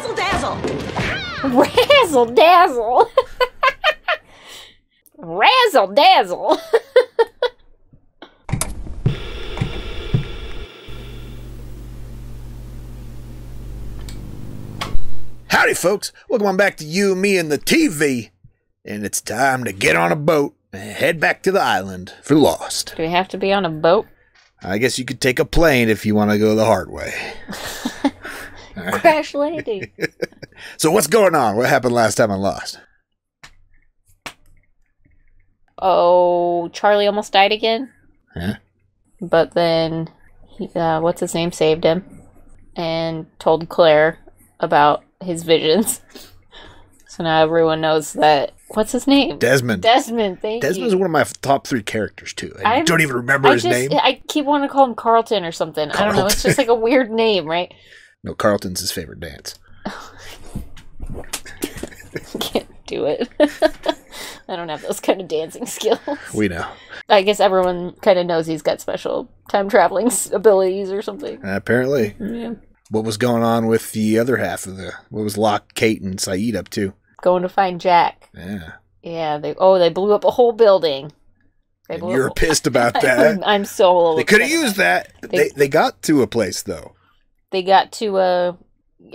Razzle dazzle. Razzle dazzle. Razzle dazzle. Howdy, folks. Welcome on back to You, Me, and the TV. And it's time to get on a boat and head back to the island for Lost. Do we have to be on a boat? I guess you could take a plane if you want to go the hard way. Crash landing. So, what's going on? What happened last time I Lost? oh, Charlie almost died again. Huh? But then, he, uh, what's his name, saved him and told Claire about his visions. So now everyone knows that. What's his name? Desmond. Desmond. Thank Desmond's you. one of my top three characters, too. I I'm- don't even remember I his just, name. I keep wanting to call him Carlton or something. I don't know. It's just like a weird name, right? No, Carlton's his favorite dance. Can't do it. I don't have those kind of dancing skills. We know. I guess everyone kind of knows he's got special time traveling abilities or something. apparently. Yeah. What was going on with the other half of the. What was Locke, Kate, and Sayid up to? Going to find Jack. Yeah. Yeah, they oh they blew up a whole building. They And you're pissed about I'm, that. I'm so They could have used that. They- They, they got to a place, though. They got to uh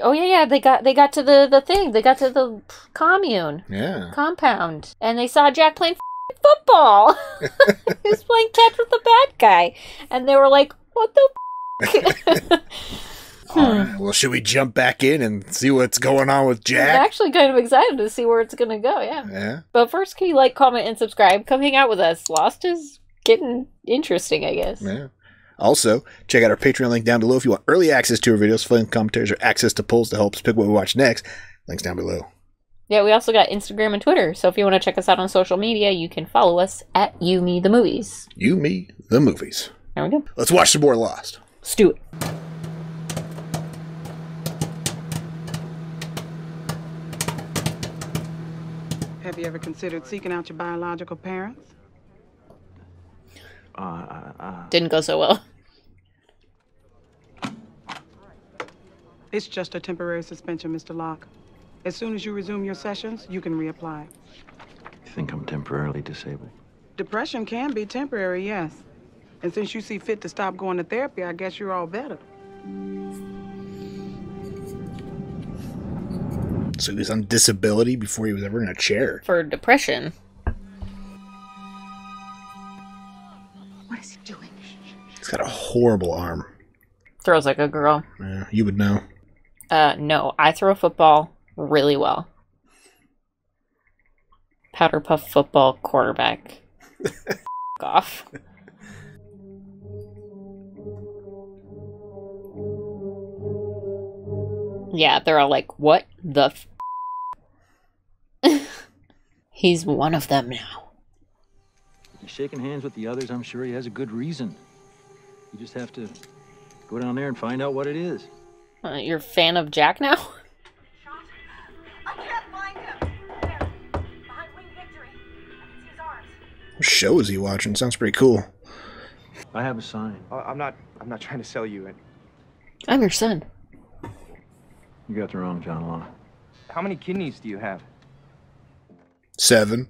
oh yeah yeah they got they got to the the thing they got to the commune Yeah. compound and they saw Jack playing football. he was playing catch with the bad guy, and they were like, "What the?" Right. Well, should we jump back in and see what's going on with jack I'm actually kind of excited to see where it's gonna go. Yeah. Yeah. But first, can you like, comment, and subscribe? Come hang out with us. Lost is getting interesting, I guess. Yeah. Also, check out our Patreon link down below if you want early access to our videos, film commentaries, or access to polls to help us pick what we watch next. Links down below. Yeah, we also got Instagram and Twitter. So if you want to check us out on social media, you can follow us at You Me the Movies. You, me, the movies. There we go. Let's watch some more Lost. Let's do it. Have you ever considered seeking out your biological parents? Uh, uh, uh. Didn't go so well. It's just a temporary suspension, Mr. Locke. As soon as you resume your sessions, you can reapply. You think I'm temporarily disabled? Depression can be temporary, yes. And since you see fit to stop going to therapy, I guess you're all better. So he was on disability before he was ever in a chair. For depression. What is he doing? He's got a horrible arm. Throws like a girl. Yeah, you would know. Uh, no, I throw a football really well. Powder puff football quarterback. F- off. Yeah, they're all like, what the f-? He's one of them now. He's shaking hands with the others. I'm sure he has a good reason. You just have to go down there and find out what it is. Uh, you're a fan of Jack now? I can't find him. There, behind Wing Victory. I can see his arms. What show is he watching? Sounds pretty cool. I have a sign. I- I'm not. I'm not trying to sell you. it. I'm your son. You got the wrong John Law. How many kidneys do you have? Seven.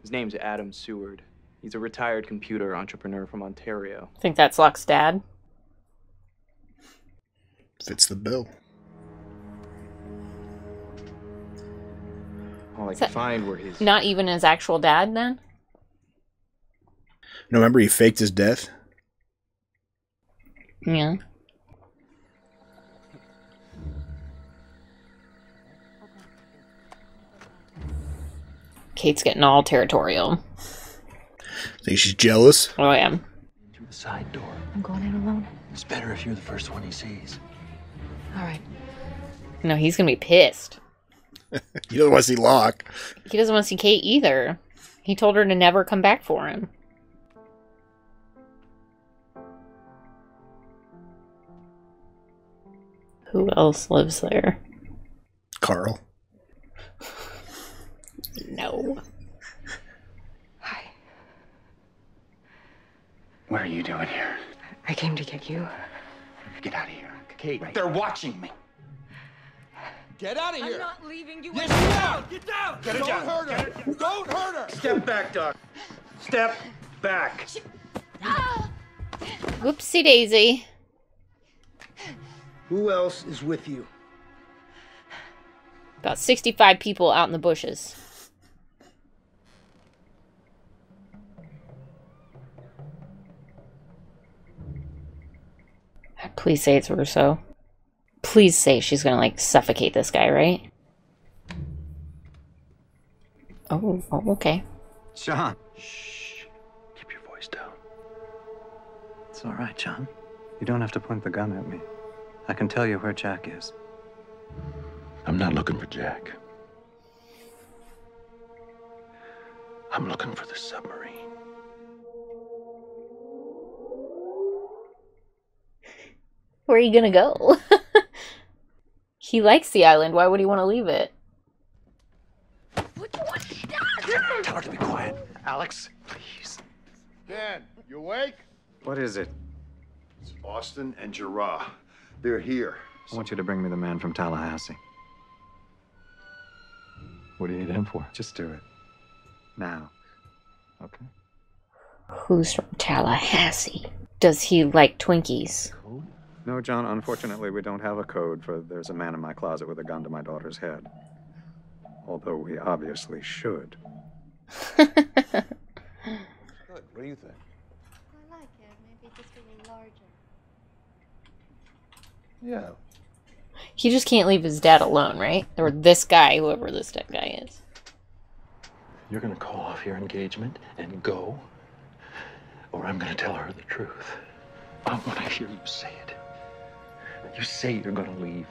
His name's Adam Seward. He's a retired computer entrepreneur from Ontario. Think that's Locke's dad. Fits the bill. All I Is could find were his. Not even his actual dad, then? No, remember he faked his death? Yeah. Kate's getting all territorial. Think she's jealous? Oh, I am. Through the side door. I'm going in alone. It's better if you're the first one he sees. All right. No, he's gonna be pissed. You don't want to see Locke. He doesn't want to see Kate either. He told her to never come back for him. Who else lives there? Karl. No. Hi. What are you doing here? I came to get you. Get out of here. Kate, they're watching me. Get out of here! I'm not leaving you. Yes, alone. get down. Get down. Don't hurt her. Don't hurt her. Step back, Doc. Step back. Whoopsie daisy. Who else is with you? About 65 people out in the bushes. Please say it's Rousseau. Please say she's gonna like suffocate this guy, right? Oh, oh okay. John. Shh. Keep your voice down. It's all right, John. You don't have to point the gun at me. I can tell you where Jack is. I'm not looking for Jack. I'm looking for the submarine. Where are you gonna go? he likes the island. Why would he want to leave it? Tell her to be quiet. Alex, please. Dan, you awake? What is it? It's Austin and Gerard. They're here. I want you to bring me the man from Tallahassee. What do you need him for? Just do it. Now. Okay. Who's from Tallahassee? Does he like Twinkies? No, John, unfortunately, we don't have a code for there's a man in my closet with a gun to my daughter's head. Although we obviously should. Good. What do you think? I like it. Maybe just a little larger. Yeah. He just can't leave his dad alone, right? Or this guy, whoever this dead guy is. You're gonna call off your engagement and go, or I'm gonna tell her the truth. I want to hear you say it. You say you're gonna leave.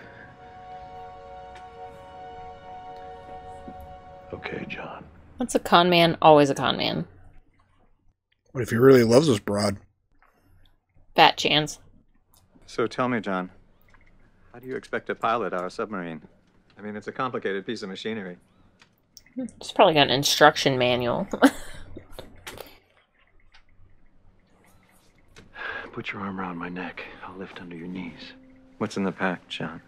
Okay, John. What's a con man? Always a con man. What if he really loves this broad? Fat chance. So tell me, John, how do you expect to pilot our submarine? I mean, it's a complicated piece of machinery. It's probably got an instruction manual. Put your arm around my neck. I'll lift under your knees. What's in the pack, John?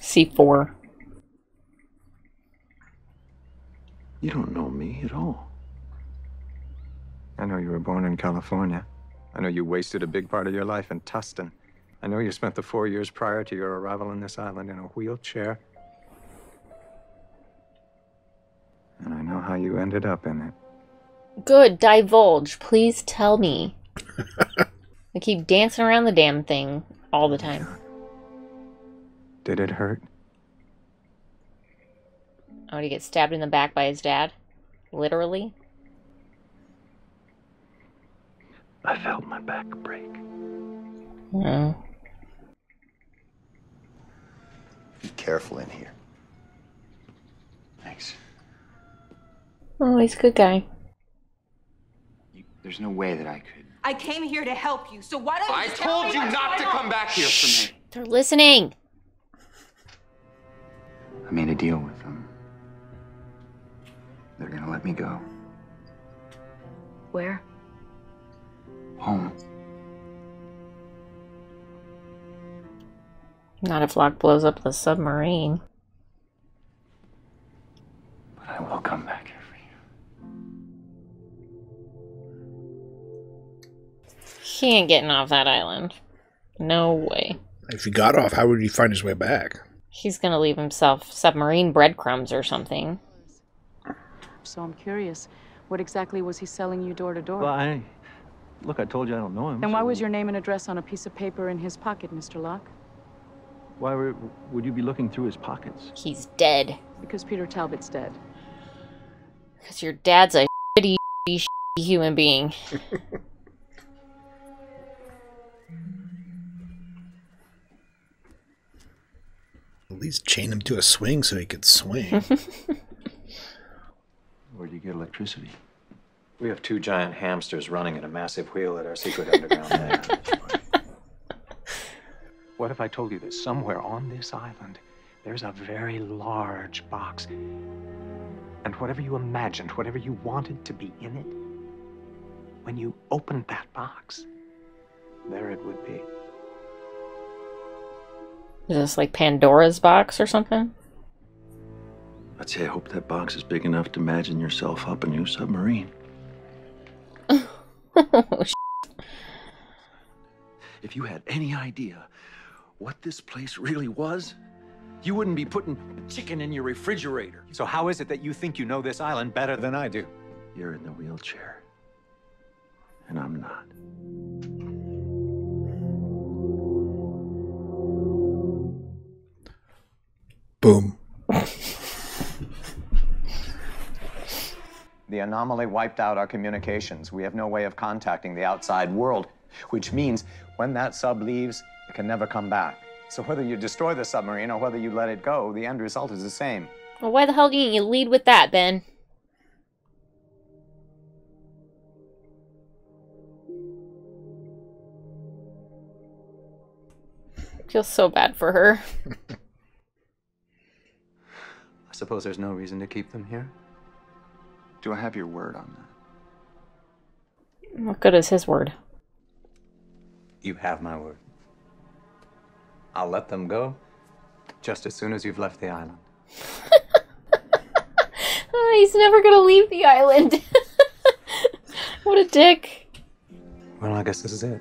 C4. You don't know me at all. I know you were born in California. I know you wasted a big part of your life in Tustin. I know you spent the four years prior to your arrival on this island in a wheelchair. And I know how you ended up in it. Good, divulge. Please tell me. I keep dancing around the damn thing all the time. Did it hurt? Oh, did he get stabbed in the back by his dad? Literally? I felt my back break. Oh. Be careful in here. Thanks. Oh, he's a good guy. There's no way that I could. I came here to help you, so why don't you I just tell told me you what's not to on? come back here for me. They're listening. I made a deal with them. They're gonna let me go. Where? Home. Not if Locke blows up the submarine. But I will come back He ain't getting off that island. No way. If he got off, how would he find his way back? He's gonna leave himself submarine breadcrumbs or something. So I'm curious, what exactly was he selling you door to door? Well, I. Look, I told you I don't know him. Then why was your name and address on a piece of paper in his pocket, Mr. Locke? Why were, would you be looking through his pockets? He's dead. Because Peter Talbot's dead. Because your dad's a shitty, shitty human being. least chain him to a swing so he could swing. Where do you get electricity? We have two giant hamsters running in a massive wheel at our secret underground lab. What if I told you that somewhere on this island there's a very large box? And whatever you imagined, whatever you wanted to be in it, when you opened that box, there it would be. Is this like Pandora's box or something? I'd say I hope that box is big enough to imagine yourself up a new submarine. Oh, if you had any idea what this place really was, you wouldn't be putting chicken in your refrigerator. So how is it that you think you know this island better than I do? You're in the wheelchair, and I'm not. Boom. The anomaly wiped out our communications. We have no way of contacting the outside world, which means when that sub leaves, it can never come back. So whether you destroy the submarine or whether you let it go, the end result is the same. Well, why the hell didn't you lead with that, Ben? Feels so bad for her. I suppose there's no reason to keep them here. Do I have your word on that? What good is his word? You have my word. I'll let them go just as soon as you've left the island. Oh, he's never gonna leave the island. what a dick. Well, I guess this is it.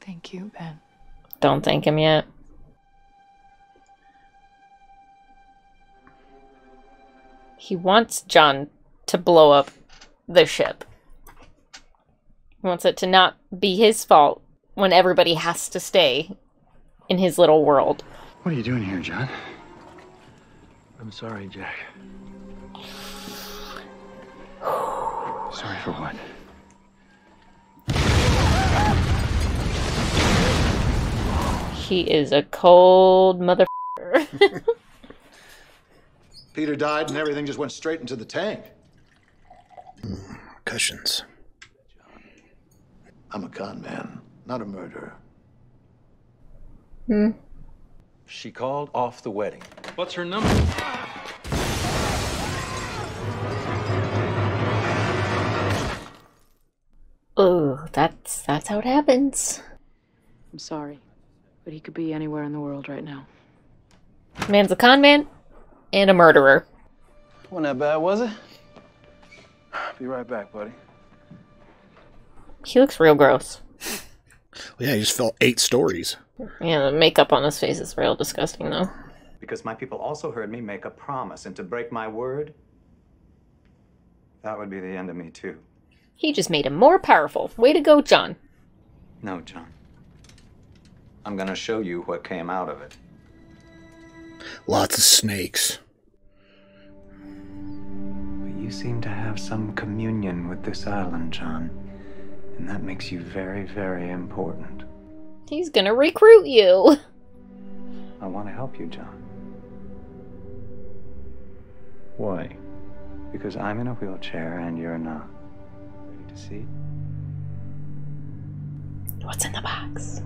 Thank you, Ben. Don't thank him yet. He wants John to blow up the ship. He wants it to not be his fault when everybody has to stay in his little world. What are you doing here, John? I'm sorry, Jack. Sorry for what? He is a cold mother. Peter died and everything just went straight into the tank. Cushions. I'm a con man, not a murderer. Hmm. She called off the wedding. What's her number? Oh, that's that's how it happens. I'm sorry, but he could be anywhere in the world right now. Man's a con man and a murderer. Wasn't that bad, was it? Be right back, buddy. He looks real gross. Well, yeah, he just fell eight stories. Yeah, the makeup on his face is real disgusting though. Because my people also heard me make a promise, and to break my word, that would be the end of me, too. He just made him more powerful. Way to go, John. No, John. I'm gonna show you what came out of it. Lots of snakes. But you seem to have some communion with this island, John. And that makes you very, very important. He's gonna recruit you. I want to help you, John. Why? Because I'm in a wheelchair and you're not. Ready to see? What's in the box?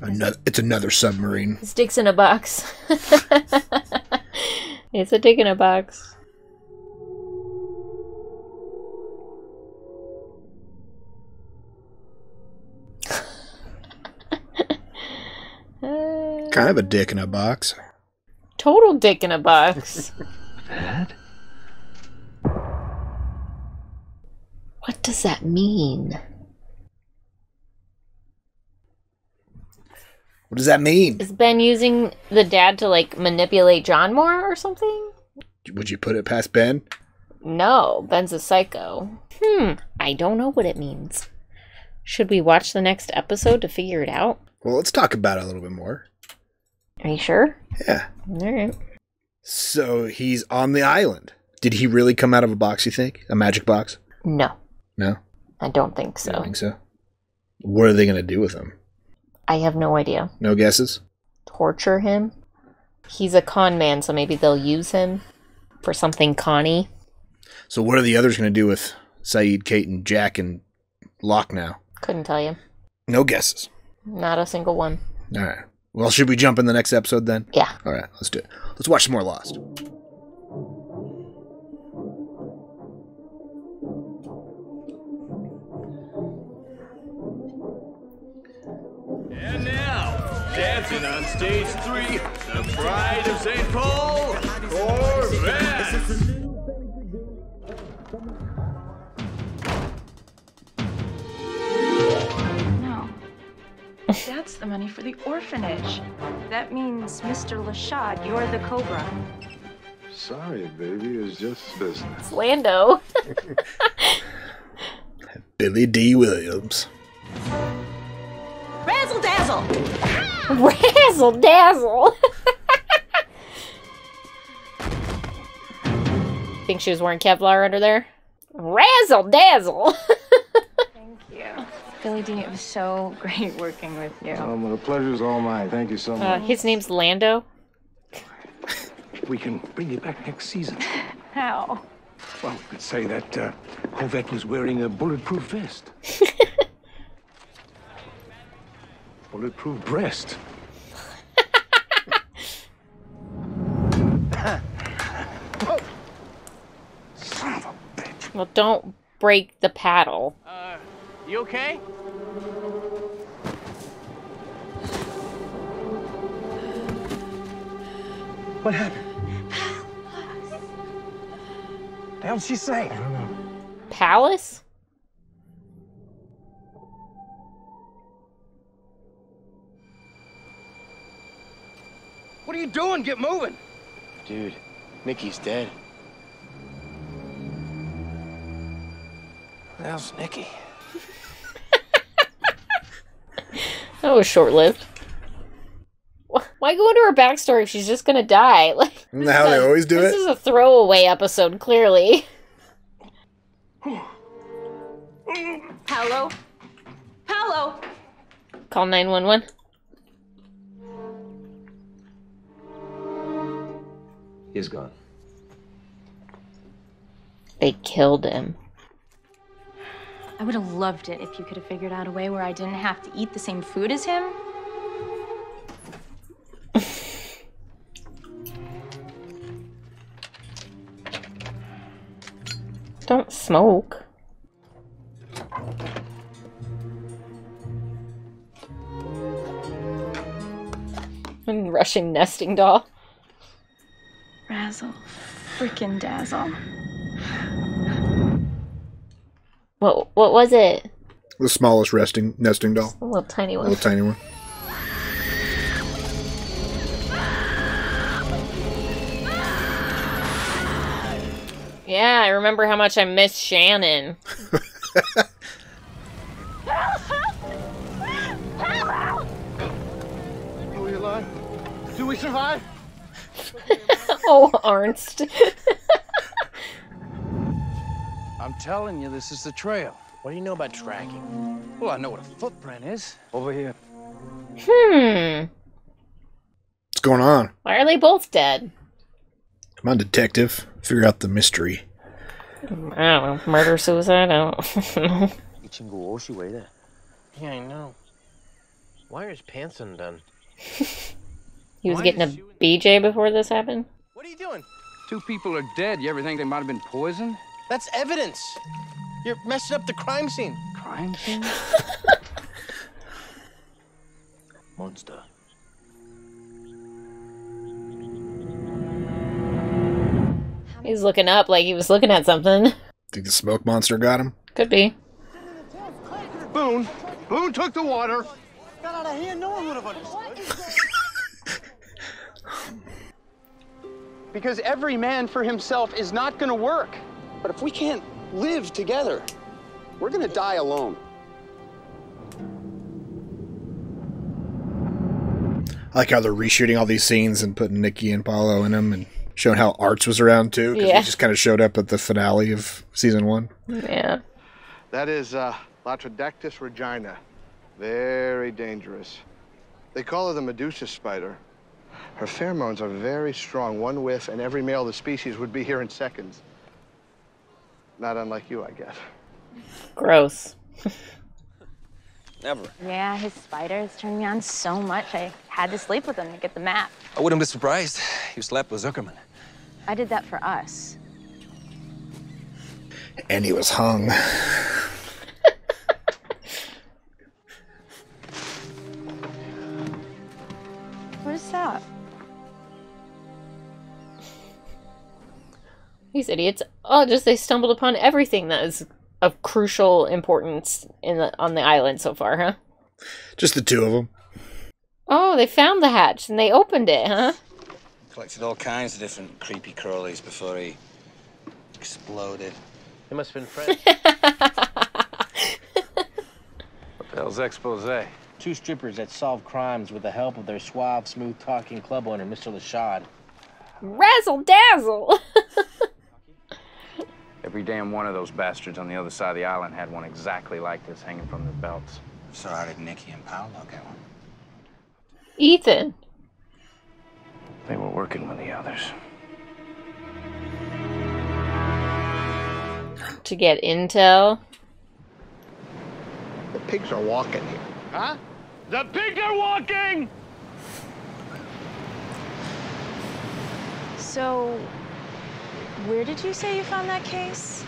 Another, it's another submarine. His dick's in a box. it's a dick in a box. Kind of a dick in a box. total dick in a box. Dad? What does that mean? What does that mean? Is Ben using the dad to like manipulate John more or something? Would you put it past Ben? No, Ben's a psycho. Hmm, I don't know what it means. Should we watch the next episode to figure it out? Well, let's talk about it a little bit more. Are you sure? Yeah. Alright. So he's on the island. Did he really come out of a box, you think? A magic box? No, No? I don't think so. I don't think so. What are they going to do with him? I have no idea. No guesses? Torture him? He's a con man, so maybe they'll use him for something conny. So what are the others going to do with Sayid, Kate, and Jack and Locke now? Couldn't tell you. No guesses. Not a single one. All right. Well, should we jump in the next episode then? Yeah. All right, let's do it. Let's watch some more Lost. And now, dancing on stage three, the Bride of St. Paul, Corvette. No. That's the money for the orphanage. That means, Mr. LaShade, you're the Cobra. Sorry, baby, it's just business. It's Lando. Billy Dee Williams. Razzle dazzle! Razzle dazzle. Think she was wearing Kevlar under there? Razzle dazzle. Thank you. Billy Dee, it was so great working with you. Um, the pleasure's all mine. Thank you so Uh, much. his name's Lando. We can bring you back next season. How? Well, we could say that uh, Corvette was wearing a bulletproof vest. bulletproof breast. Well, don't break the paddle. Uh, you okay? What happened? The hell she say? Palace? What are you doing? Get moving. Dude, Nikki's dead. How's Nikki? That was short lived. Why go into her backstory if she's just gonna die? Like Isn't that how they always do it? this is a throwaway episode, clearly. Hello? Hello? Call 911. He's gone. They killed him. I would have loved it if you could have figured out a way where I didn't have to eat the same food as him. Don't smoke. And Russian nesting doll. Razzle. Freaking dazzle. What what was it? The smallest resting nesting doll. A little tiny one. A little tiny one. Yeah, I remember how much I miss Shannon. Are we alive? Do we survive? oh, Arzt! I'm telling you, this is the trail. What do you know about tracking? Well, I know what a footprint is. Over here. Hmm. What's going on? Why are they both dead? Come on, detective. Figure out the mystery. I don't know. Murder, suicide? I don't know. yeah, I know. Why are his pants undone? He was getting a BJ before this happened? What are you doing? Two people are dead. You ever think they might have been poisoned? That's evidence. You're messing up the crime scene. Crime scene? Monster. He's looking up like he was looking at something. Think the smoke monster got him? Could be. Boone. Boone took the water. Got out of here, no one would have understood. Because every man for himself is not going to work. But if we can't live together, we're going to die alone. I like how they're reshooting all these scenes and putting Nikki and Paulo in them and showing how Arzt was around too. Because Yeah. he just kind of showed up at the finale of season one. Yeah. That is uh, Latrodectus regina. Very dangerous. They call her the Medusa spider. Her pheromones are very strong. One whiff, and every male of the species would be here in seconds. Not unlike you, I guess. Gross. Never. Yeah, his spiders turned me on so much I had to sleep with him to get the map. I wouldn't be surprised. You slept with Zuckerman. I did that for us. And he was hung. What's that? These idiots. Oh, just they stumbled upon everything that is of crucial importance in the on the island so far, huh? Just the two of them. Oh, they found the hatch and they opened it, huh? Collected all kinds of different creepy crawlies before he exploded. He must have been friends. What the hell's expose? Two strippers that solve crimes with the help of their suave, smooth-talking club owner, Mr. LaShade. Razzle dazzle. Every damn one of those bastards on the other side of the island had one exactly like this hanging from their belts. So how did Nikki and Paulo get one? Ethan. They were working with the others. To get intel. The pigs are walking here. Huh? The pigs are walking! So, where did you say you found that case?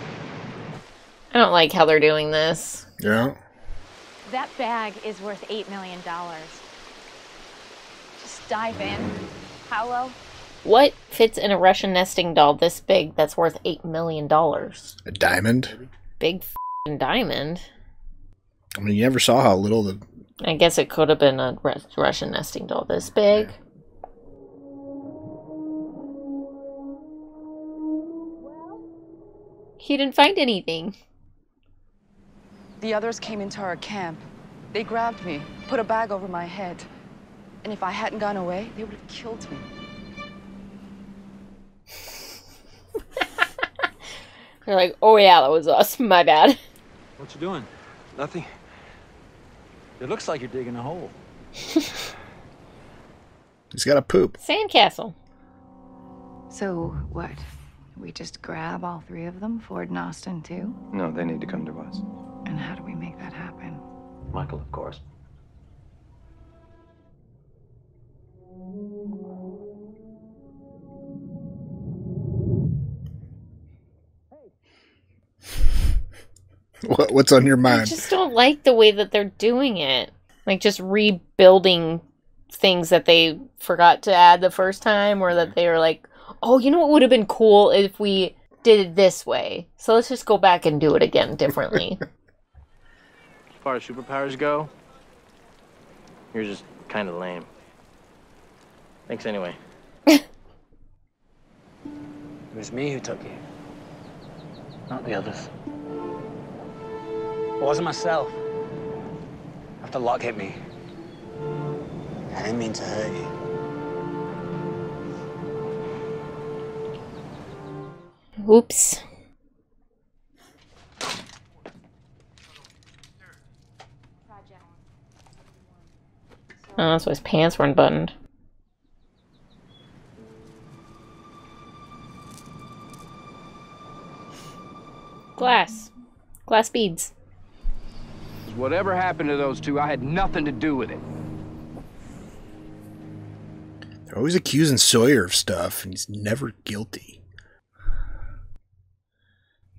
I don't like how they're doing this. Yeah. That bag is worth $8 million. Just dive in. Paulo, What fits in a Russian nesting doll this big that's worth $8 million? A diamond. Big fing diamond. I mean, you never saw how little the. I guess it could have been a Russian nesting doll this big. He didn't find anything. The others came into our camp. They grabbed me, put a bag over my head. And if I hadn't gone away, they would have killed me. They're like, oh yeah, that was us. My bad. What you doing? Nothing. It looks like you're digging a hole. He's got a poop. Sandcastle. So, what? We just grab all three of them, Ford and Austin too? No, they need to come to us. And how do we make that happen? Michael, of course. What, what's on your mind? I mind? just don't like the way that they're doing it. Like just rebuilding things that they forgot to add the first time or that they were like, "Oh, you know what would have been cool if we did it this way." So let's just go back and do it again differently. As far as superpowers go, you're just kind of lame. Thanks anyway. It was me who took you, not the others. It wasn't myself. After Locke hit me, I didn't mean to hurt you. Oops. Oh, that's why his pants weren't buttoned. Glass. Glass beads. Whatever happened to those two, I had nothing to do with it. They're always accusing Sawyer of stuff, and he's never guilty.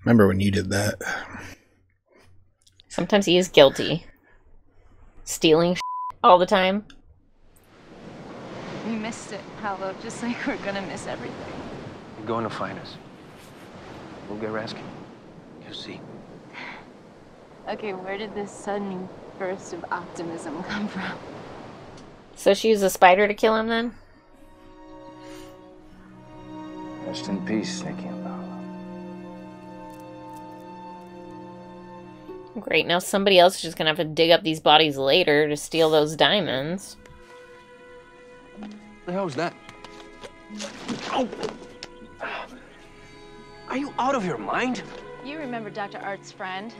Remember when you did that? Sometimes he is guilty. Stealing all the time. we missed it, Paulo, just like we're gonna miss everything. You're going to find us. We'll get rescued. You'll see. Okay, where did this sudden burst of optimism come from? So she used a spider to kill him then? Rest in peace, Nikki Great, now somebody else is just gonna have to dig up these bodies later to steal those diamonds. The hell hell's that? Oh! Are you out of your mind? You remember Dr. Arzt's friend.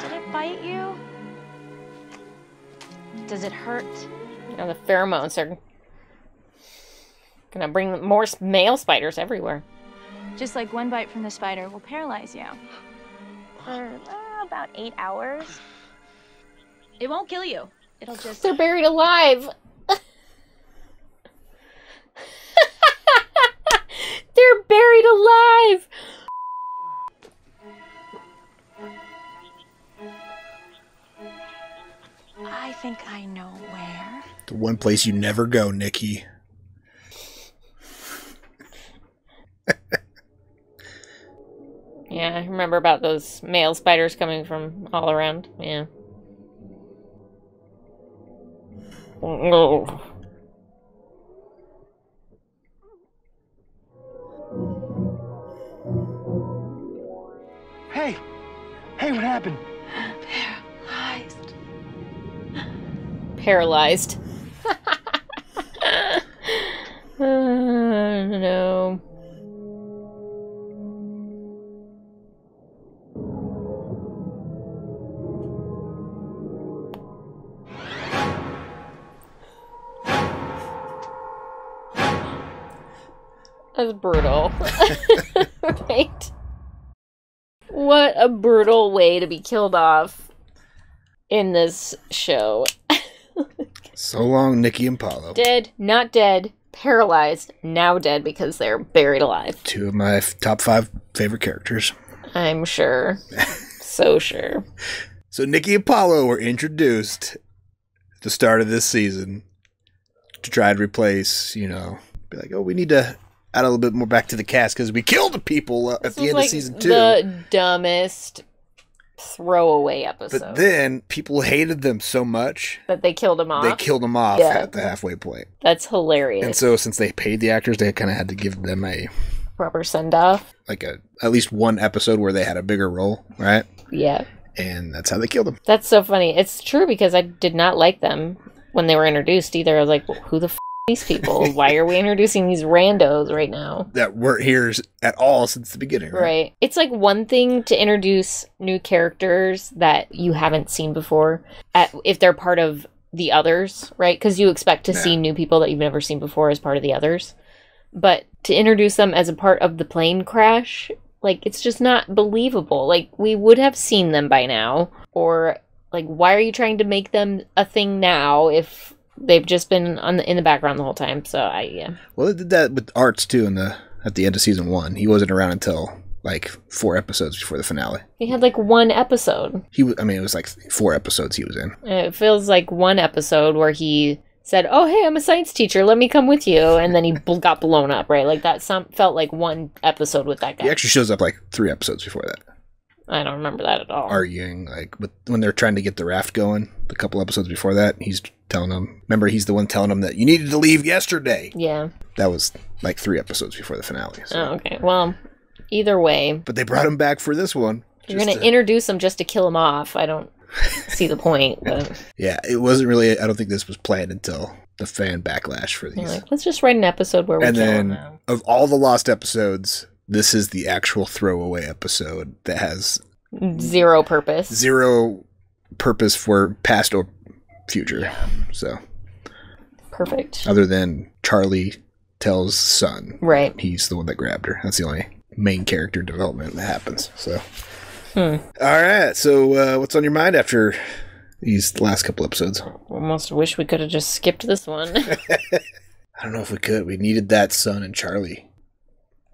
Did it bite you? Does it hurt? You know, the pheromones are gonna bring more male spiders everywhere. Just like one bite from the spider will paralyze you. For uh, about eight hours. It won't kill you. It'll just. They're buried alive! They're buried alive! I think I know where. The one place you never go, Nikki. Yeah, I remember about those male spiders coming from all around. Yeah. Oh. Hey! Hey, what happened? Paralyzed. Paralyzed. uh, no. That's brutal. right? What a brutal way to be killed off in this show. So long, Nikki and Paulo. Dead, not dead, paralyzed, now dead because they're buried alive. Two of my top five favorite characters. I'm sure. so sure. So Nikki and Paulo were introduced at the start of this season to try to replace, you know, be like, oh, we need to add a little bit more back to the cast because we killed the people uh, at the end like of season two. the dumbest throwaway episode. But then people hated them so much that they killed them off. they killed them off Yeah. at the halfway point. That's hilarious. And so since they paid the actors, they kind of had to give them a Proper send off. like a at least one episode where they had a bigger role, right? Yeah. And that's how they killed them. That's so funny. It's true because I did not like them when they were introduced either. I was like, who the these people? Why are we introducing these randos right now? That weren't here at all since the beginning, right? Right. It's like one thing to introduce new characters that you haven't seen before at, if they're part of the others, right? Because you expect to see new people that you've never seen before as part of the others. But to introduce them as a part of the plane crash, like it's just not believable. Like we would have seen them by now. Or like why are you trying to make them a thing now if they've just been on the, in the background the whole time? So I yeah. Well, they did that with Arzt too in the at the end of season one. He wasn't around until like four episodes before the finale. He had like one episode. He, was, I mean, it was like four episodes he was in. It feels like one episode where he said, "Oh, hey, I'm a science teacher. Let me come with you," and then he got blown up. Right, like that. Some felt like one episode with that guy. He actually shows up like three episodes before that, I don't remember that at all. arguing like with when they're trying to get the raft going. The couple episodes before that, he's telling them. Remember, he's the one telling them that you needed to leave yesterday. Yeah. That was like three episodes before the finale. so- Oh, okay. Well, either way, But they brought him back for this one. you're gonna introduce him just to kill him off. I don't see the point. But Yeah, it wasn't really. I don't think this was planned until the fan backlash for these. like, let's just write an episode where we and kill him. then now. of all the lost episodes, this is the actual throwaway episode that has Zero purpose. zero purpose for past or future. So Perfect. other than Charlie tells Sun, Right. He's the one that grabbed her. That's the only main character development that happens. So Hmm. all right. So uh, what's on your mind after these last couple episodes? Almost wish we could have just skipped this one. I don't know if we could. We needed that Sun and Charlie.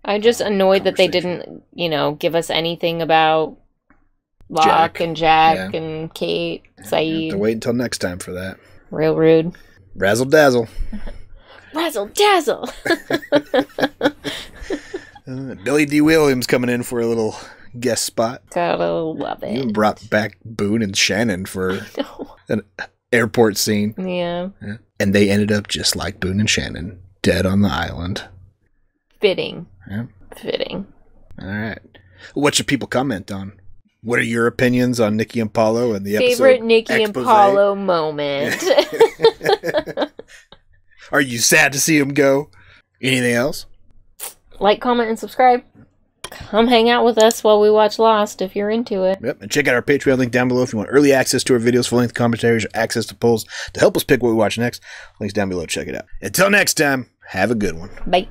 I'm just annoyed that they didn't, you know, give us anything about Locke Jack. and Jack Yeah. and Kate, Have Sayid. to wait until next time for that. Real rude. Razzle dazzle. Razzle dazzle. Uh, Billy Dee Williams coming in for a little guest spot. Gotta love You it. even brought back Boone and Shannon for an airport scene. Yeah. Yeah. And they ended up just like Boone and Shannon, dead on the island. Fitting. Yeah. Fitting. All right. What should people comment on? What are your opinions on Nikki and Paulo and the Favorite episode Nikki and expose? Paulo moment. Are you sad to see him go? Anything else? like, comment, and subscribe. Come hang out with us while we watch Lost if you're into it. Yep. And check out our Patreon link down below if you want early access to our videos, full length commentaries, or access to polls to help us pick what we watch next. Links down below. Check it out. Until next time, have a good one. Bye.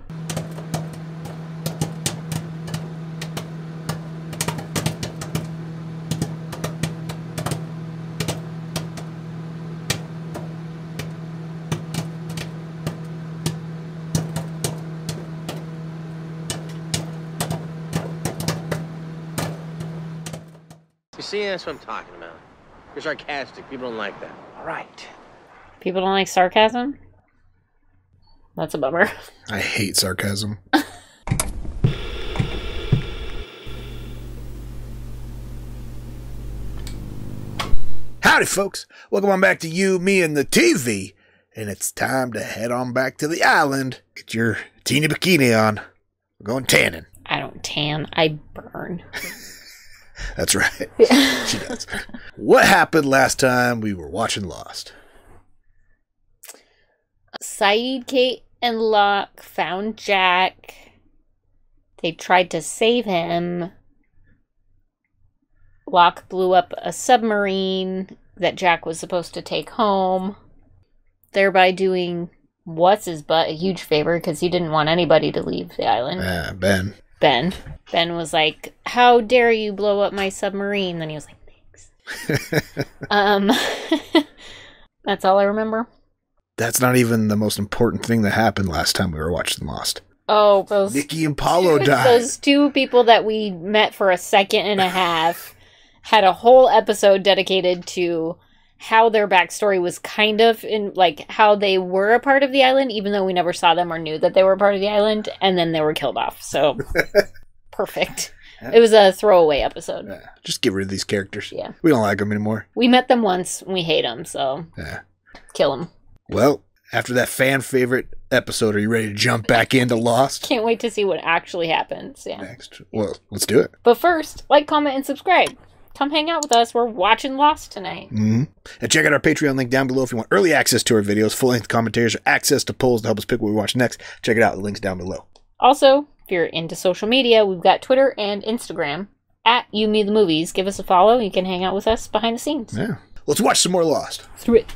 see, that's what I'm talking about. You're sarcastic. People don't like that. All right. People don't like sarcasm? That's a bummer. I hate sarcasm. Howdy, folks. Welcome on back to you, me, and the TV. And it's time to head on back to the island. Get your teeny bikini on. We're going tanning. I don't tan, I burn. That's right. she does. What happened last time we were watching Lost? Sayid, Kate, and Locke found Jack. They tried to save him. Locke blew up a submarine that Jack was supposed to take home, thereby doing what's his butt a huge favor because he didn't want anybody to leave the island. Uh, ben. Ben. Ben was like, How dare you blow up my submarine? Then he was like, Thanks. um, that's all I remember. That's not even the most important thing that happened last time we were watching Lost. Oh, those Nikki and Paulo died. those two people that we met for a second and a half had a whole episode dedicated to how their backstory was kind of in like how they were a part of the island, even though we never saw them or knew that they were a part of the island, and then they were killed off. So perfect. It was a throwaway episode. Just get rid of these characters. Yeah. We don't like them anymore. We met them once, and we hate them, so Yeah. kill them. Well, after that fan favorite episode, are you ready to jump back into Lost? Can't wait to see what actually happens. Yeah. Next. Well, let's do it. But first, like, comment, and subscribe. Come hang out with us. We're watching Lost tonight. hmm And check out our Patreon link down below if you want early access to our videos, full length commentaries, or access to polls to help us pick what we watch next. Check it out. The link's down below. Also, if you're into social media, we've got Twitter and Instagram at You Me the Movies. Give us a follow. You can hang out with us behind the scenes. Yeah. Let's watch some more Lost. Through it.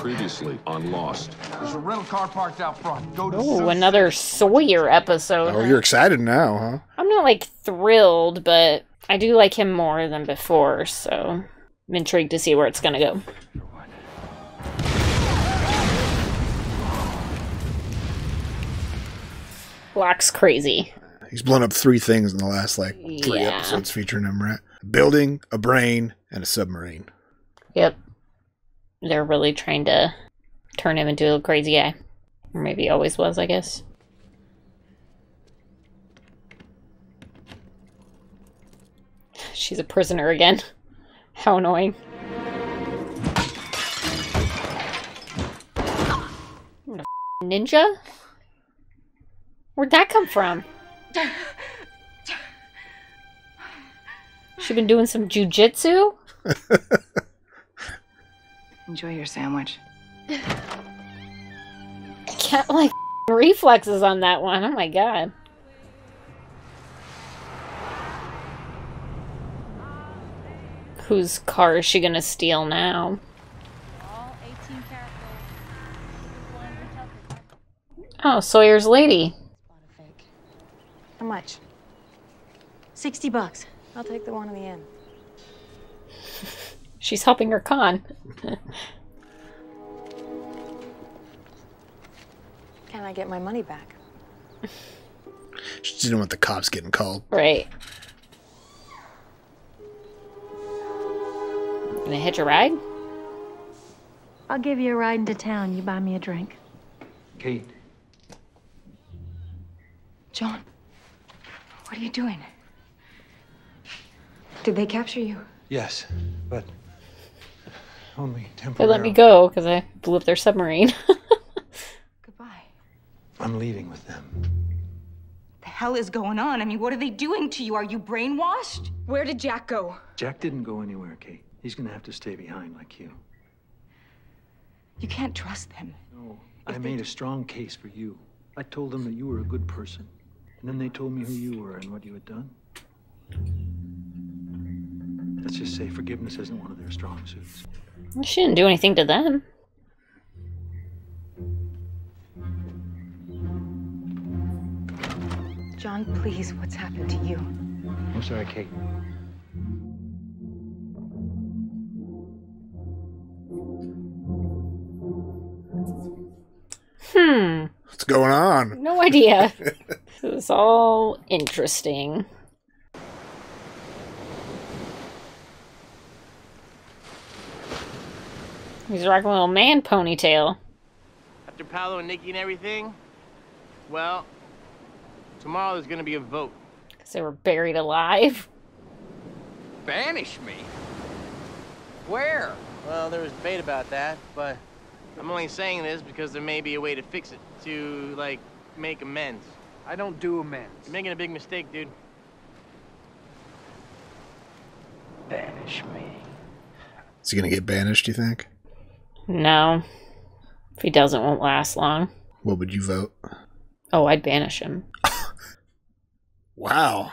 Previously on Lost. There's a rental car parked out front. Go to Oh, another Sawyer episode. Oh, you're excited now, huh? I'm not like thrilled, but I do like him more than before, so I'm intrigued to see where it's gonna go. Locke's crazy. He's blown up three things in the last like three Yeah. episodes featuring him, right? A building, a brain, and a submarine. Yep. They're really trying to turn him into a crazy guy. Or maybe he always was, I guess. She's a prisoner again. How annoying. Ninja? Where'd that come from? She been doing some jujitsu? Enjoy your sandwich. Cat like reflexes on that one. Oh my god. Whose car is she gonna steal now? Oh, Sawyer's lady. How much? 60 bucks. I'll take the one in the end. She's helping her con. Can I get my money back? She didn't want the cops getting called. right. Gonna hitch a ride? I'll give you a ride into town. You buy me a drink. Kate, John, what are you doing? Did they capture you? yes, but only They temporarily. let me go because I blew up their submarine. Goodbye. I'm leaving with them. The hell is going on? I mean, what are they doing to you? Are you brainwashed? Where did Jack go? Jack didn't go anywhere, Kate. He's gonna have to stay behind like you. You can't trust them. No, I made a strong case for you. I told them that you were a good person. And then they told me who you were and what you had done. Let's just say forgiveness isn't one of their strong suits. She didn't do anything to them. John, please, what's happened to you? I'm sorry, Kate. Hmm. What's going on? No idea. this is all interesting. He's rocking a little man ponytail. After Paulo and Nikki and everything, well, Tomorrow there's gonna be a vote. Because they were buried alive. Banish me? Where? Well, there was debate about that, but I'm only saying this because there may be a way to fix it. To, like, make amends. I don't do amends. You're making a big mistake, dude. Banish me. Is he gonna get banished? You think? No. If he doesn't, won't last long. What would you vote? Oh, I'd banish him. Wow.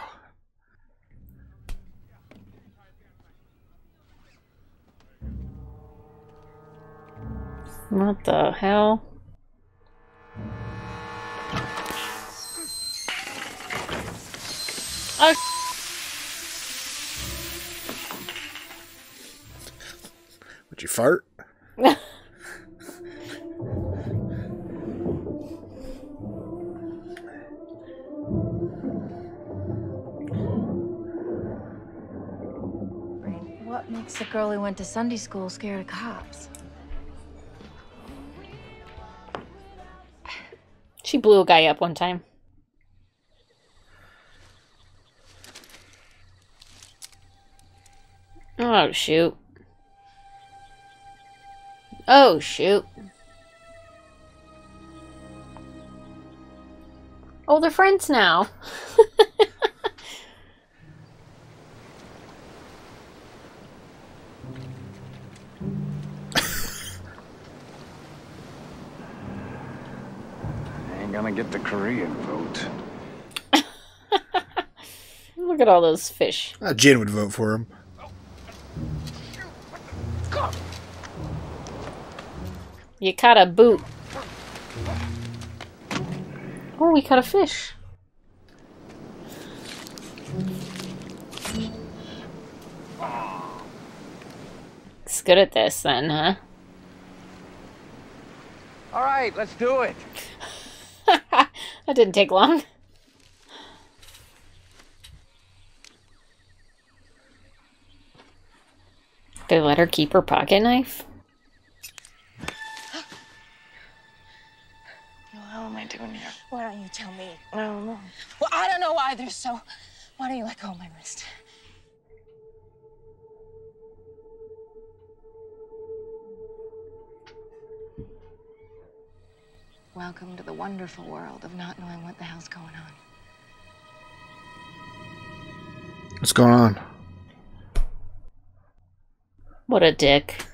What the hell? Oh, Would you fart? What makes the girl who went to Sunday school scared of cops? she blew a guy up one time. Oh, shoot. Oh, shoot. Oh, they're friends now. Ain't gonna get the Korean vote. Look at all those fish. Uh, Jin would vote for him. You caught a boot. Oh, we caught a fish. It's good at this then, huh? All right, let's do it. that didn't take long. They let her keep her pocket knife? Doing here? Why don't you tell me? I don't know. Well, I don't know either, so why don't you let go of my wrist? Welcome to the wonderful world of not knowing what the hell's going on. What's going on? What a dick.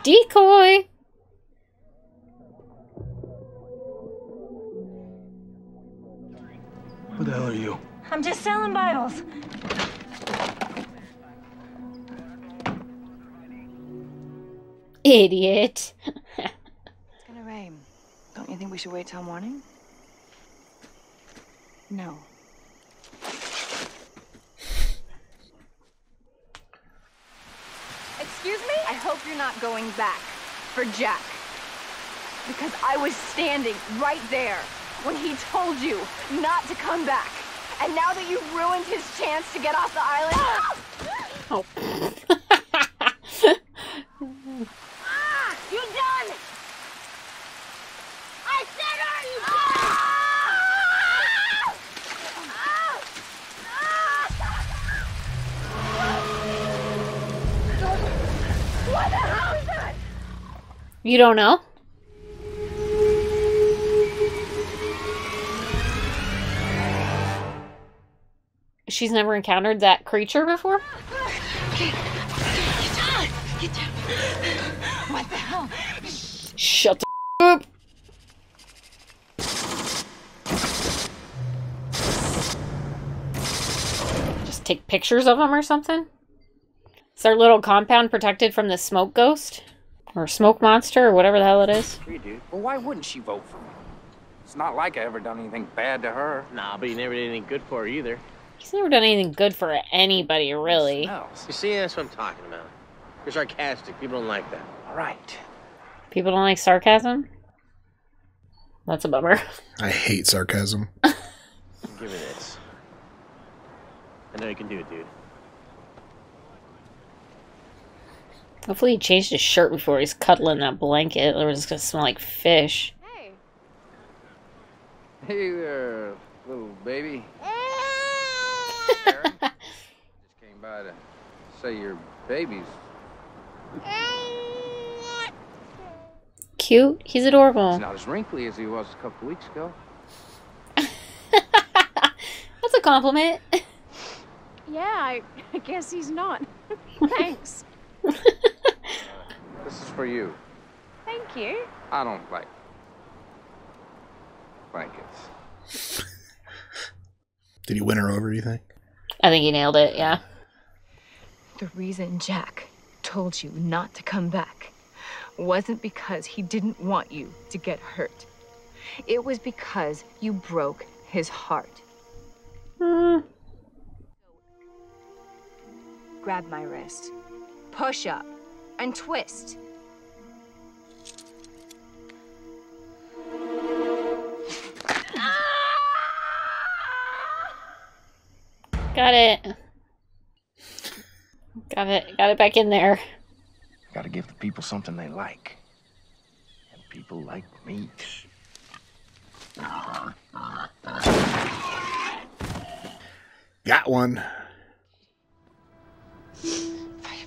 Decoy! Who the hell are you? I'm just selling Bibles. Idiot. It's gonna rain. Don't you think we should wait till morning? No. Excuse me? I hope you're not going back for Jack. Because I was standing right there when he told you not to come back. And now that you've ruined his chance to get off the island. Oh. ah! You done! I said, are you done? What the hell is that? You don't know? She's never encountered that creature before? Get down! Get down! What the hell? Shut the up. Just take pictures of them or something? Is their little compound protected from the smoke ghost? Or smoke monster or whatever the hell it is? Free, dude. Well, why wouldn't she vote for me? It's not like I ever done anything bad to her. Nah, but you never did anything good for her either. He's never done anything good for anybody, really. You see, that's what I'm talking about. You're sarcastic. People don't like that. All right. People don't like sarcasm? That's a bummer. I hate sarcasm. Give me this. I know you can do it, dude. Hopefully he changed his shirt before he's cuddling that blanket, or it's gonna smell like fish. Hey Hey there, little baby. Aaron? Just came by to say your baby's Cute. He's adorable. He's not as wrinkly as he was a couple weeks ago. That's a compliment. Yeah, I, I guess he's not. Thanks. This is for you. Thank you. I don't like blankets. Did he win her over, you think? I think he nailed it, yeah. The reason Jack told you not to come back wasn't because he didn't want you to get hurt. It was because you broke his heart. Mm. Grab my wrist, push up, and twist. Got it. Got it. Got it back in there. Gotta give the people something they like. And people like meat. Got one.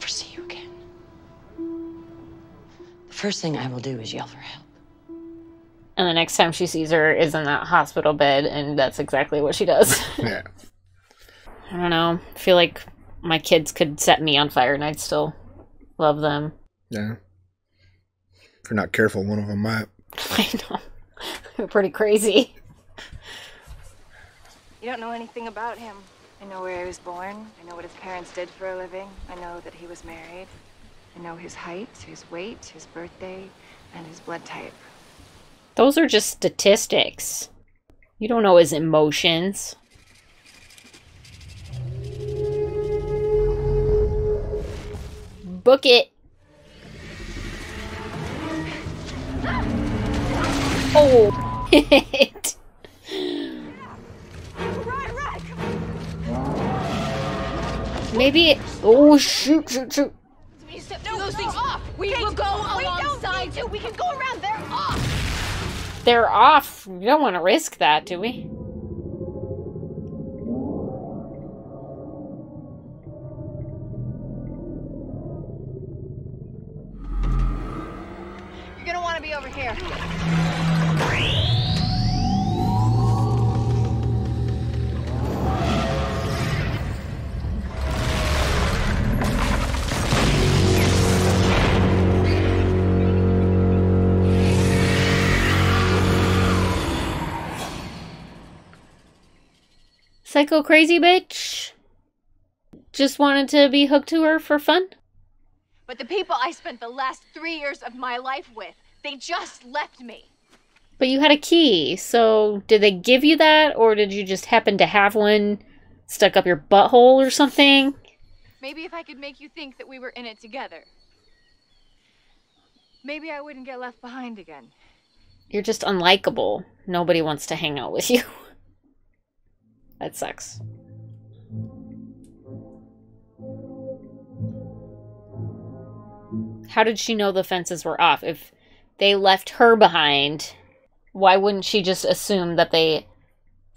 If I ever see you again, the first thing I will do is yell for help. And the next time she sees her is in that hospital bed, and that's exactly what she does. Yeah. I don't know. I feel like my kids could set me on fire and I'd still love them. Yeah. If you're not careful, one of them might. I know. They're pretty crazy. You don't know anything about him. I know where he was born. I know what his parents did for a living. I know that he was married. I know his height, his weight, his birthday, and his blood type. Those are just statistics. You don't know his emotions. Book it. Oh, Maybe. Oh, shoot, shoot, shoot. We can go around. They're off. They're off. We don't want to risk that, do we? You're gonna want to be over here. Psycho crazy bitch. Just wanted to be hooked to her for fun. But the people I spent the last three years of my life with, they just left me. But you had a key, so did they give you that, or did you just happen to have one stuck up your butthole or something? Maybe if I could make you think that we were in it together. Maybe I wouldn't get left behind again. You're just unlikable. Nobody wants to hang out with you. that sucks. How did she know the fences were off? If they left her behind, why wouldn't she just assume that they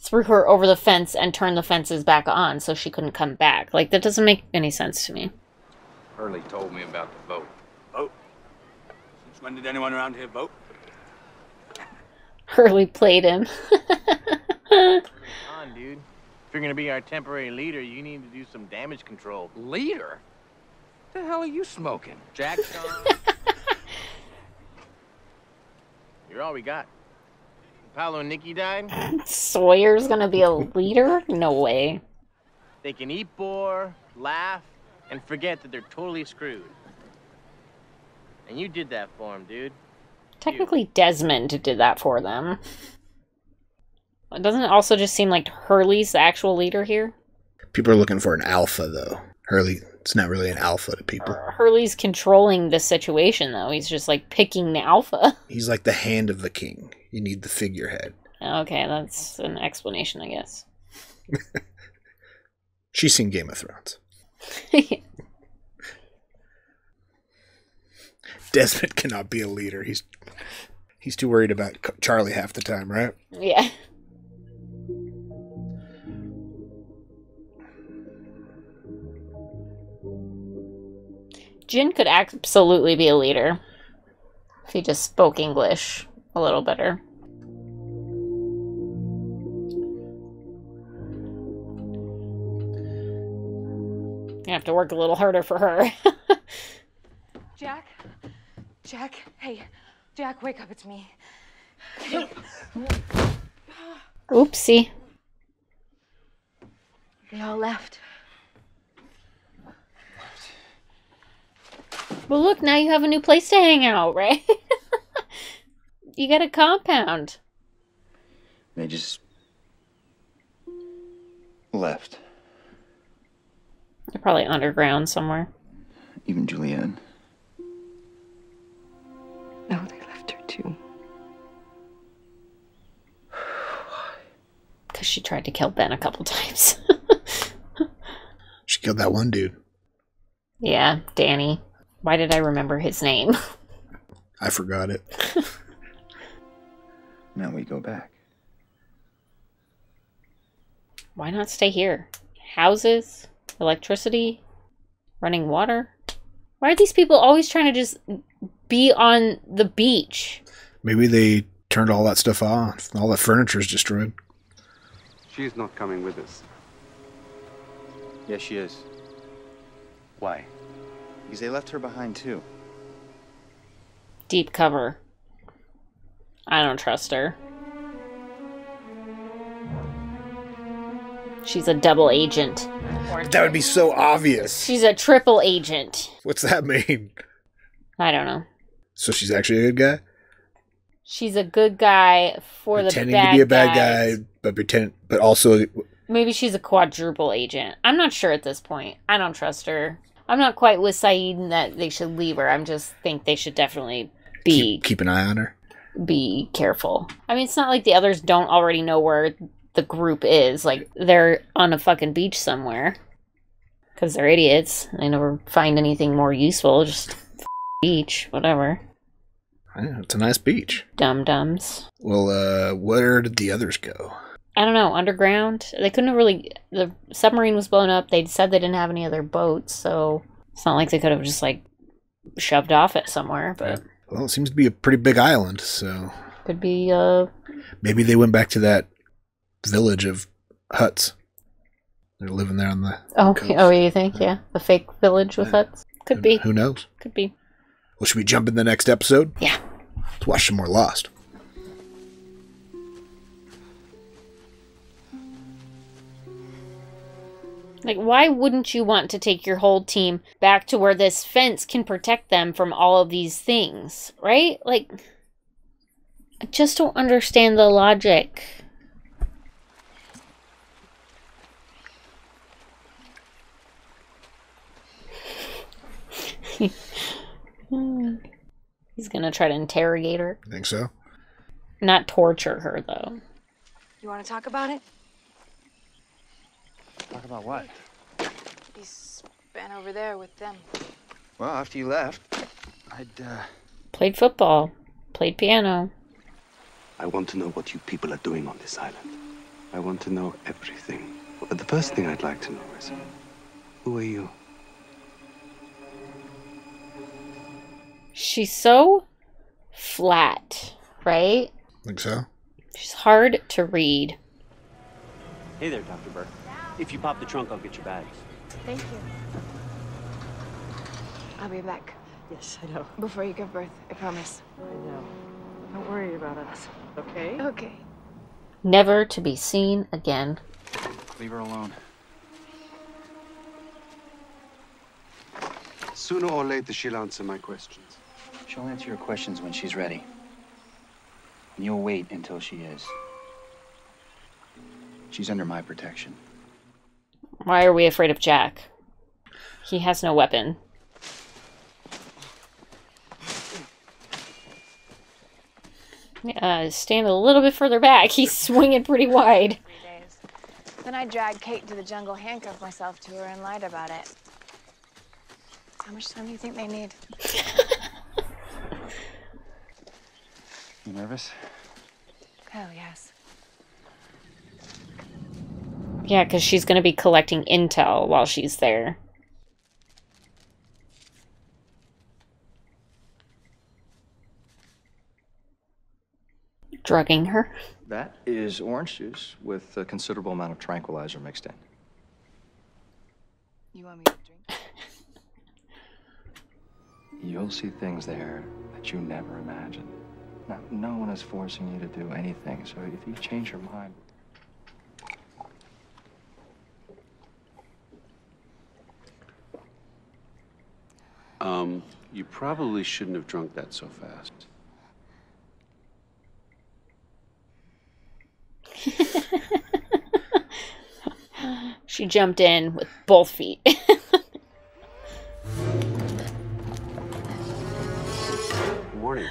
threw her over the fence and turned the fences back on so she couldn't come back? Like, that doesn't make any sense to me. Hurley told me about the vote. Vote? Since when did anyone around here vote? Hurley played him. Come on, dude. If you're gonna be our temporary leader, you need to do some damage control. Leader? What The hell are you smoking? Jack Sean. You're all we got. Paulo and Nikki died. Sawyer's gonna be a leader? No way. They can eat boar, laugh, and forget that they're totally screwed. And you did that for them, dude. Technically, Desmond did that for them. Doesn't it also just seem like Hurley's the actual leader here? People are looking for an alpha, though. Hurley, it's not really an alpha to people. Uh, Hurley's controlling the situation, though. He's just like picking the alpha. He's like the hand of the king. You need the figurehead. Okay, that's an explanation, I guess. She's seen Game of Thrones. Desmond cannot be a leader. He's he's too worried about Charlie half the time, right? Yeah. Jin could absolutely be a leader if he just spoke English a little better. You have to work a little harder for her. Jack? Jack? Hey, Jack, wake up. It's me. Oopsie. They all left. Well, look, now you have a new place to hang out, right? you got a compound. They just left. They're probably underground somewhere. Even Julianne. No, they left her too. Why? Because she tried to kill Ben a couple times. She killed that one dude. yeah, Danny. Why did I remember his name? I forgot it. Now we go back. Why not stay here? Houses, electricity, running water. Why are these people always trying to just be on the beach? Maybe they turned all that stuff off. All that is destroyed. She's not coming with us. Yes, she is. Why? Because they left her behind too. Deep cover. I don't trust her. She's a double agent. That would be so obvious. She's a triple agent. What's that mean? I don't know. So she's actually a good guy? She's a good guy for Pretending the bad to be a bad guys. guy, but pretend but also Maybe she's a quadruple agent. I'm not sure at this point. I don't trust her. I'm not quite with Sayid in that they should leave her. I'm just think they should definitely be keep an eye on her. be careful. I mean, it's not like the others don't already know where the group is. Like they're on a fucking beach somewhere because they're idiots. They never find anything more useful. Just beach, whatever. Yeah, it's a nice beach. Dum dums. Well, uh, where did the others go? I don't know. Underground. They couldn't have really. The submarine was blown up. They said they didn't have any other boats, so it's not like they could have just like shoved off it somewhere. But Well, it seems to be a pretty big island, so could be. uh maybe they went back to that village of huts. They're living there on the. Oh, coast. oh, you think? Yeah, the fake village with huts. Could be. Who knows? Could be. Well, should we jump in the next episode? Yeah. Let's watch some more Lost. Like, why wouldn't you want to take your whole team back to where this fence can protect them from all of these things, right? Like, I just don't understand the logic. He's gonna try to interrogate her. Think so? Not torture her, though. You want to talk about it? Talk about what? We spent over there with them. Well, after you left, I'd, uh. Played football, played piano. I want to know what you people are doing on this island. I want to know everything. But the first thing I'd like to know is who are you? She's so flat, right? Think so? She's hard to read. Hey there, Dr. Burke. If you pop the trunk, I'll get your bags. Thank you. I'll be back. Yes, I know. Before you give birth, I promise. I know. Don't worry about us, okay? Okay. Never to be seen again. Leave her alone. Sooner or later, she'll answer my questions. She'll answer your questions when she's ready. And you'll wait until she is. She's under my protection. Why are we afraid of Jack? He has no weapon. Uh, stand a little bit further back. He's swinging pretty wide. Then I dragged Kate into the jungle, handcuffed myself to her, and lied about it. How much time do you think they need? You nervous? Oh, yes. Yeah, because she's going to be collecting intel while she's there. Drugging her. That is orange juice with a considerable amount of tranquilizer mixed in. You want me to drink? You'll see things there that you never imagined. Now, no one is forcing you to do anything, so if you change your mind, Um, you probably shouldn't have drunk that so fast. She jumped in with both feet. Good morning.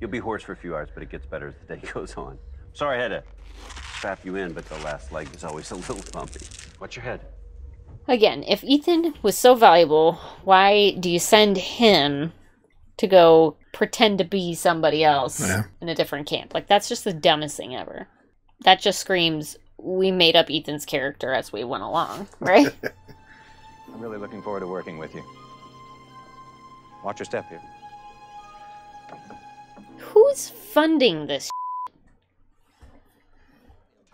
You'll be hoarse for a few hours, but it gets better as the day goes on. Sorry I had to strap you in, but the last leg is always a little bumpy. Watch your head? Again, if Ethan was so valuable, why do you send him to go pretend to be somebody else Yeah. in a different camp? Like, that's just the dumbest thing ever. That just screams, we made up Ethan's character as we went along, right? I'm really looking forward to working with you. Watch your step here. Who's funding this?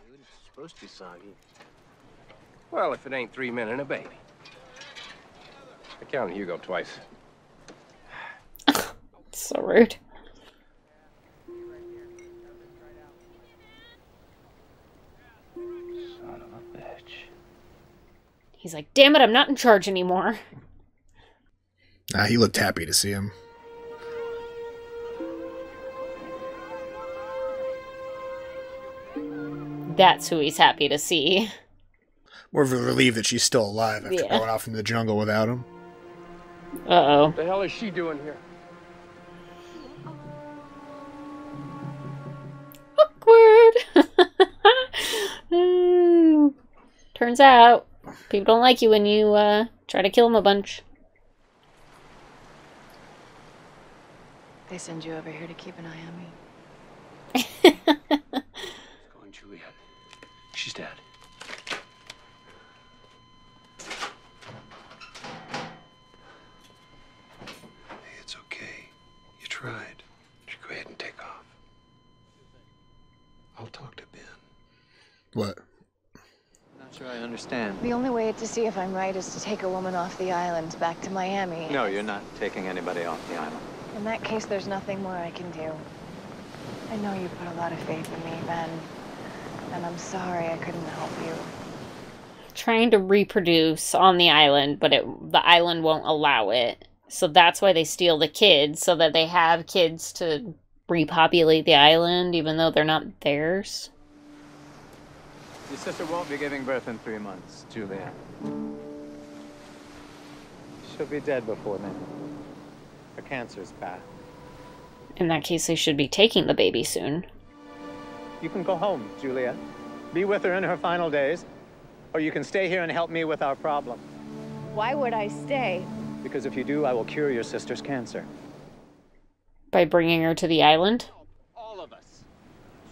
Dude, it's supposed to be soggy. Well, if it ain't three men and a baby. I counted Hugo twice. so rude. Son of a bitch. He's like, damn it, I'm not in charge anymore. Nah, he looked happy to see him. That's who he's happy to see. More of a relief that she's still alive after Yeah. going off into the jungle without him. Uh oh. What the hell is she doing here? Awkward. Turns out, people don't like you when you uh, try to kill them a bunch. They send you over here to keep an eye on me. Going, Juliet. She's dead. Hey, it's okay. You tried. You go ahead and take off. I'll talk to Ben. What? I'm Not sure I understand. The only way to see if I'm right is to take a woman off the island back to Miami. No, you're not taking anybody off the island. In that case, there's nothing more I can do. I know you put a lot of faith in me, Ben. And I'm sorry I couldn't help you. Trying to reproduce on the island, but it, the island won't allow it. So that's why they steal the kids, so that they have kids to repopulate the island, even though they're not theirs. Your sister won't be giving birth in three months, Juliet. She'll be dead before then. Her cancer's bad. In that case, they should be taking the baby soon. You can go home, Juliet. Be with her in her final days. Or you can stay here and help me with our problem. Why would I stay? Because if you do, I will cure your sister's cancer. By bringing her to the island? All of us.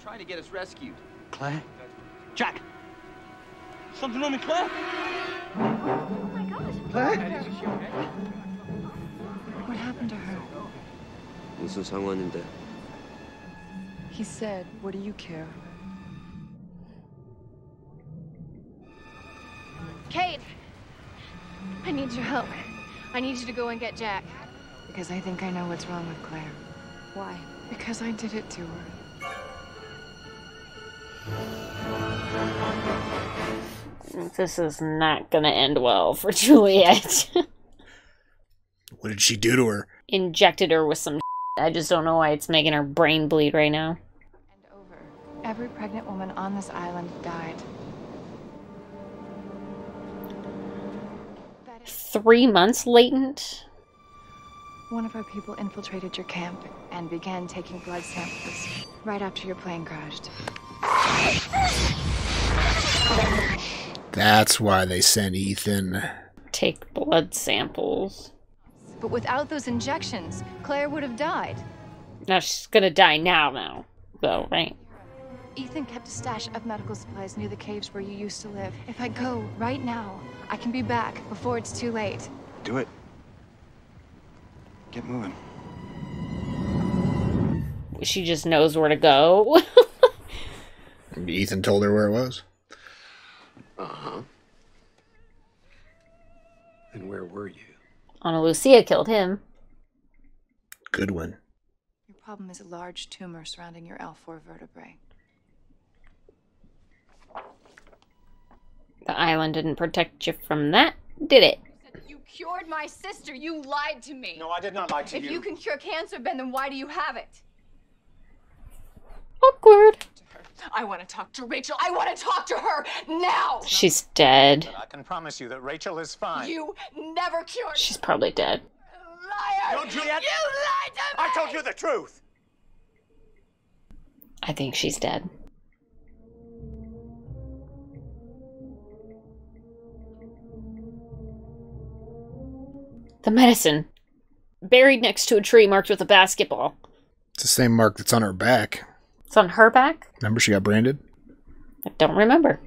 Trying to get us rescued. Clay? Jack! Something wrong with Claire? What happened to her? 무슨 상황인데? He said, what do you care? Kate! I need your help. I need you to go and get Jack. Because I think I know what's wrong with Claire. Why? Because I did it to her. This is not gonna end well for Juliet. What did she do to her? Injected her with some I just don't know why it's making her brain bleed right now. And over. Every pregnant woman on this island died. Three months latent? One of our people infiltrated your camp and began taking blood samples right after your plane crashed. That's why they sent Ethan. Take blood samples. But without those injections, Claire would have died. Now she's gonna die now, now. Though, right? Ethan kept a stash of medical supplies near the caves where you used to live. If I go right now, I can be back before it's too late. Do it. Get moving. She just knows where to go. Ethan told her where it was. Uh huh. And where were you? Ana Lucia killed him. Good one. Your problem is a large tumor surrounding your L4 vertebrae. The island didn't protect you from that, did it? You cured my sister. You lied to me. No, I did not lie to if you. If you can cure cancer, Ben, then why do you have it? Awkward. I want to talk to Rachel. I want to talk to her now. She's dead. I can promise you that Rachel is fine. You never cured. She's probably dead. Liar! No, Juliet. You lied to me. I told you the truth. I think she's dead. The medicine. Buried next to a tree marked with a basketball. It's the same mark that's on her back. It's on her back? Remember she got branded? I don't remember.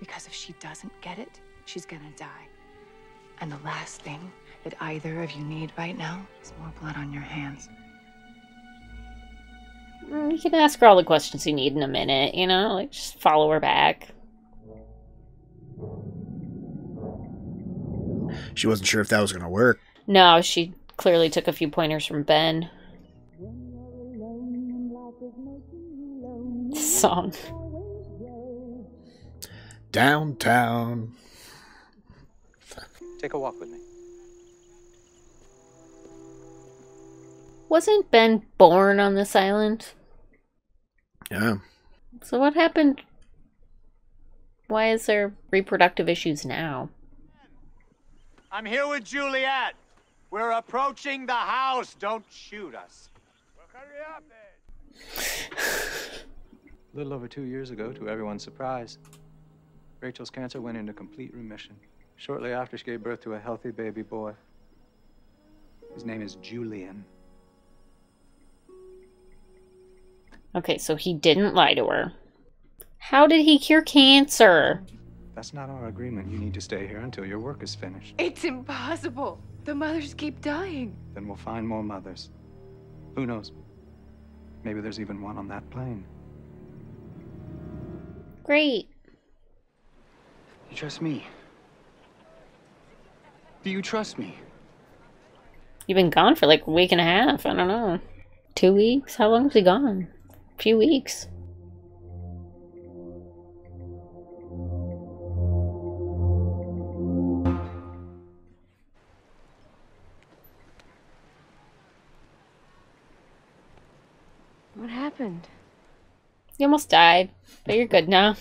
Because if she doesn't get it, she's gonna die. And the last thing that either of you need right now is more blood on your hands. Mm, You can ask her all the questions you need in a minute, you know? Like, just follow her back. She wasn't sure if that was going to work. No, she clearly took a few pointers from Ben. Song. Downtown. Take a walk with me. Wasn't Ben born on this island? Yeah. So what happened? Why is there reproductive issues now? I'm here with Juliet. We're approaching the house. Don't shoot us. A little over two years ago, to everyone's surprise, Rachel's cancer went into complete remission. Shortly after, she gave birth to a healthy baby boy. His name is Julian. Okay, so he didn't lie to her. How did he cure cancer? That's not our agreement. You need to stay here until your work is finished. It's impossible. The mothers keep dying. Then we'll find more mothers. Who knows? Maybe there's even one on that plane. Great. You trust me? Do you trust me? You've been gone for like a week and a half. I don't know. Two weeks? How long was he gone? A few weeks. What happened? He almost died, but you're good now.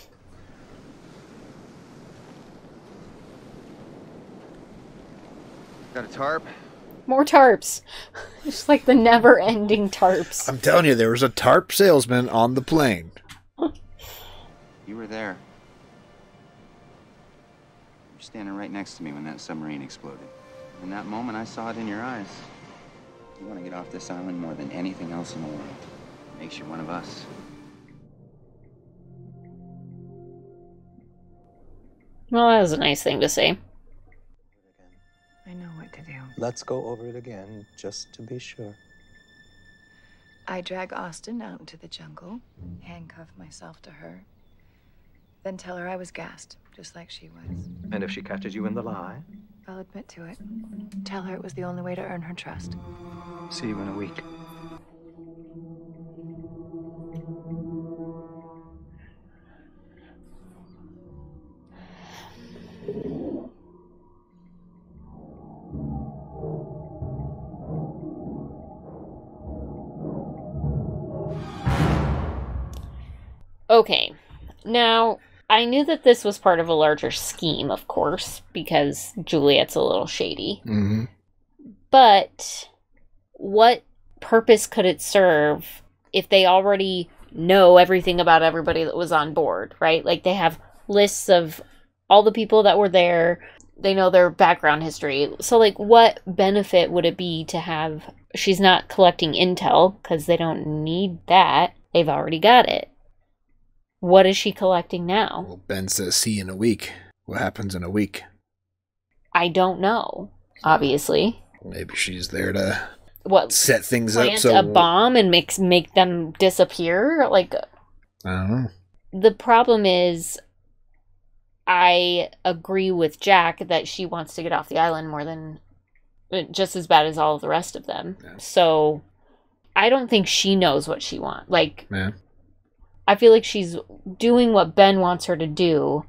Got a tarp? More tarps. Just like the never ending tarps. I'm telling you, there was a tarp salesman on the plane. You were there. You were standing right next to me when that submarine exploded. In that moment, I saw it in your eyes. You want to get off this island more than anything else in the world. Makes you one of us. Well, that was a nice thing to say. I know what to do. Let's go over it again, just to be sure. I drag Austen out into the jungle, handcuff myself to her, then tell her I was gassed, just like she was. And if she catches you in the lie, I'll admit to it. Tell her it was the only way to earn her trust. see you in a week. Okay. Now, I knew that this was part of a larger scheme, of course, because Juliet's a little shady. Mm-hmm. But what purpose could it serve if they already know everything about everybody that was on board, right? Like they have lists of all the people that were there. They know their background history. So like what benefit would it be to have she's not collecting intel cuz they don't need that. They've already got it. What is she collecting now? Well, Ben says see in a week. What happens in a week? I don't know. Obviously. Maybe she's there to What set things up plant so a bomb and makes make them disappear? Like I don't know. the problem is I agree with Jack that she wants to get off the island more than uh, just as bad as all of the rest of them. So I don't think she knows what she wants. Like Yeah. I feel like she's doing what Ben wants her to do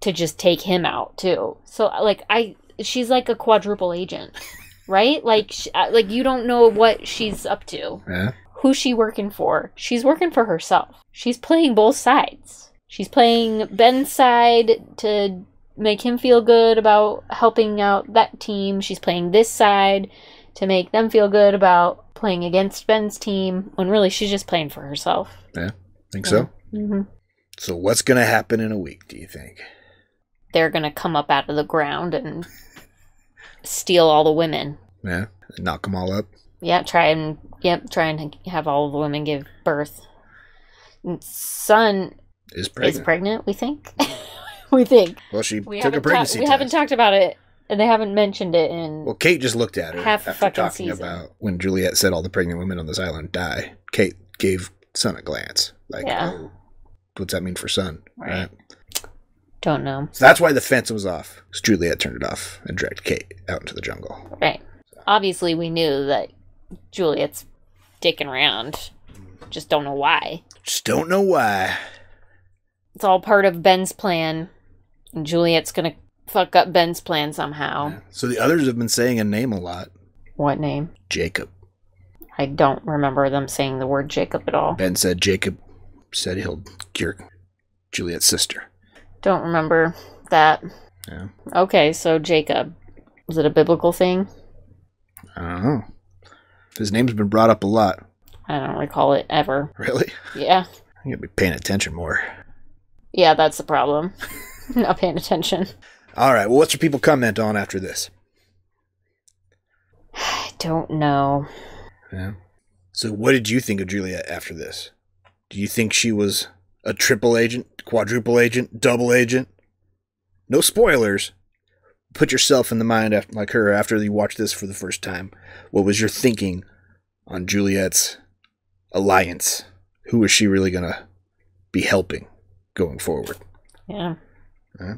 to just take him out too. So like I she's like a quadruple agent, right? Like sh- uh, like you don't know what she's up to. Yeah. Who's she working for? She's working for herself. She's playing both sides. She's playing Ben's side to make him feel good about helping out that team. She's playing this side to make them feel good about playing against Ben's team when really she's just playing for herself. Yeah. Think so? hmm So what's gonna happen in a week, do you think? They're gonna come up out of the ground and steal all the women. Yeah. Knock them all up. Yeah, try and yep, try and have all the women give birth. And Sun Is is pregnant. pregnant. We think. we think. Well, she We took a pregnancy ta- we test. haven't talked about it, and they haven't mentioned it in. Well, Kate just looked at her Half after fucking talking season. about when Juliet said all the pregnant women on this island die. Kate gave Sun a glance, like, Yeah. oh, what's that mean for Sun? Right. Don't know. So that's why the fence was off. 'cause Juliet turned it off and dragged Kate out into the jungle. Right. Obviously, we knew that Juliet's dicking around. Just don't know why. Just don't know why. It's all part of Ben's plan, and Juliet's gonna fuck up Ben's plan somehow. So the others have been saying a name a lot. What name? Jacob. I don't remember them saying the word Jacob at all. Ben said Jacob said he'll cure Juliet's sister. Don't remember that. Yeah. Okay, so Jacob. Was it a biblical thing? I don't know. His name's been brought up a lot. I don't recall it ever. Really? Yeah. I'm gonna be paying attention more. Yeah, that's the problem. Not paying attention. All right. Well, what's your people comment on after this? I don't know. Yeah. So, what did you think of Juliet after this? Do you think she was a triple agent, quadruple agent, double agent? No spoilers. Put yourself in the mind after, like her after you watch this for the first time. What was your thinking on Juliet's alliance? Who is she really gonna be helping going forward? Yeah. Huh?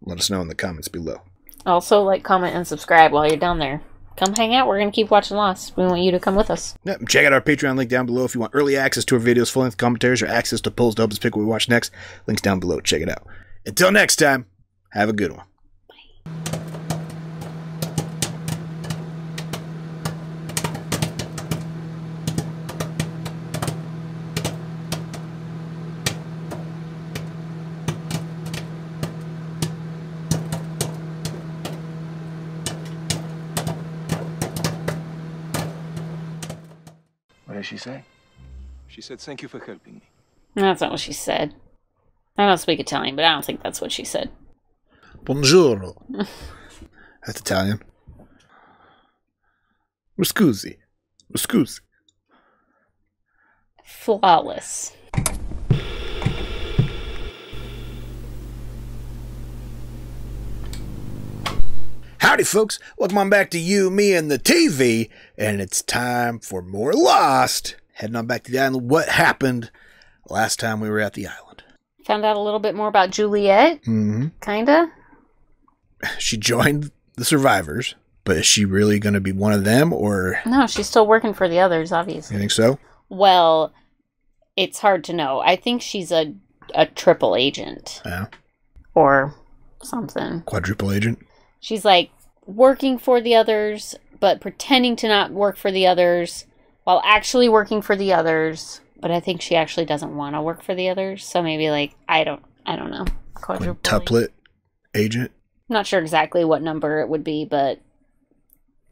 Let us know in the comments below. Also, like, comment, and subscribe while you're down there. Come hang out. We're going to keep watching Lost. We want you to come with us. Check out our Patreon link down below if you want early access to our videos, full length commentaries, or access to polls to help us pick what we watch next. Links down below. Check it out. Until next time, have a good one. What did she say? She said, thank you for helping me. That's not what she said. I don't speak Italian, but I don't think that's what she said. Buongiorno. That's Italian. Scusi. Scusi. Flawless. Howdy, folks. Welcome on back to you, me, and the TV. And it's time for more Lost. Heading on back to the island. What happened last time we were at the island? Found out a little bit more about Juliet, Mm-hmm. kinda. She joined the survivors, but is she really going to be one of them, or No, she's still working for the others, obviously. you think so? Well, it's hard to know. I think she's a a triple agent Yeah. or something. Quadruple agent? She's like working for the others, but pretending to not work for the others while actually working for the others. But I think she actually doesn't want to work for the others. So maybe like I don't I don't know. Tuplet agent? Not sure exactly what number it would be, but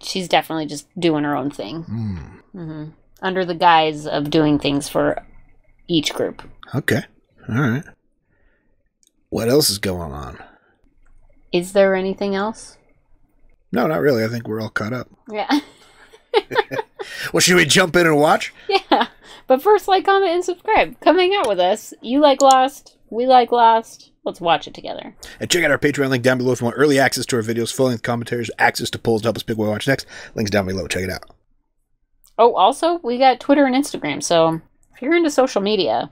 she's definitely just doing her own thing. Hmm. hmm Under the guise of doing things for each group. Okay. All right. What else is going on? Is there anything else? No, not really. I think we're all caught up. Yeah. Well, should we jump in and watch? yeah. But first, like, comment, and subscribe. Come hang out with us. You like Lost. We like Lost. Let's watch it together. And check out our Patreon link down below if you want early access to our videos, full length commentaries, access to polls to help us pick what we watch next. Links down below. Check it out. Oh, also, we got Twitter and Instagram. So if you're into social media,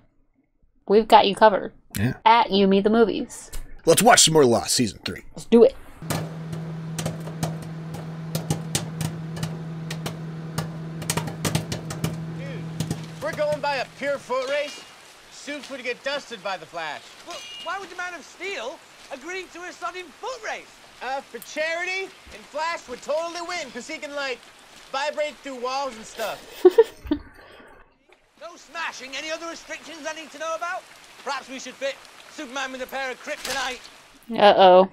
we've got you covered. Yeah. At You Me the Movies. Let's watch some more Lost season three. Let's do it. Dude, We're going by a pure foot race. Supes would get dusted by the Flash. Well, why would the Man of Steel agree to a sodding foot race? Uh, for charity, and Flash would totally win because he can, like, vibrate through walls and stuff. No smashing. Any other restrictions I need to know about? Perhaps we should fit Superman with a pair of kryptonite. Uh oh.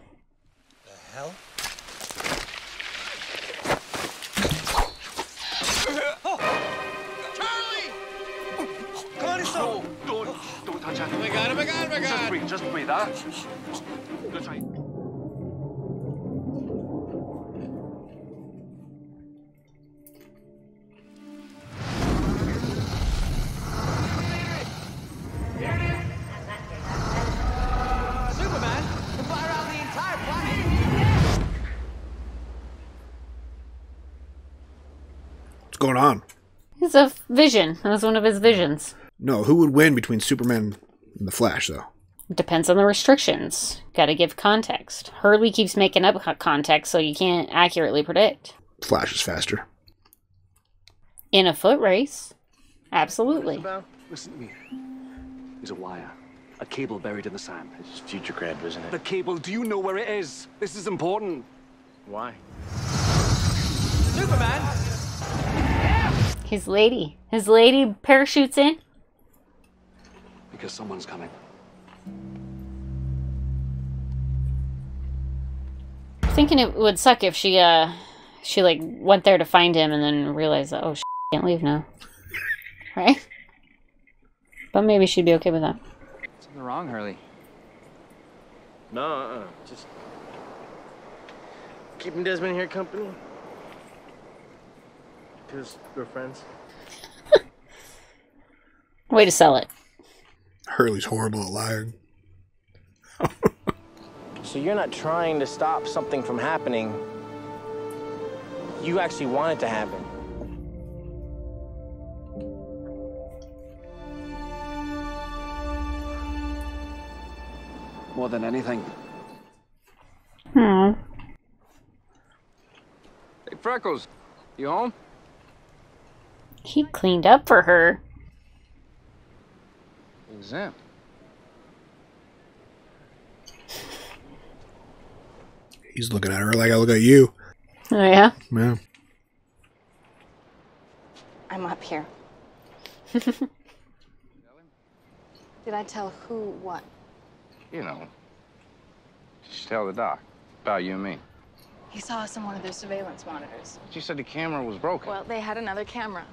The hell? Come on, it's Oh, Don't, don't touch it. Oh my god, oh my god, oh my god. Just breathe, just breathe, huh? Good try. Going on? It's a vision. That was one of his visions. No, who would win between Superman and the Flash, though? Depends on the restrictions. Gotta give context. Hurley keeps making up context, so you can't accurately predict. Flash is faster. In a foot race, absolutely. Listen to me. There's a wire. A cable buried in the sand. It's future crab, isn't it? The cable, do you know where it is? This is important. Why? Superman! His lady. His lady parachutes in. Because someone's coming. Thinking it would suck if she, uh, she like went there to find him and then realized that, oh, sh- can't leave now. Right? But maybe she'd be okay with that. Something wrong, Hurley. No, uh-uh. Just keeping Desmond here company. Because we're friends. Way to sell it. Hurley's horrible at lying. So you're not trying to stop something from happening. You actually want it to happen. More than anything. Hmm. Hey, Freckles, you home? He cleaned up for her. Exempt. He's looking at her like I look at you. Oh, yeah? Yeah. I'm up here. Did I tell who what? You know. Just tell the doc about you and me. He saw us in one of their surveillance monitors. She said the camera was broken. Well, they had another camera.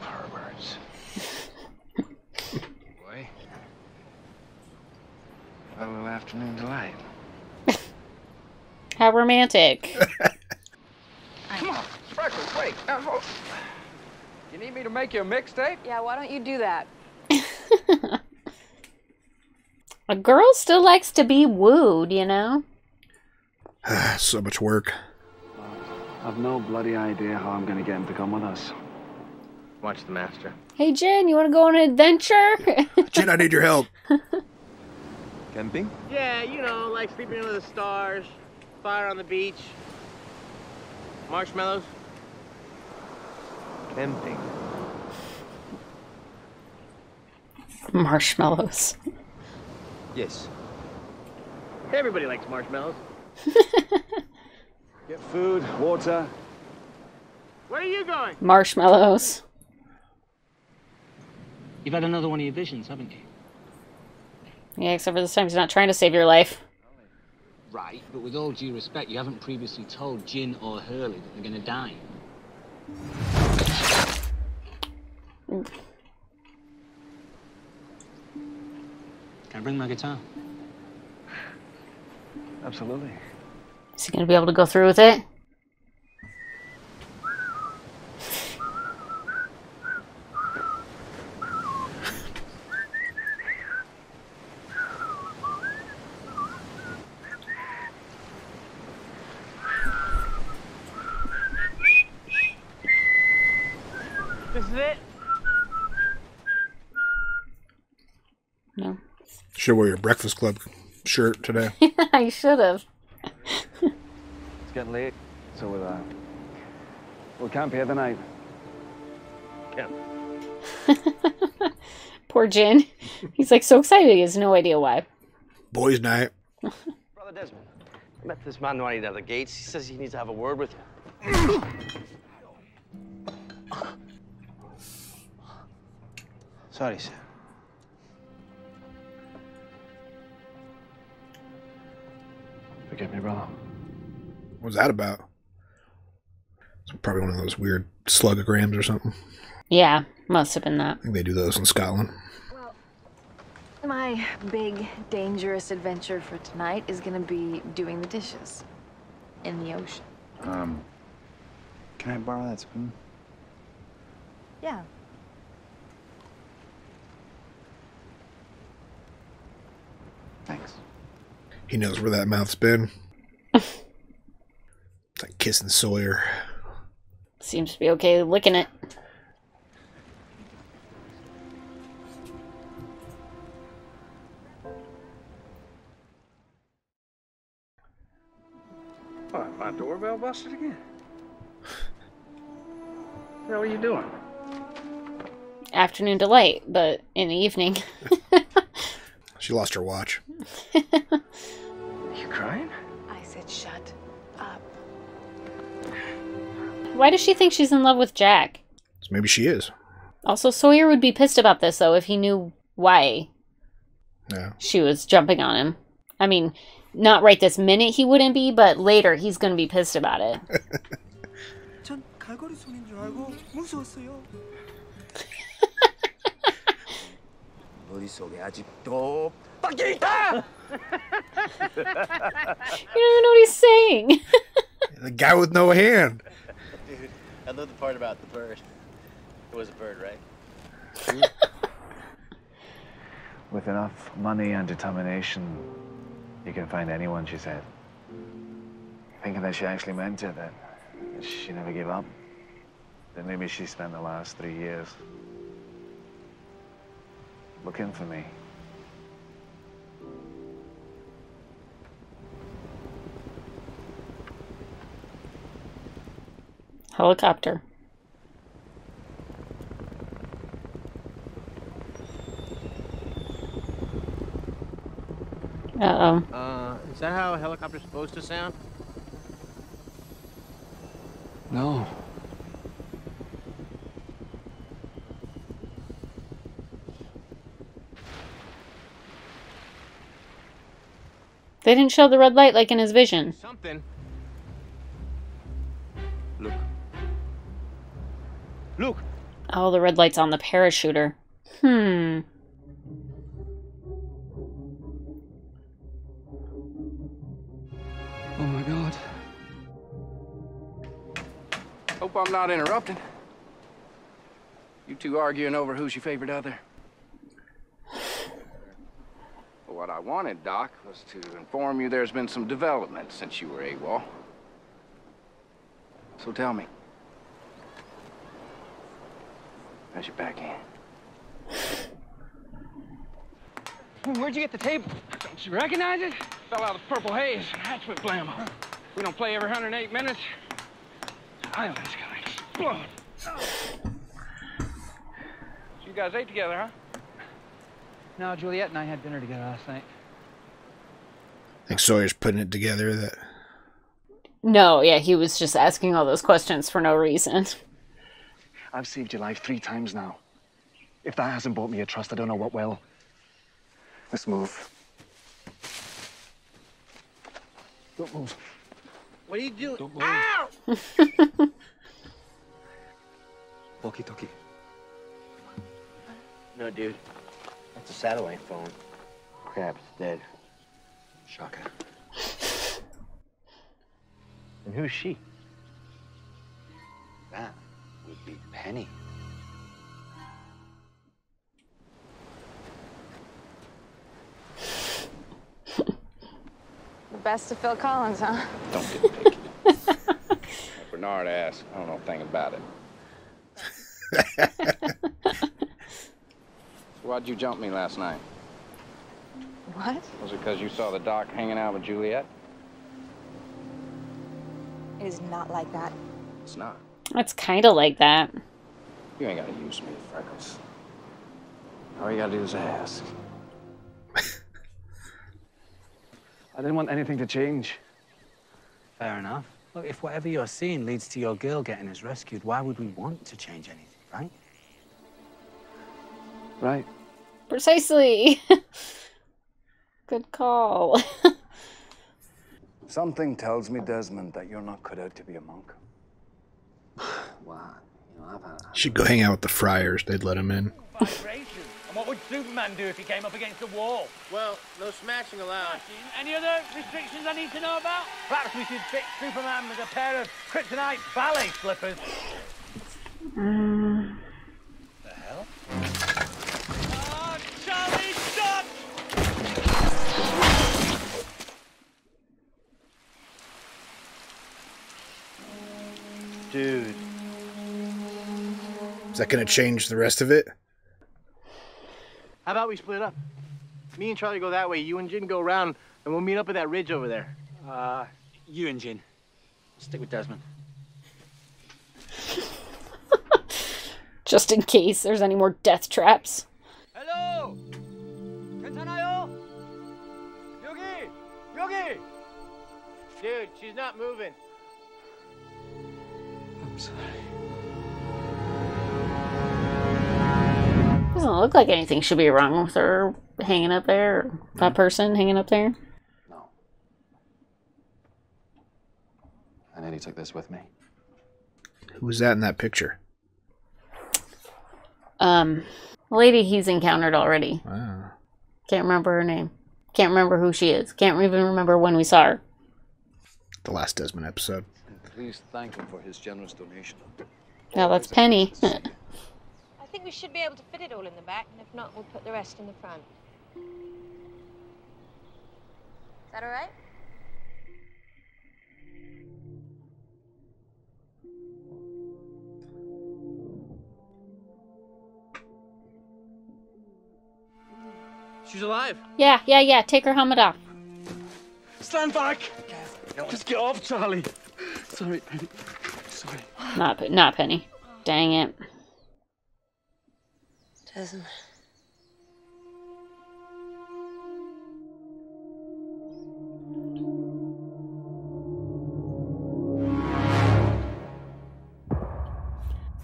Perverts. Boy. A little afternoon delight. How romantic. Come on, Freckles, wait. Now, hold. You need me to make you a mixtape? Yeah, why don't you do that? A girl still likes to be wooed, you know? so much work. I've no bloody idea how I'm gonna get him to come with us. Watch the master. Hey, Jin, you want to go on an adventure? Jin, I need your help. Camping? Yeah, you know, like sleeping under the stars, fire on the beach, marshmallows. Camping. Marshmallows. Yes. Everybody likes marshmallows. Get food, water. Where are you going? Marshmallows. You've had another one of your visions, haven't you? Yeah, except for this time he's not trying to save your life. Right, but with all due respect, you haven't previously told Jin or Hurley that they're going to die. Can I bring my guitar? Absolutely. Is he gonna be able to go through with it? This is it? No. Should wear your Breakfast Club shirt today. I should have. It's getting late, so we'll, uh, we'll camp here the night. Camp. Poor Jin. He's like so excited. He has no idea why. Boys' night. Brother Desmond, I met this man right out the gates. He says he needs to have a word with you. Sorry, sir. Forgive me, brother. What's that about? It's probably one of those weird slugograms or something. Yeah, must have been that. I think they do those in Scotland. Well, my big, dangerous adventure for tonight is gonna be doing the dishes in the ocean. Um, can I borrow that spoon? Yeah. Thanks. He knows where that mouth's been. it's like kissing Sawyer. Seems to be okay licking it. What, my doorbell busted again? What the hell are you doing? Afternoon delight, but in the evening. She lost her watch. You crying? I said shut up. Why does she think she's in love with Jack? So maybe she is. Also, Sawyer would be pissed about this though if he knew why Yeah. she was jumping on him. I mean, not right this minute he wouldn't be, but later he's gonna be pissed about it. 머릿속에 아직도 밖에 있다! You don't even know what he's saying. The guy with no hand. Dude, I love the part about the bird. It was a bird, right? With enough money and determination, you can find anyone, she said. Thinking that she actually meant it, that she never gave up. That maybe she spent the last three years looking for me. Helicopter. Uh oh. Uh, is that how a helicopter's supposed to sound? No. They didn't show the red light like in his vision. Something. Look. Look. Oh, the red light's on the parachuter. Hmm. Oh my god. Hope I'm not interrupting. You two arguing over who's your favorite other? Well, what I wanted, Doc, was to inform you there's been some development since you were AWOL. So tell me. How's your backhand? Where'd you get the table? Don't you recognize it? Fell out of purple haze. Hatchment blammo. We don't play every 108 minutes. The island's gonna explode. You guys ate together, huh? No, Juliet and I had dinner together last night. I think Sawyer's putting it together that No, yeah, he was just asking all those questions for no reason. I've saved your life three times now. If that hasn't bought me a trust, I don't know what will. Let's move. Don't move. What are you doing? Don't move. Ow! Walkie talkie. No, dude. That's a satellite phone. Crab's dead. Shaka. And who's she? That would be Penny. The best of Phil Collins, huh? Don't get picky. Bernard asked. I don't know a thing about it. So why'd you jump me last night? What? Was it because you saw the doc hanging out with Juliet? It is not like that. It's not. It's kind of like that. You ain't gotta use me, Freckles. All you gotta do is ask. I didn't want anything to change. Fair enough. Look, if whatever you're seeing leads to your girl getting us rescued, why would we want to change anything, right? Right. Precisely. Good call. Something tells me, Desmond, that you're not cut out to be a monk. Wow. You know, I've had Should go hang out with the friars. They'd let him in. And what would Superman do if he came up against the wall? Well, no smashing allowed. Any other restrictions I need to know about? Perhaps we should fit Superman with a pair of kryptonite ballet slippers. The that going to change the rest of it? How about we split up? Me and Charlie go that way, you and Jin go around, and we'll meet up at that ridge over there. Uh, you and Jin. Stick with Desmond. Just in case there's any more death traps. Hello! 괜찮아요? 여기! 여기! Dude, she's not moving. I'm sorry. Doesn't look like anything should be wrong with her hanging up there. Or that person hanging up there. No. I nearly took this with me. Who was that in that picture? Um, lady he's encountered already. Wow. Can't remember her name. Can't remember who she is. Can't even remember when we saw her. The last Desmond episode. Please thank him for his generous donation. Yeah, that's Penny. I think we should be able to fit it all in the back, and if not, we'll put the rest in the front. Is that all right? She's alive. yeah, yeah, yeah. Take her helmet off. Stand back! Just get off, Charlie. Sorry, Penny. Sorry. Not, not Penny. Dang it. Desmond.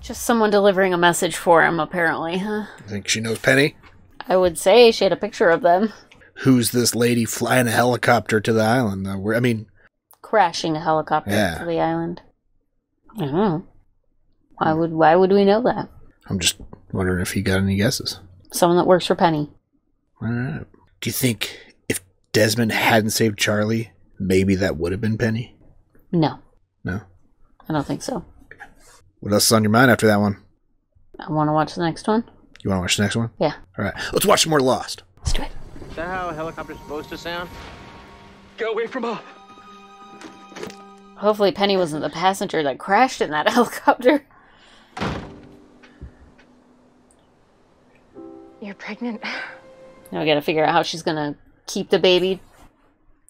Just someone delivering a message for him, apparently, huh? I think she knows Penny. I would say she had a picture of them Who's this lady flying a helicopter to the island? Uh, where, I mean, crashing a helicopter Yeah. to the island. I don't know. Why would Why would we know that? I'm just wondering if he got any guesses. Someone that works for Penny. All right. Do you think if Desmond hadn't saved Charlie, maybe that would have been Penny? No, No. I don't think so. What else is on your mind after that one? I want to watch the next one. You want to watch the next one? Yeah. All right. Let's watch some more Lost. Let's do it. Is that how a helicopter's supposed to sound? Get away from her! Hopefully, Penny wasn't the passenger that crashed in that helicopter. You're pregnant. Now we got to figure out how she's gonna keep the baby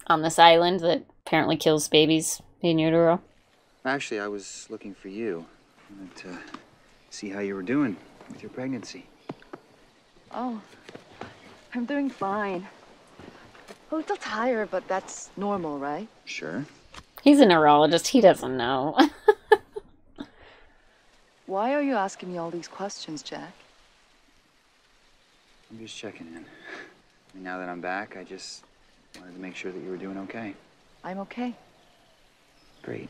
on this island that apparently kills babies in utero. Actually, I was looking for you. I wanted to uh, see how you were doing with your pregnancy. Oh, I'm doing fine. A little tired, but that's normal, right? Sure. He's a neurologist. He doesn't know. Why are you asking me all these questions, Jack? I'm just checking in. I mean, now that I'm back, I just wanted to make sure that you were doing okay. I'm okay. Great.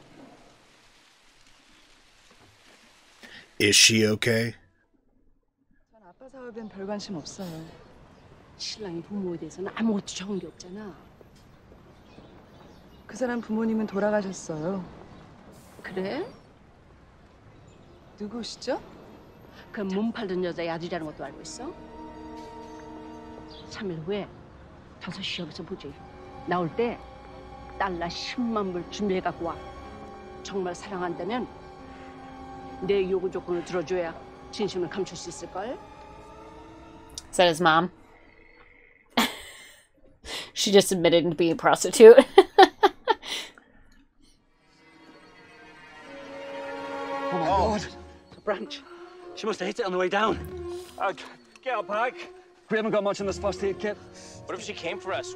Is she okay? 전 아빠 사업엔 별 관심 없어요. 신랑이 부모에 대해서는 아무것도 적은 게 없잖아. 그 사람 부모님은 돌아가셨어요. 그래? 누구시죠? 그 몸 팔던 여자의 아들이라는 것도 알고 있어? 3일 후에 가서 시험에서 보지. 나올 때 달러 10만 불 준비해 갖고 와. 정말 사랑한다면 내 요구 조건을 들어줘야 진심을 감출 수 있을 걸. Is that his mom? she just admitted to being a prostitute. Oh my god! It's a branch. She must have hit it on the way down. Uh, get her back. We haven't got much in this first aid kit. What if she came for us?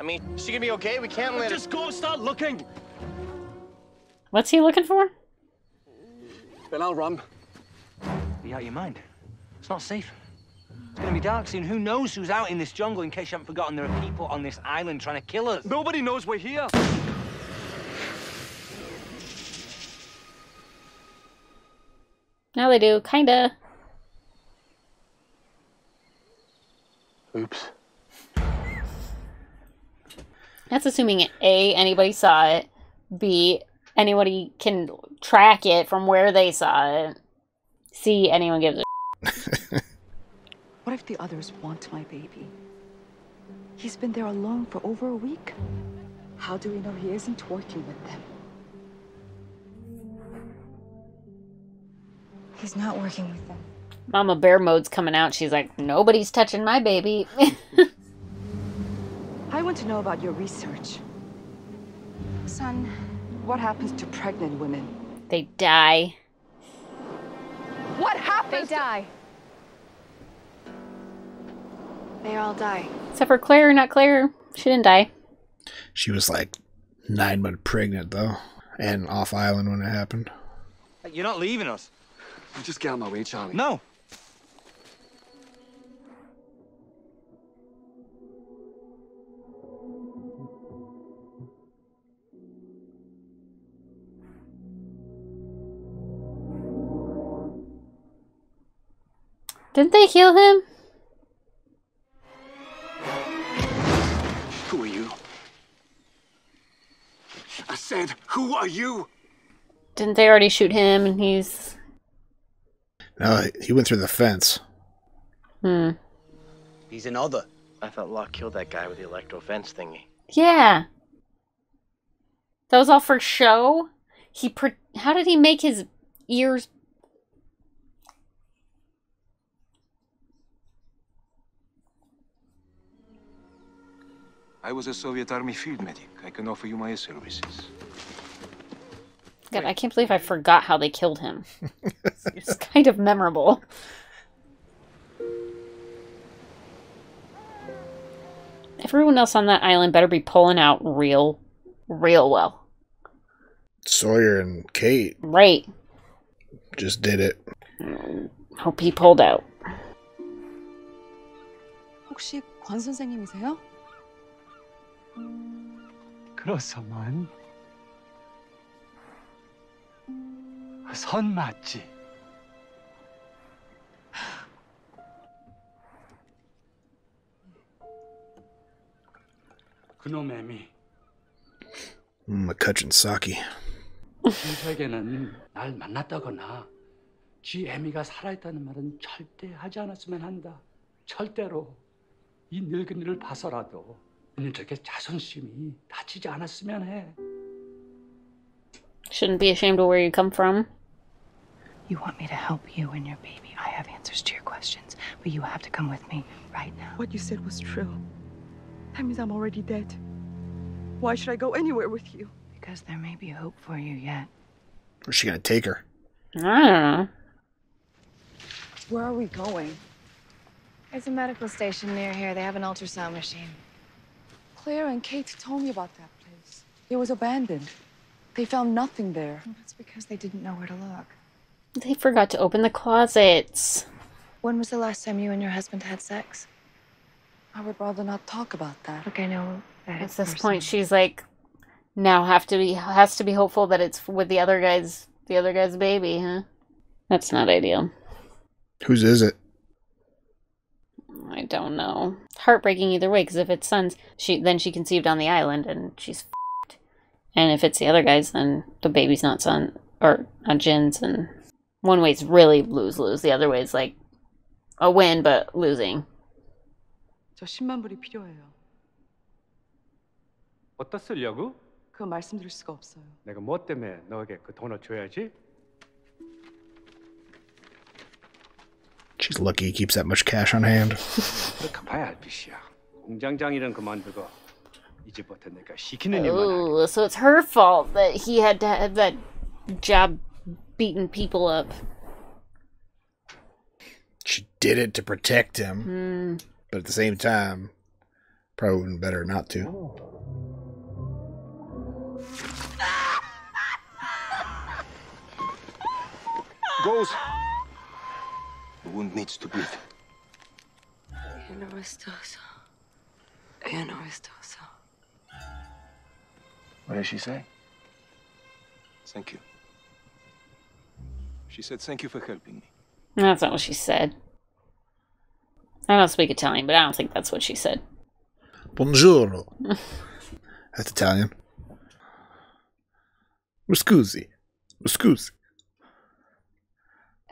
I mean, is she gonna be okay? We can't let. Just go and start looking. What's he looking for? Then I'll run. Be out of your mind. It's not safe. It's gonna be dark soon. Who knows who's out in this jungle? In case you haven't forgotten, there are people on this island trying to kill us. Nobody knows we're here. Now they do, kinda. Oops. That's assuming A, anybody saw it. B, anybody can track it from where they saw it. C, anyone gives a What if the others want my baby? He's been there alone for over a week. How do we know he isn't working with them? He's not working with them. Mama Bear mode's coming out. She's like, nobody's touching my baby. I want to know about your research. Sun, what happens to pregnant women? they die. What happens? They die. They all die. Except for Claire, not Claire. She didn't die. She was like nine months pregnant though, and off island when it happened. You're not leaving us. Just get out of my way, Charlie. No. Didn't they heal him? Who are you? I said, who are you? Didn't they already shoot him and he's. No, he went through the fence. Hmm. He's another. I thought Locke killed that guy with the electro fence thingy. Yeah. That was all for show? He. Pre- How did he make his ears. I was a Soviet Army field medic. I can offer you my services. God, I can't believe I forgot how they killed him. it's kind of memorable. Everyone else on that island better be pulling out real, real well. Sawyer and Kate Right. just did it. Hope he pulled out. 혹시 권 선생님이세요? 그렇소만. 선 맞지? 그놈 애미 Mm, McCutcheon Saki. 신세계는 날 만났다거나 지 애미가 살아있다는 말은 절대 하지 않았으면 한다. 절대로 이 늙은이를 봐서라도 녀석의 자존심이 다치지 않았으면 해. Shouldn't be ashamed of where you come from. You want me to help you and your baby. I have answers to your questions, but you have to come with me right now. What you said was true. That means I'm already dead. Why should I go anywhere with you? Because there may be hope for you yet. Where's she gonna take her? I don't know. Where are we going? There's a medical station near here. They have an ultrasound machine. Claire and Kate told me about that place. It was abandoned. They found nothing there. That's because they didn't know where to look. They forgot to open the closets. When was the last time you and your husband had sex? I would rather not talk about that. Look, I know that At it's this personal. point, she's like, now have to be has to be hopeful that it's with the other guy's the other guy's baby, huh? That's not ideal. Whose is it? I don't know. Heartbreaking either way, because if it's sons, she then she conceived on the island and she's f***ed. And if it's the other guys, then the baby's not son or not Jin's, and one way's really lose lose. The other way's like a win but losing. 저 10만 불이 필요해요. 어디다 쓰려고? 그거 말씀드릴 수가 없어요. 내가 뭐 때문에 너에게 그 돈을 줘야지? She's lucky he keeps that much cash on hand. 그렇게 봐야 할 짓이야. 공장장 일은 그만두고 이제부터 내가 시키는 일만 하. Oh, so it's her fault that he had to have that job beating people up. She did it to protect him, Hmm. but at the same time, probably would better not to. Goes. The wound needs to breathe. Io non restoso. Io non restoso. What did she say? Thank you. She said thank you for helping me. That's not what she said. I don't speak Italian, but I don't think that's what she said. Buongiorno. That's Italian. Scusi. Scusi.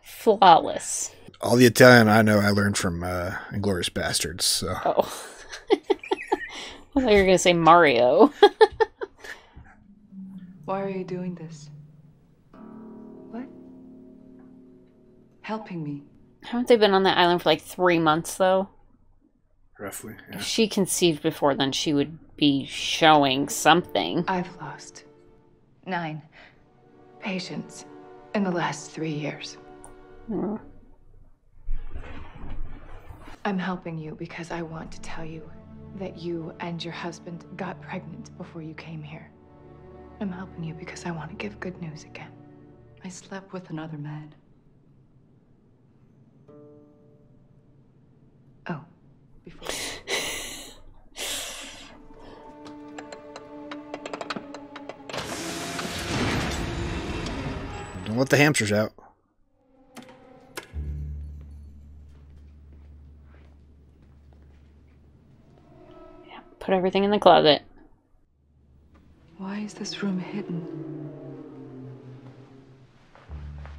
Flawless. All the Italian I know I learned from uh, Inglourious Basterds. So Oh. I thought you were going to say Mario. Why are you doing this? What? Helping me. Haven't they been on that island for like three months, though? roughly, If she conceived before then, she would be showing something. I've lost nine patients in the last three years. Hmm. I'm helping you because I want to tell you that you and your husband got pregnant before you came here. I'm helping you because I want to give good news again. I slept with another man. Oh. don't let the hamsters out. Put everything in the closet. Why is this room hidden?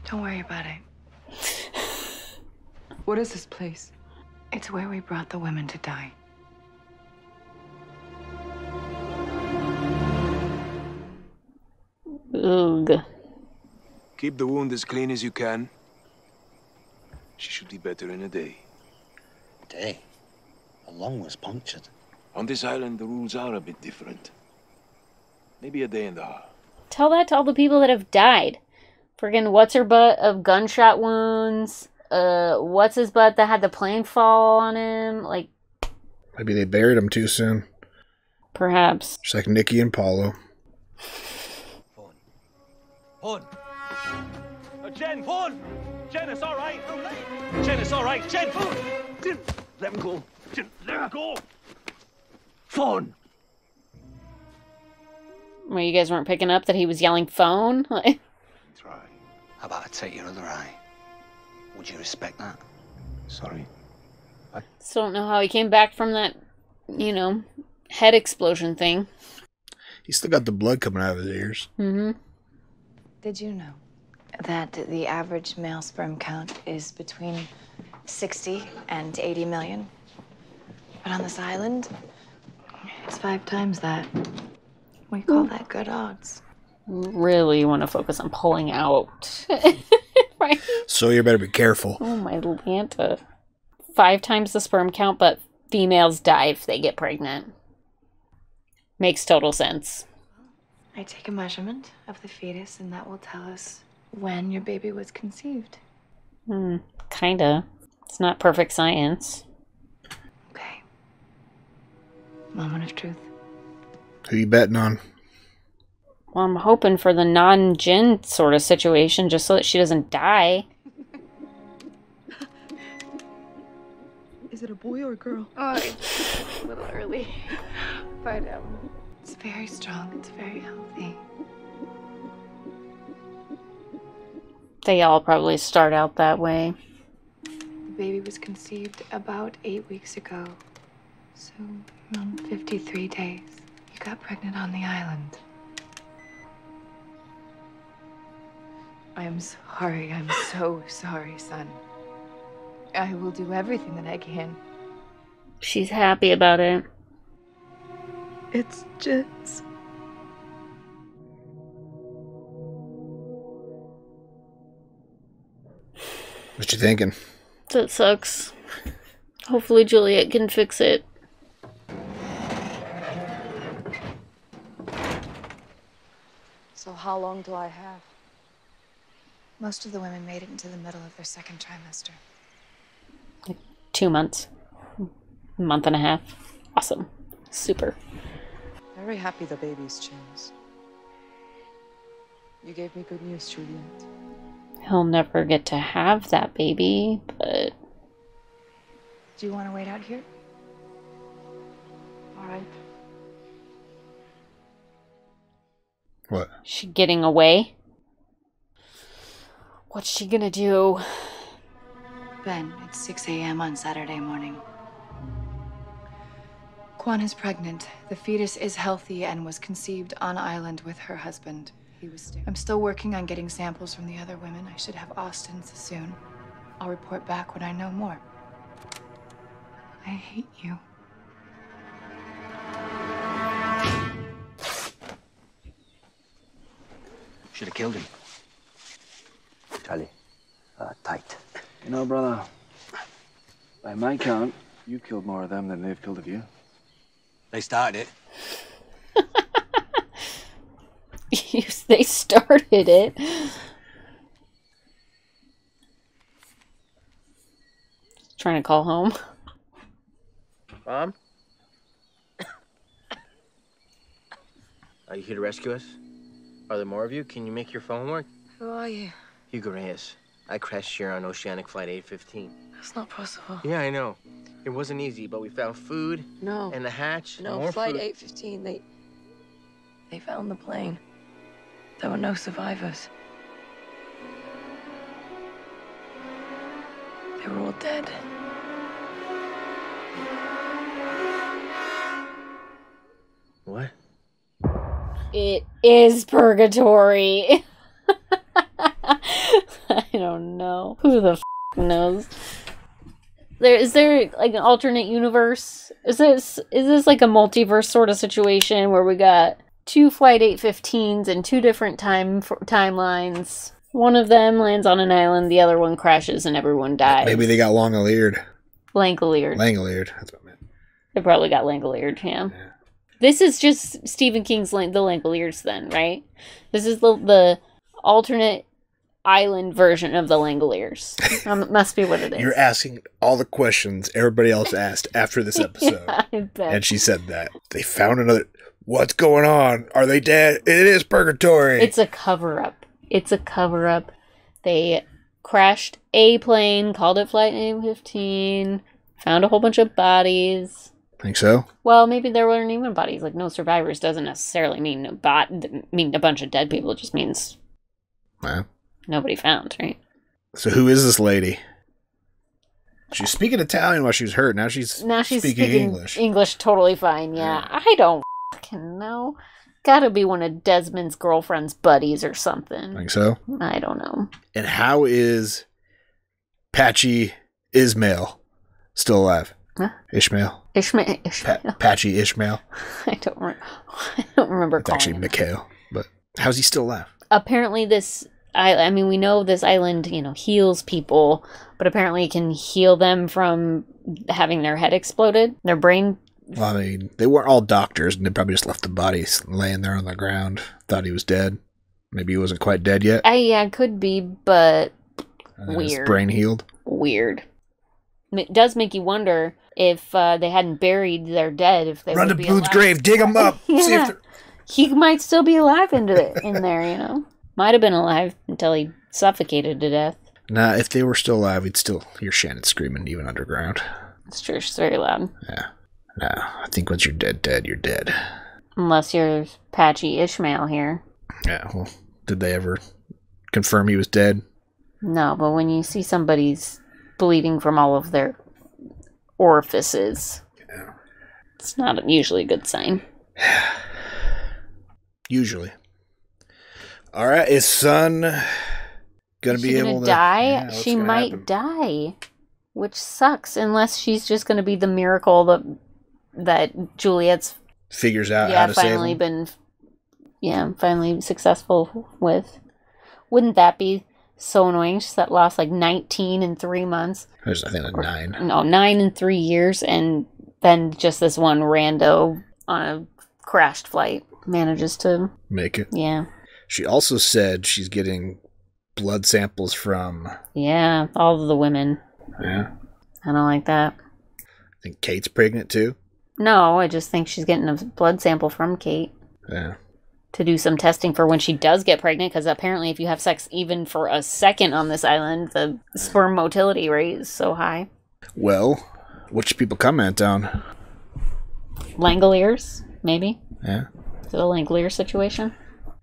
Don't worry about it. What is this place? It's where we brought the women to die. Ugh. Keep the wound as clean as you can. She should be better in a day. Day? A lung was punctured. On this island, the rules are a bit different. Maybe a day and a half. Tell that to all the people that have died. Friggin' what's her butt of gunshot wounds? Uh, what's his butt that had the plane fall on him? Like, Maybe they buried him too soon. perhaps. Just like Nikki and Paulo. Phone. Uh, Jin, phone. Jin, it's all right. Jin, it's all right. Jin, phone. Jin, let him go. Jin, let him go. Phone. Well, you guys weren't picking up that he was yelling phone? Like, How about I take your other eye? Would you respect that? Sorry. I still don't know how he came back from that, you know, head explosion thing. He still got the blood coming out of his ears. Mm-hmm. Did you know that the average male sperm count is between 60 and 80 million? But on this island, it's five times that. We call that good odds. Really want to focus on pulling out. right? So you better be careful. Oh my Lanta. Five times the sperm count, but females die if they get pregnant. Makes total sense. I take a measurement of the fetus, and that will tell us when your baby was conceived. Hmm, kinda. It's not perfect science. Moment of truth. Who you betting on? Well, I'm hoping for the non Jin sort of situation just so that she doesn't die. Is it a boy or a girl? Oh, it's a little early. But um, it's very strong. It's very healthy. They all probably start out that way. The baby was conceived about eight weeks ago. So, around 53 days. You got pregnant on the island. I am sorry. I'm so sorry, Sun. I will do everything that I can. She's happy about it. It's just. What you thinking? That sucks. Hopefully Juliet can fix it. So how long do I have? Most of the women made it into the middle of their second trimester. Two months. Month and a half. Awesome. Super. Very happy the baby's chance. You gave me good news, Juliet. He'll never get to have that baby, but Do you want to wait out here? All right. What? she getting away? What's she gonna do? Ben, it's 6 a.m. on Saturday morning. Kwon is pregnant. The fetus is healthy and was conceived on island with her husband. He was sta- I'm still working on getting samples from the other women. I should have Austen's soon. I'll report back when I know more. I hate you. Should have killed him. Charlie, uh, tight. You know, brother, by my count, you killed more of them than they've killed of you. They started it. they started it. Trying to call home. Mom? Are you here to rescue us? Are there more of you? Can you make your phone work? Who are you? Hugo Reyes. I crashed here on Oceanic Flight 815. That's not possible. Yeah, I know. It wasn't easy, but we found food No. and the hatch. No, more flight food. 815, they. They found the plane. There were no survivors. They were all dead. What? It is purgatory. I don't know. Who the f- knows? There is there like an alternate universe? Is this is this like a multiverse sort of situation where we got two flight 815s and two different time f- timelines? One of them lands on an island, the other one crashes and everyone dies. Maybe they got long-eared. Langolier. Langolier. That's what I meant. They probably got Langoliers, yeah. This is just Stephen King's Lang- The Langoliers, then, right? This is the the alternate island version of the Langoliers. um, must be what it is. You're asking all the questions everybody else asked after this episode. Yeah, I bet. And she said that. They found another. What's going on? Are they dead? It is purgatory. It's a cover up. It's a cover up. They crashed a plane, called it Flight 815, found a whole bunch of bodies. Think so? Well, maybe there weren't even bodies. Like no survivors doesn't necessarily mean a bot mean a bunch of dead people. It just means Wow. nobody found, right? So who is this lady? She's speaking Italian while she was hurt. Now she's Now she's speaking, speaking, English. English totally fine. Yeah, I don't fucking know. Got to be one of Desmond's girlfriend's buddies or something. Think so? I don't know. And how is Patchy Ishmael still alive? Huh? Ishmael. Ishmael. Ishmael. Pa- Patchy Ishmael. I don't. Re- I don't remember It's actually him. Mikhail. But how's he still alive? Apparently, this. I. I mean, we know this island, you know, heals people, but apparently, it can heal them from having their head exploded, their brain. Well, I mean, they weren't all doctors, and they probably just left the body laying there on the ground. Thought he was dead. Maybe he wasn't quite dead yet. I yeah, could be, but and then his weird. brain healed. weird. It does make you wonder if uh, they hadn't buried their dead, if they Run to would be Boone's alive. grave, dig him up. See if Yeah. he might still be alive into it in there. You know, might have been alive until he suffocated to death. Nah, if they were still alive, we'd still hear Shannon screaming even underground. It's true. It's very loud. Yeah. No, I think once you're dead, dead, you're dead. Unless you're Patchy Ishmael here. Yeah. Well, did they ever confirm he was dead? No, but when you see somebody's bleeding from all of their orifices. It's not usually a good sign. Usually. All right, is Sun gonna Is be able to die? Yeah, she might happen? die, which sucks. Unless she's just gonna be the miracle that that Juliet's figures out yeah how to finally been yeah finally successful with. Wouldn't that be so annoying? She's that lost like nineteen in three months. There's I think like nine. No, nine in three years, and then just this one rando on a crashed flight manages to Make it. yeah She also said she's getting blood samples from. yeah all of the women. Yeah. I don't like that. I think Kate's pregnant too. No, I just think she's getting a blood sample from Kate Yeah. To do some testing for when she does get pregnant. Because apparently, if you have sex even for a second on this island, the sperm motility rate is so high. Well, what should people comment on? Langoliers, maybe. Yeah. Is it a Langolier situation?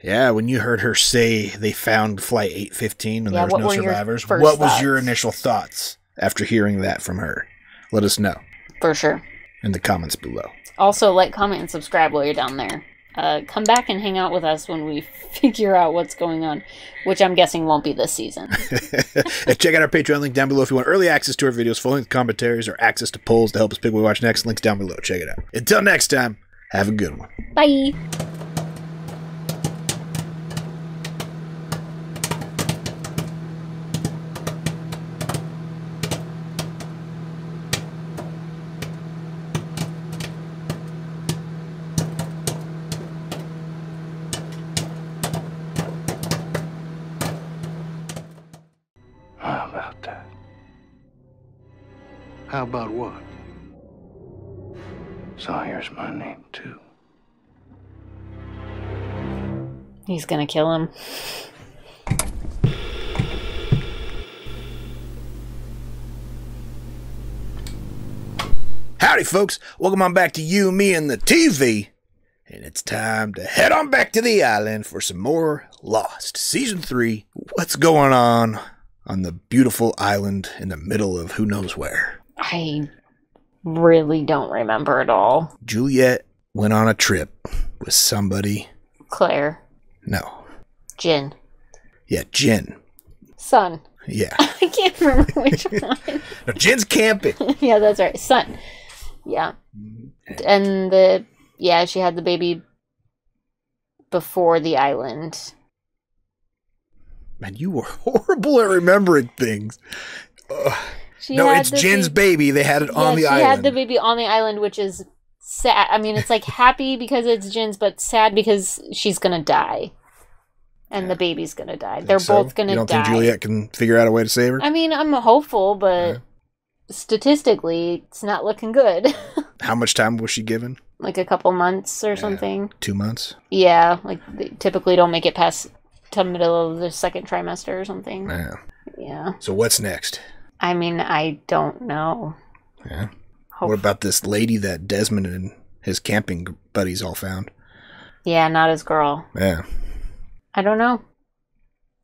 Yeah, when you heard her say they found flight 815 and Yeah, there was no survivors, what was your initial thoughts after hearing that from her? Let us know For sure. in the comments below. Also, like, comment, and subscribe while you're down there. Uh, come back and hang out with us when we figure out what's going on, which I'm guessing won't be this season. and check out our Patreon link down below if you want early access to our videos, full length commentaries, or access to polls to help us pick what we watch next. Links down below. Check it out. Until next time, have a good one. Bye. How about what? Sawyer's my name, too. He's gonna kill him. Howdy, folks. Welcome on back to You, Me, and the TV. And it's time to head on back to the island for some more Lost. Season 3. What's going on on the beautiful island in the middle of who knows where? I really don't remember at all. Juliet went on a trip with somebody. Claire, No. Jin, Yeah, Jin. Sun. Yeah. I can't remember which one. No, Jin's camping. yeah, that's right. Sun. Yeah. Mm-hmm. And the yeah, she had the baby before the island. Man, you were horrible at remembering things. Ugh. She no, it's the Jin's baby. They had it yeah, on the she island. had the baby on the island, which is sad. I mean, it's like happy because it's Jin's, but sad because she's gonna die, and the baby's gonna die. They're So, both gonna You don't die. think Juliet can figure out a way to save her? I mean, I'm hopeful, but statistically, it's not looking good. How much time was she given? like a couple months or something. Two months? Yeah, like they typically don't make it past to middle of the second trimester or something. Yeah. Yeah. So what's next? I mean, I don't know. Yeah. What about this lady that Desmond and his camping buddies all found? Yeah, not his girl. Yeah. I don't know.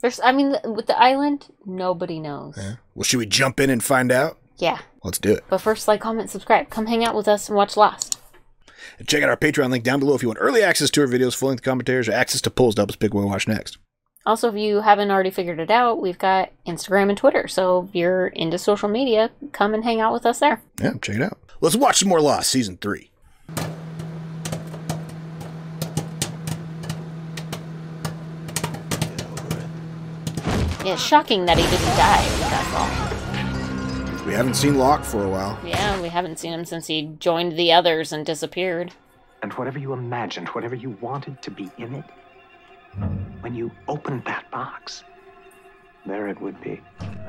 There's, I mean, with the island, nobody knows. yeah. Well, should we jump in and find out? Yeah. Let's do it. But first, like, comment, subscribe. Come hang out with us and watch Lost. And check out our Patreon link down below if you want early access to our videos, full length commentaries, or access to polls to help us pick what we watch next. Also, if you haven't already figured it out, we've got Instagram and Twitter. So if you're into social media, come and hang out with us there. Yeah, check it out. Let's watch some more Lost season three. Yeah, it's shocking that he didn't die. That's all. We haven't seen Locke for a while. Yeah, we haven't seen him since he joined the others and disappeared. And whatever you imagined, whatever you wanted to be in it, when you opened that box, there it would be.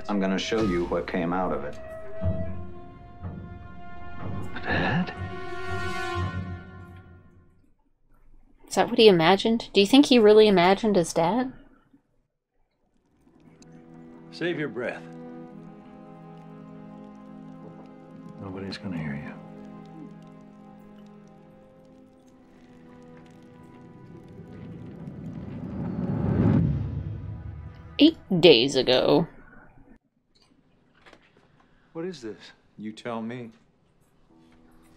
I'm gonna show you what came out of it. Dad? Is that what he imagined? Do you think he really imagined his dad? Save your breath. Nobody's gonna hear you. Eight days ago. What is this? You tell me.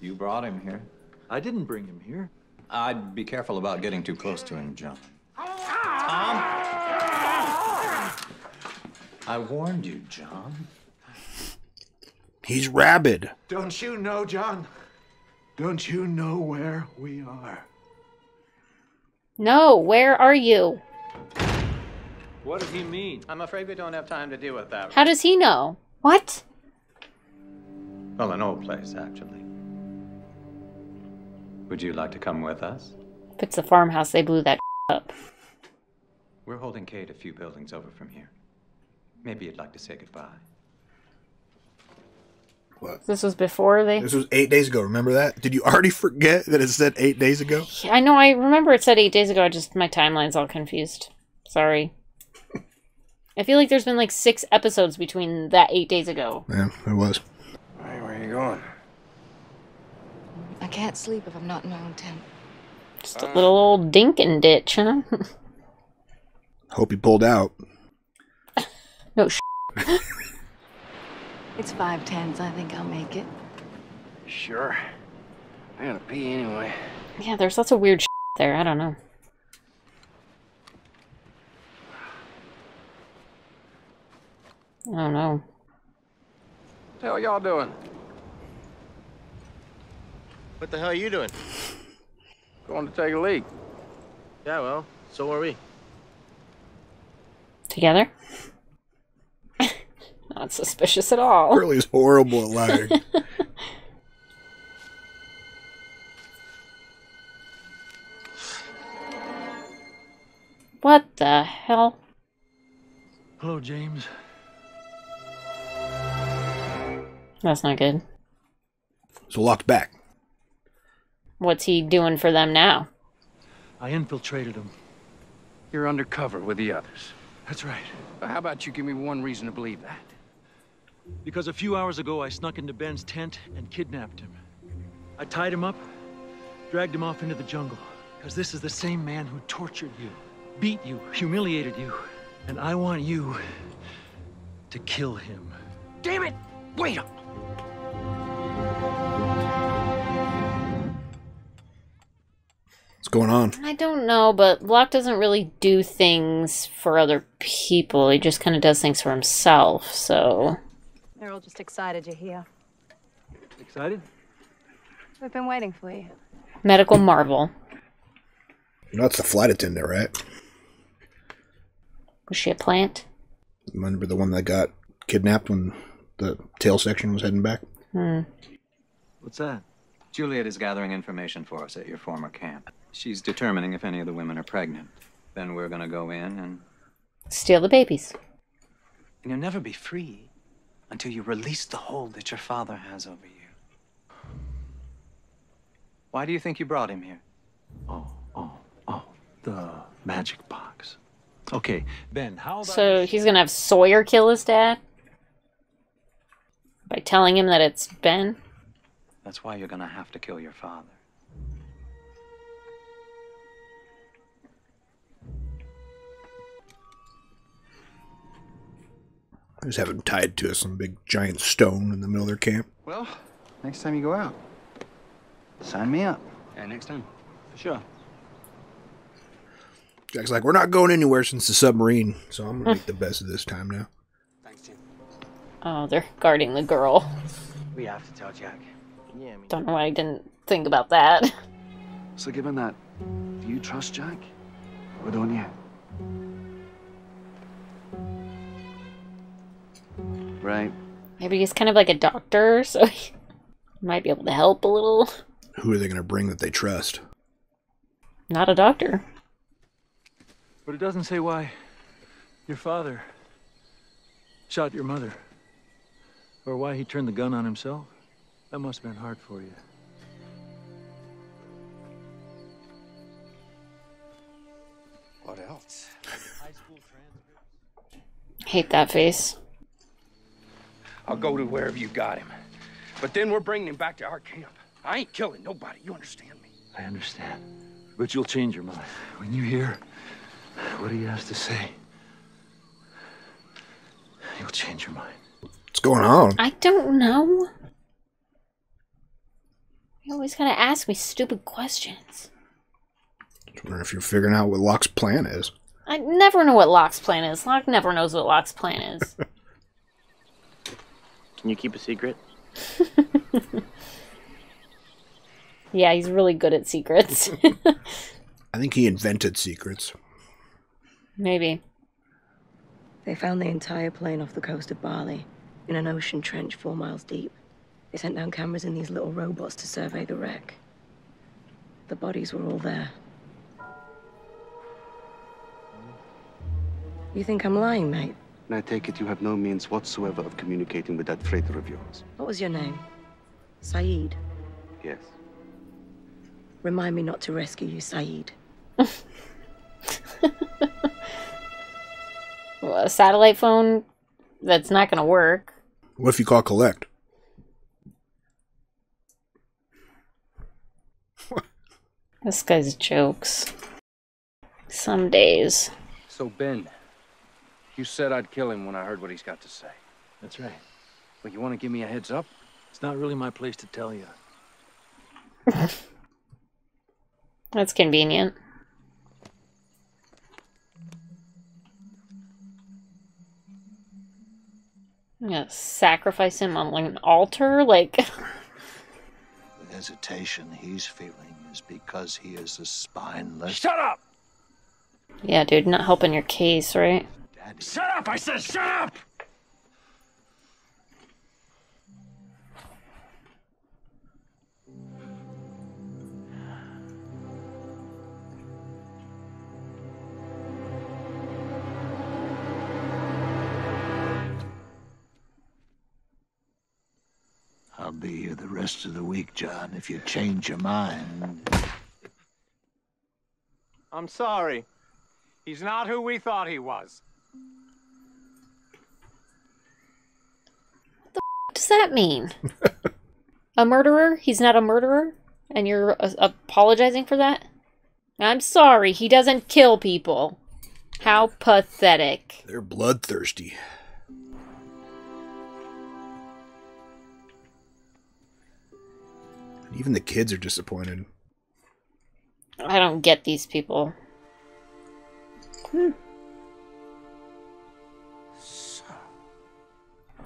You brought him here. I didn't bring him here. I'd be careful about getting too close to him, John. Tom? I warned you, John. He's rabid. Don't you know, John? Don't you know where we are? No, where are you? What does he mean? I'm afraid we don't have time to deal with that. How does he know? What? Well, an old place, actually. Would you like to come with us? If it's a farmhouse, they blew that up. We're holding Kate a few buildings over from here. Maybe you'd like to say goodbye. What? This was before they. This was eight days ago. Remember that? Did you already forget that it said eight days ago? I know. I remember it said eight days ago. I just my timeline's all confused. Sorry. I feel like there's been like six episodes between that eight days ago. Yeah, it was. Hey, where are you going? I can't sleep if I'm not in my own tent. Just a little old dinkin' ditch, huh? Hope you pulled out. no sh. It's five tens. I think I'll make it. Sure. I gotta pee anyway. Yeah, there's lots of weird sh there. I don't know. I don't know. What the hell y'all doing? What the hell are you doing? Going to take a leak. Yeah, well, so are we. Together? Not suspicious at all. Hurley's horrible at lying. What the hell? Hello, James. That's not good. So locked back. What's he doing for them now? I infiltrated him. You're undercover with the others. That's right. How about you give me one reason to believe that? Because a few hours ago, I snuck into Ben's tent and kidnapped him. I tied him up, dragged him off into the jungle. Because this is the same man who tortured you, beat you, humiliated you. And I want you to kill him. Damn it! Wait up! What's going on? I don't know, but Locke doesn't really do things for other people. He just kind of does things for himself, so. They're all just excited you're here. Excited? We've been waiting for you. Medical marvel. You know, that's the flight attendant, right? Was she a plant? Remember the one that got kidnapped when the tail section was heading back? Hmm. What's that? Juliet is gathering information for us at your former camp. She's determining if any of the women are pregnant. Then we're gonna go in and. Steal the babies. And you'll never be free until you release the hold that your father has over you. Why do you think you brought him here? Oh, oh, oh, the magic box. Okay, Ben, how about So he's gonna have Sawyer kill his dad? By telling him that it's Ben? That's why you're gonna have to kill your father. I Just have him tied to some big giant stone in the middle of their camp. Well, next time you go out, sign me up. Yeah, next time. For sure. Jack's like, we're not going anywhere since the submarine, so I'm gonna make the best of this time now. Oh, they're guarding the girl. We have to tell Jack. Yeah, I mean, Don't know why I didn't think about that. So, given that, do you trust Jack? Or don't you? Right. Maybe he's kind of like a doctor, so he might be able to help a little. Who are they gonna bring that they trust? Not a doctor. But it doesn't say why your father shot your mother. Or why he turned the gun on himself. That must have been hard for you. what else? Hate that face. I'll go to wherever you got him. But then we're bringing him back to our camp. I ain't killing nobody. You understand me? I understand. But you'll change your mind when you hear what he has to say. You'll change your mind. What's going on? I don't know. You always gotta ask me stupid questions. I wonder if you're figuring out what Locke's plan is. I never know what Locke's plan is. Locke never knows what Locke's plan is. Can you keep a secret? yeah, he's really good at secrets. I think he invented secrets. Maybe. They found the entire plane off the coast of Bali, in an ocean trench four miles deep. They sent down cameras in these little robots to survey the wreck. The bodies were all there. You think I'm lying, mate? And I take it you have no means whatsoever of communicating with that freighter of yours. What was your name? Sayid. Yes. Remind me not to rescue you, Sayid. Well, a satellite phone that's not gonna work. What if you call collect? This guy's jokes. Some days. So, Ben, you said I'd kill him when I heard what he's got to say. That's right. But you want to give me a heads up? It's not really my place to tell you. That's convenient. Yeah, sacrifice him on like an altar, like The hesitation he's feeling is because he is a spineless. Shut up! Yeah, dude, not helping your case, right? Shut up! I said shut up! I'll be here the rest of the week, John, if you change your mind. I'm sorry. He's not who we thought he was. What the does that mean? a murderer? He's not a murderer? And you're uh, apologizing for that? I'm sorry, he doesn't kill people. How pathetic. They're bloodthirsty. Even the kids are disappointed. I don't get these people. Hmm.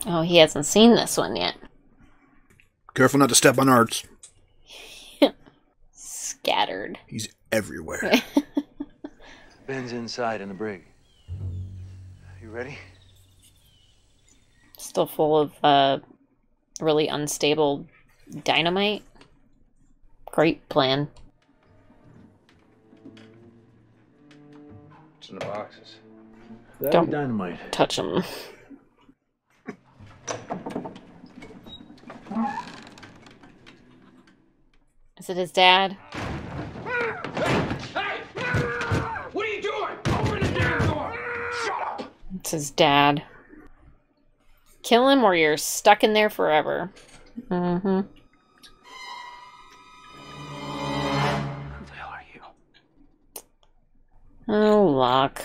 Oh, he hasn't seen this one yet. Careful not to step on Arzt. Scattered. He's everywhere. Ben's inside in the brig. You ready? Still full of uh, really unstable dynamite. Great plan. It's in the boxes. Don't dynamite. touch them. Is it his dad? What are you doing? Open the damn door! Shut up! It's his dad. Kill him or you're stuck in there forever. Mm-hmm. Oh, Locke.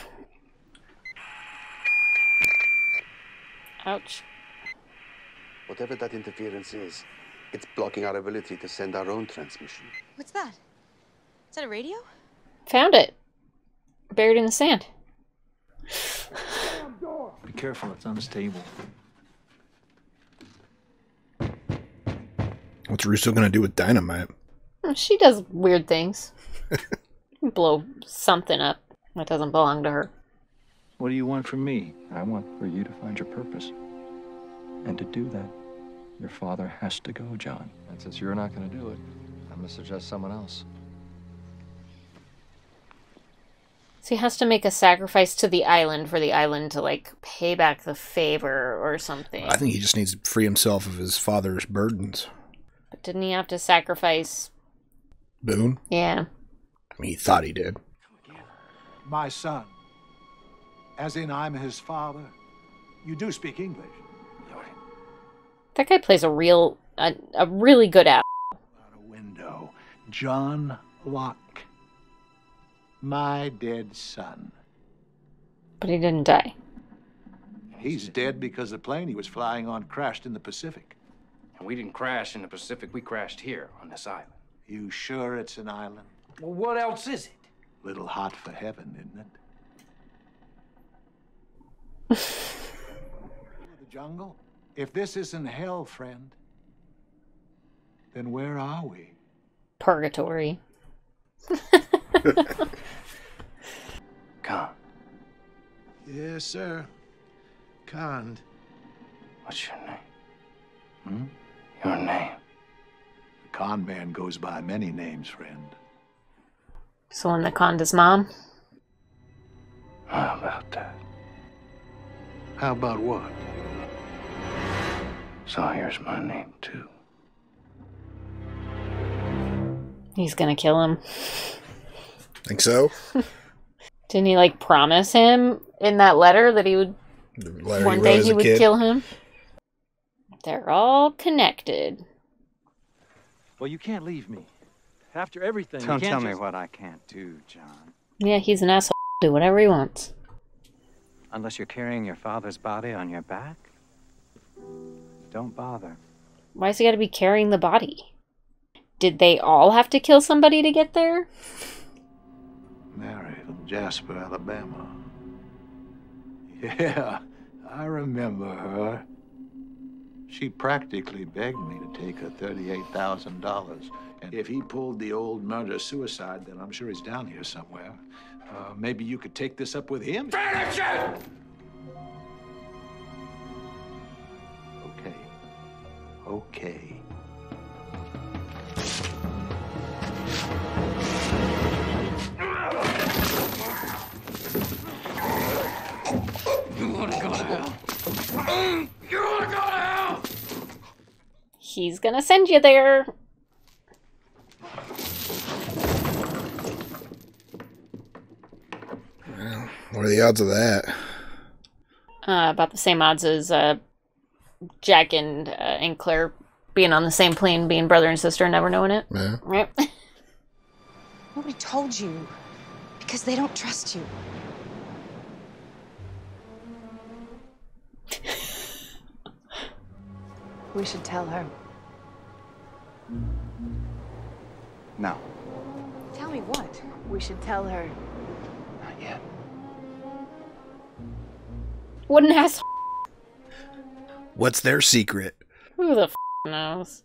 Ouch. Whatever that interference is, it's blocking our ability to send our own transmission. What's that? Is that a radio? Found it. Buried in the sand. Be careful, it's unstable. What's Rousseau gonna do with dynamite? She does weird things. Blow something up that doesn't belong to her. What do you want from me? I want for you to find your purpose. And to do that, your father has to go, John. And since you're not going to do it, I'm going to suggest someone else. So he has to make a sacrifice to the island for the island to like pay back the favor or something. I think he just needs to free himself of his father's burdens. But didn't he have to sacrifice? Boone? Yeah. I mean, he thought he did. My son. As in, I'm his father. You do speak English. That guy plays a real, a, a really good app. Window. John Locke. My dead son. But he didn't die. He's dead because the plane he was flying on crashed in the Pacific. And we didn't crash in the Pacific, we crashed here on this island. You sure it's an island? Well, what else is it? Little hot for heaven, isn't it? the jungle? If this isn't hell, friend, then where are we? Purgatory. Khan, Yes, sir. Cond. what's your name? Hmm? Your name. The con man goes by many names, friend. So when the conned his mom. How about that? How about what? Sawyer's my name, too. He's gonna kill him. Think so? Didn't he like promise him in that letter that he would letter he one wrote day he would kid? kill him? They're all connected. Well, you can't leave me. After everything, Don't can't tell me what I can't do, John. Yeah, he's an asshole. Do whatever he wants. Unless you're carrying your father's body on your back. Don't bother. Why's he gotta be carrying the body? Did they all have to kill somebody to get there? Mary from Jasper, Alabama. Yeah, I remember her. She practically begged me to take her $38,000. And if he pulled the old murder suicide, then I'm sure he's down here somewhere. Uh, maybe you could take this up with him? Finish it! Okay. Okay. You wanna go to hell? You wanna go to hell? He's gonna send you there. What are the odds of that? Uh, about the same odds as uh, Jack and uh, and Claire being on the same plane, being brother and sister, and never knowing it. Yeah. Right? Nobody told you because they don't trust you. We should tell her. No. Tell me what? We should tell her. Not yet. What an asshole. What's their secret? Who the f- knows?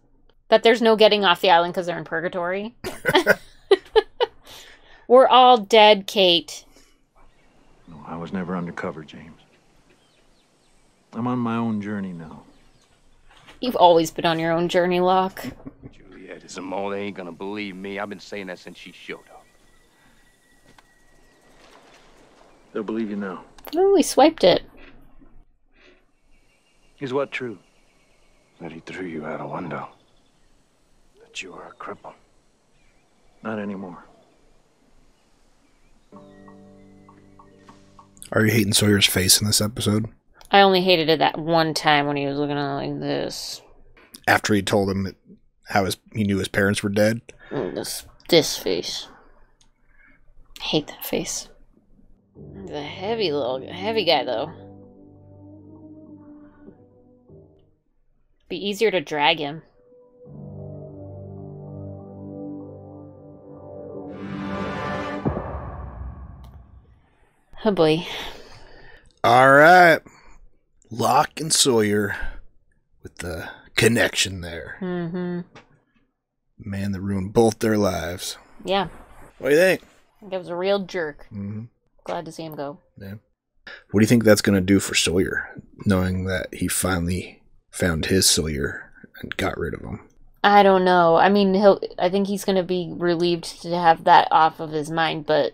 That there's no getting off the island because they're in purgatory. We're all dead, Kate. No, I was never undercover, James. I'm on my own journey now. You've always been on your own journey, Locke. Juliet is a mole. They ain't gonna believe me. I've been saying that since she showed up. They'll believe you now. Oh, we swiped it. Is what true? That he threw you out a window. That you were a cripple. Not anymore. Are you hating Sawyer's face in this episode? I only hated it that one time when he was looking at it like this. After he told him how his he knew his parents were dead. Mm, This this face. I hate that face. The heavy little heavy guy though. Be easier to drag him. Oh boy. All right, Locke and Sawyer with the connection there. Mm-hmm. Man, that ruined both their lives. Yeah. What do you think? I think it was a real jerk. Mhm. Glad to see him go. Yeah. What do you think that's going to do for Sawyer, knowing that he finally found his Sawyer and got rid of him? I don't know. I mean, he'll. I think he's gonna be relieved to have that off of his mind, but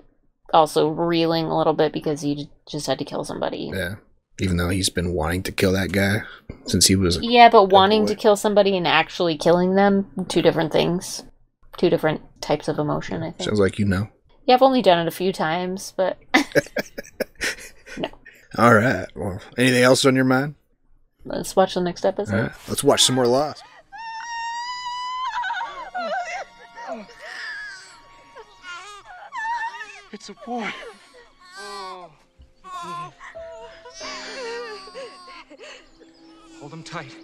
also reeling a little bit because he just had to kill somebody. Yeah. Even though he's been wanting to kill that guy since he was. Yeah, but wanting to kill somebody and actually killing them, two different things. Two different types of emotion, I think. Sounds like you know. Yeah, I've only done it a few times, but No. All right. Well, anything else on your mind? let's watch the next episode. All right. Let's watch some more Lost. It's a boy. Hold him tight.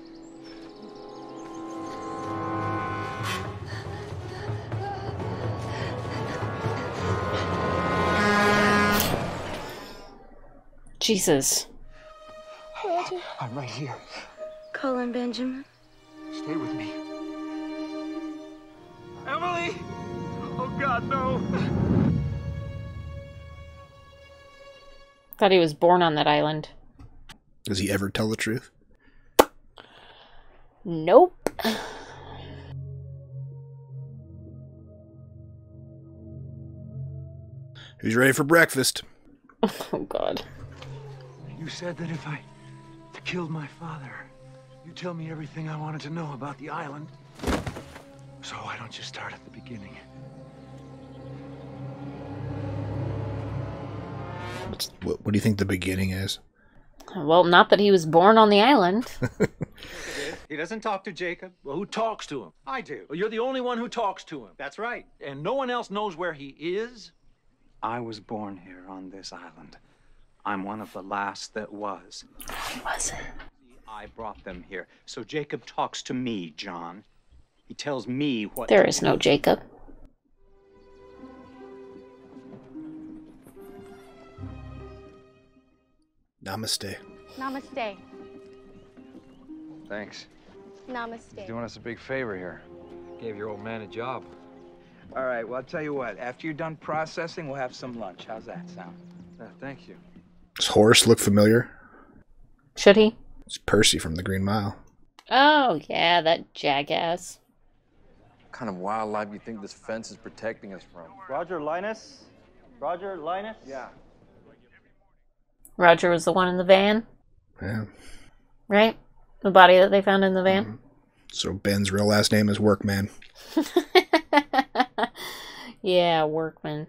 Jesus. Roger. I'm right here. Colin Benjamin. Stay with me. Emily! Oh God, no! Thought he was born on that island. Does he ever tell the truth? Nope. Who's ready for breakfast? Oh God. You said that if I killed my father, you'd tell me everything I wanted to know about the island. So why don't you start at the beginning? What, what do you think the beginning is? Well, not that he was born on the island. He doesn't talk to Jacob. Well, who talks to him? I do. Well, you're the only one who talks to him. That's right. And no one else knows where he is? I was born here on this island. I'm one of the last that was. wasn't. I brought them here. So Jacob talks to me, John. He tells me what. There is no. Jacob. Namaste. Namaste. Thanks. Namaste. He's Doing us a big favor here. Gave your old man a job. All right, well, I'll tell you what. After you're done processing, we'll have some lunch. How's that sound? Yeah, thank you. Does Horace look familiar? Should he? It's Percy from the Green Mile. Oh, yeah, that jackass. What kind of wildlife do you think this fence is protecting us from? Roger Linus? Roger Linus? Yeah. Roger was the one in the van, Yeah. right? The body that they found in the van? Mm-hmm. So Ben's real last name is Workman. Yeah, workman.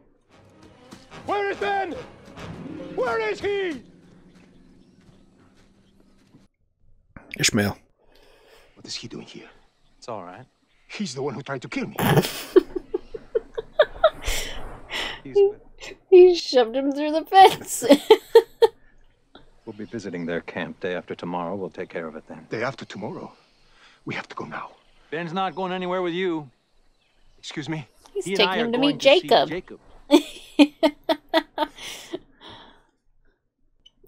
Where is Ben? Where is he? Ishmael. What is he doing here? It's all right. He's the one who tried to kill me. He shoved him through the fence. We'll be visiting their camp day after tomorrow. We'll take care of it then. Day after tomorrow. We have to go now. Ben's not going anywhere with you. Excuse me? He's He taking him to meet see Jacob. Jacob.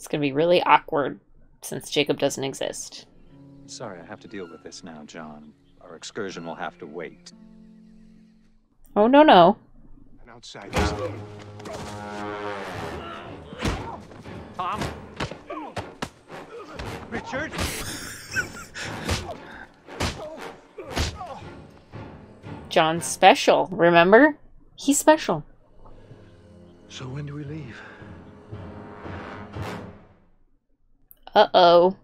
It's gonna be really awkward since Jacob doesn't exist. Sorry, I have to deal with this now, John. Our excursion will have to wait. Oh no no. And outside. Richard? John's special, remember? He's special. So when do we leave? Uh oh.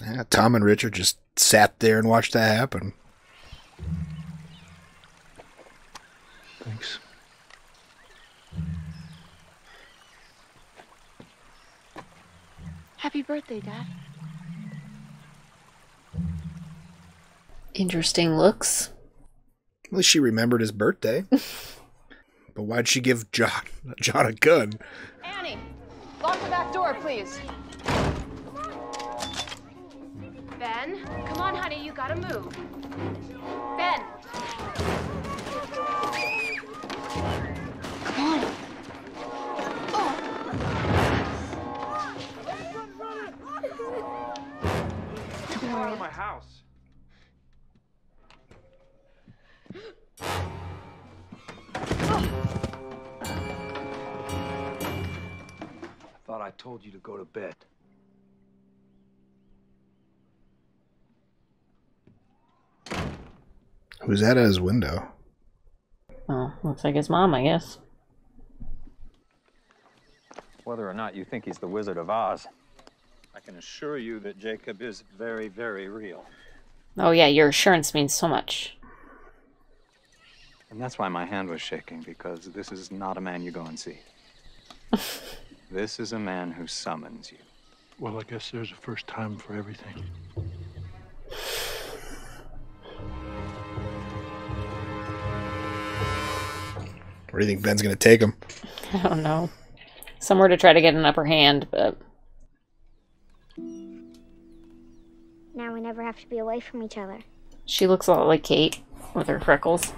Yeah, Tom and Richard just sat there and watched that happen. Thanks. Happy birthday, Dad. Interesting looks. At least she remembered his birthday. but why'd she give John John a gun? Annie, lock the back door, please. Ben, come on, honey, you gotta move. Ben. Come on. Oh. Get out of my house. Thought I told you to go to bed. Who's that at his window? Oh, looks like his mom, I guess. Whether or not you think he's the Wizard of Oz, I can assure you that Jacob is very, very real. Oh yeah, your assurance means so much. And that's why my hand was shaking, because this is not a man you go and see. this is a man who summons you. Well, I guess there's a first time for everything. Where do you think Ben's gonna take him? I don't know. Somewhere to try to get an upper hand, but Now we never have to be away from each other. She looks a lot like Kate with her freckles.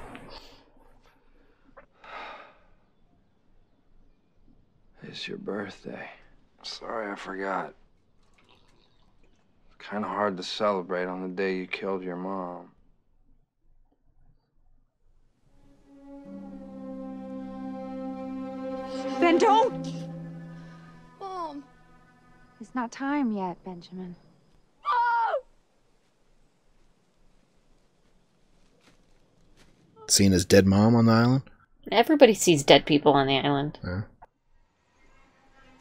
It's your birthday. Sorry I forgot. It's Kind of hard to celebrate on the day you killed your mom. Ben, don't! Mom. It's not time yet, Benjamin. Seeing his dead mom on the island. Everybody sees dead people on the island. Yeah.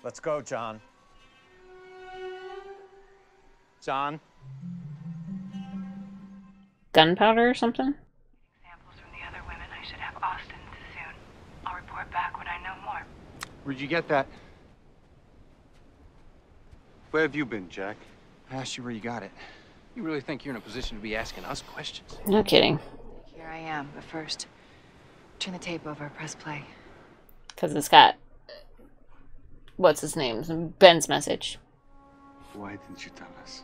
Let's go, John. John? Gunpowder or something? Samples from the other women. I should have Austen soon. I'll report back when I know more. Where'd you get that? Where have you been, Jack? I asked you where you got it. You really think you're in a position to be asking us questions? No kidding. Here I am, but first, turn the tape over, press play. Because it's got. What's his name? Ben's message. Why didn't you tell us?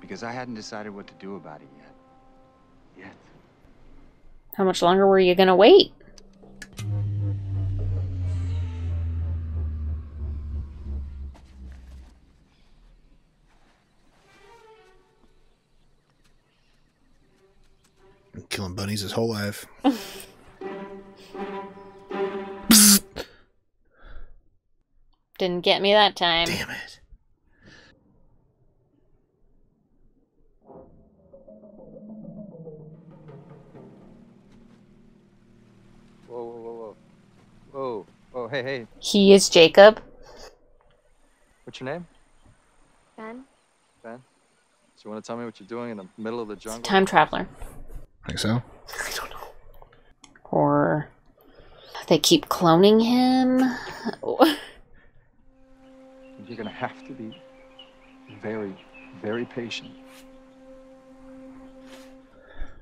Because I hadn't decided what to do about it yet. Yet. How much longer were you gonna wait? Killing bunnies his whole life. Didn't get me that time. Damn it. Whoa, whoa, whoa, whoa. Whoa, whoa, hey, hey. He is Jacob. What's your name? Ben? Ben? So you want to tell me what you're doing in the middle of the jungle? Time traveler. Think so? I don't know. Or they keep cloning him. You're gonna have to be very, very patient.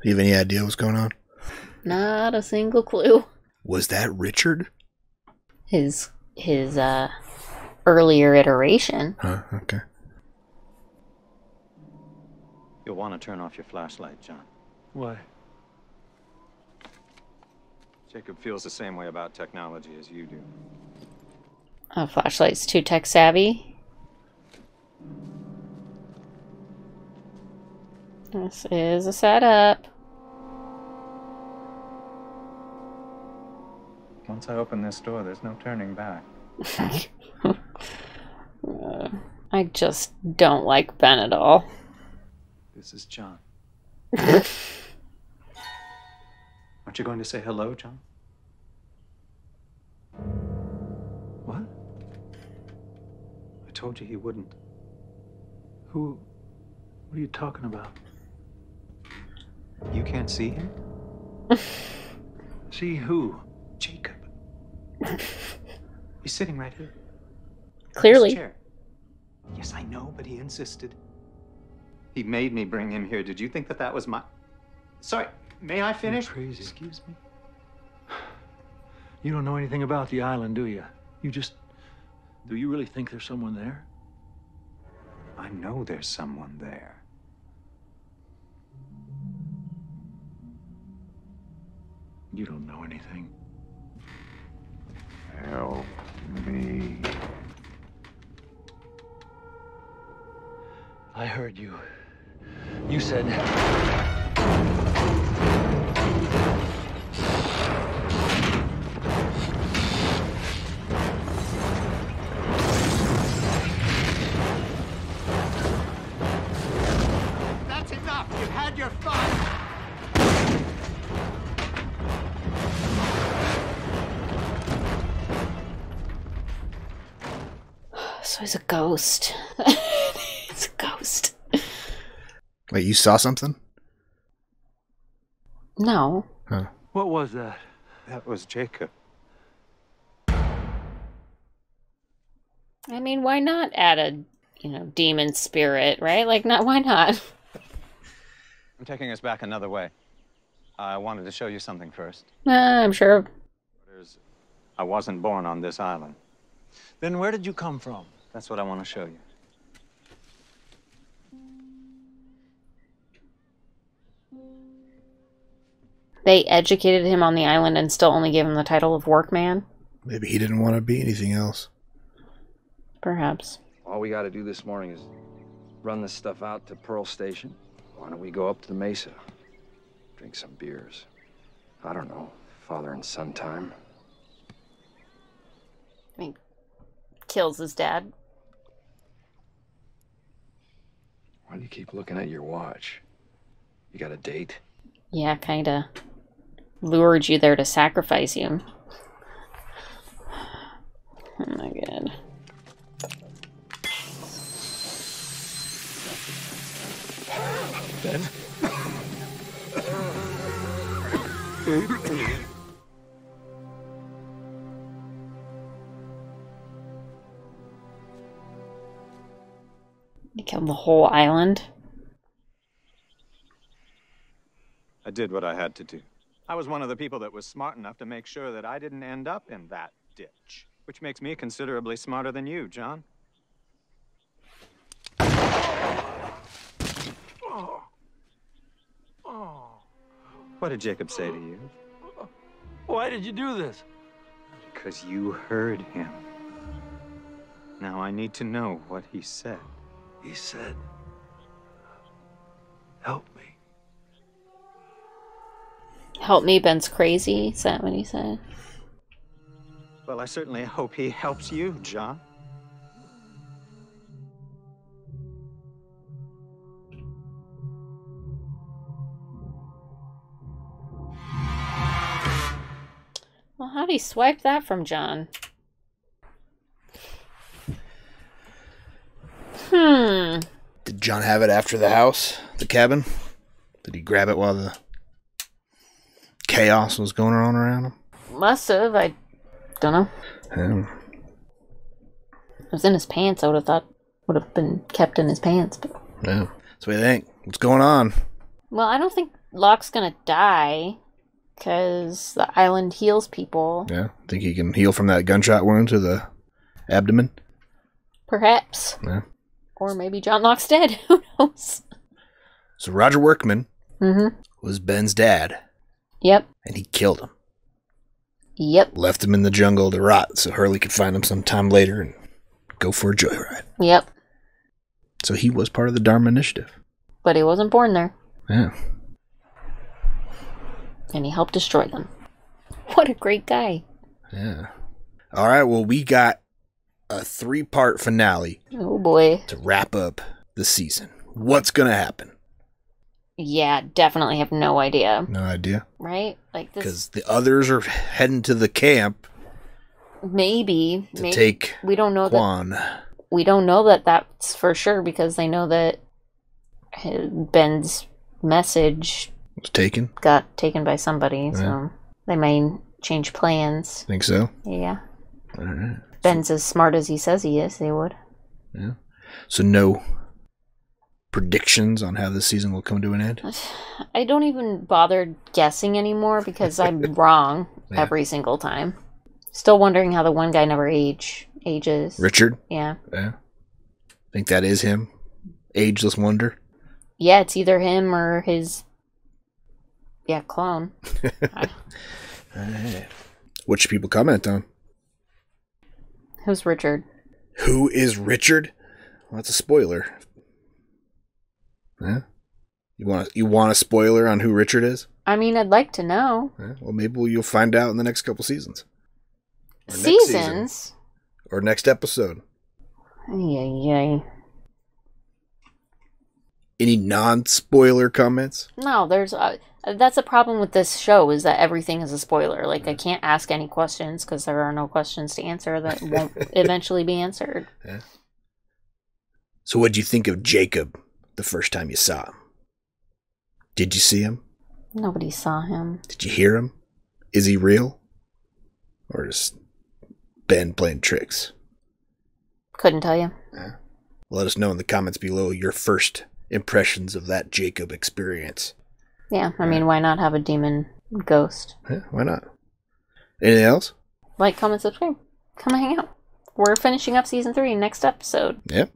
Do you have any idea what's going on? Not a single clue. Was that Richard? His his uh earlier iteration. Huh, okay. You'll want to turn off your flashlight, John. Why? Jacob feels the same way about technology as you do. A flashlight's too tech savvy. This is a setup. Once I open this door, there's no turning back. Uh, I just don't like Ben at all. This is John. Aren't you going to say hello, John? Told you he wouldn't. Who? What are you talking about? You can't see him? see who? Jacob. He's sitting right here. Clearly. Chair. Yes, I know, but he insisted. He made me bring him here. Did you think that that was my. Sorry, may I finish? crazy. Excuse me. You don't know anything about the island, do you? You just. Do you really think there's someone there? I know there's someone there. You don't know anything. Help me. I heard you. You said. Enough. You've had your fun. So he's a ghost. he's a ghost. Wait, you saw something? No. Huh. What was that? That was Jacob. I mean, why not add a, you know, demon spirit, right? Like, not why not? I'm taking us back another way. I wanted to show you something first. Uh, I'm sure. I wasn't born on this island. Then where did you come from? That's what I want to show you. They educated him on the island and still only gave him the title of workman? Maybe he didn't want to be anything else. Perhaps. All we got to do this morning is run this stuff out to Pearl Station why don't we go up to the mesa? Drink some beers. I don't know, father and son time. I mean, kills his dad. Why do you keep looking at your watch? You got a date? Yeah, kinda. Lured you there to sacrifice you. Oh my god. Ben? You killed the whole island? I did what I had to do. I was one of the people that was smart enough to make sure that I didn't end up in that ditch. Which makes me considerably smarter than you, John. What did Jacob say to you? Why did you do this? Because you heard him. Now I need to know what he said. He said, Help me. Help me, Ben's crazy. Is that what he said? Well, I certainly hope he helps you, John. Well, how'd he swipe that from John? Hmm. Did John have it after the house, the cabin? Did he grab it while the chaos was going on around him? Must have. I don't know. Yeah. It was in his pants. I would have thought would have been kept in his pants. But yeah. So what do you think? What's going on? well, I don't think Locke's gonna die because the island heals people. Yeah. Think he can heal from that gunshot wound to the abdomen? Perhaps, Yeah. or maybe John Locke's dead. Who knows? So Roger Workman Mm-hmm. was Ben's dad, Yep. and he killed him. Yep. Left him in the jungle to rot so Hurley could find him sometime later and go for a joyride. Yep. So he was part of the Dharma Initiative. But he wasn't born there, Yeah. And he helped destroy them. What a great guy. Yeah. All right. Well, we got a three part finale Oh boy. to wrap up the season. What's going to happen? Yeah, definitely have no idea. No idea. Right? Like this. Because the others are heading to the camp Maybe. to maybe take we don't know that. We don't know that that's for sure because they know that Ben's message Was taken. got taken by somebody, so they may change plans. Think so? Yeah. All right. Ben's as smart as he says he is. They would. Yeah. So no predictions on how this season will come to an end. I don't even bother guessing anymore because I'm wrong Yeah. every single time. Still wondering how the one guy never age ages. Richard. Yeah. Yeah. Think that is him. Ageless wonder. Yeah, it's either him or his yeah, clone. Alright. What should people comment on? Who's Richard? Who is Richard? Well, that's a spoiler. Yeah. You want you want a spoiler on who Richard is? I mean, I'd like to know. Yeah. Well, maybe you'll find out in the next couple seasons. Or next season. Seasons. or next episode. Yay! yeah. Any non-spoiler comments? No, there's uh, that's a problem with this show is that everything is a spoiler. Like I can't ask any questions because there are no questions to answer that won't eventually be answered. Yeah. So, what'd you think of Jacob the first time you saw him? Did you see him? Nobody saw him. Did you hear him? Is he real? Or just Ben playing tricks? Couldn't tell you. Let us know in the comments below your first impressions of that Jacob experience. Yeah, I mean, why not have a demon ghost? Yeah, why not? Anything else? Like, comment, subscribe. Come hang out. We're finishing up season three next episode. Yep.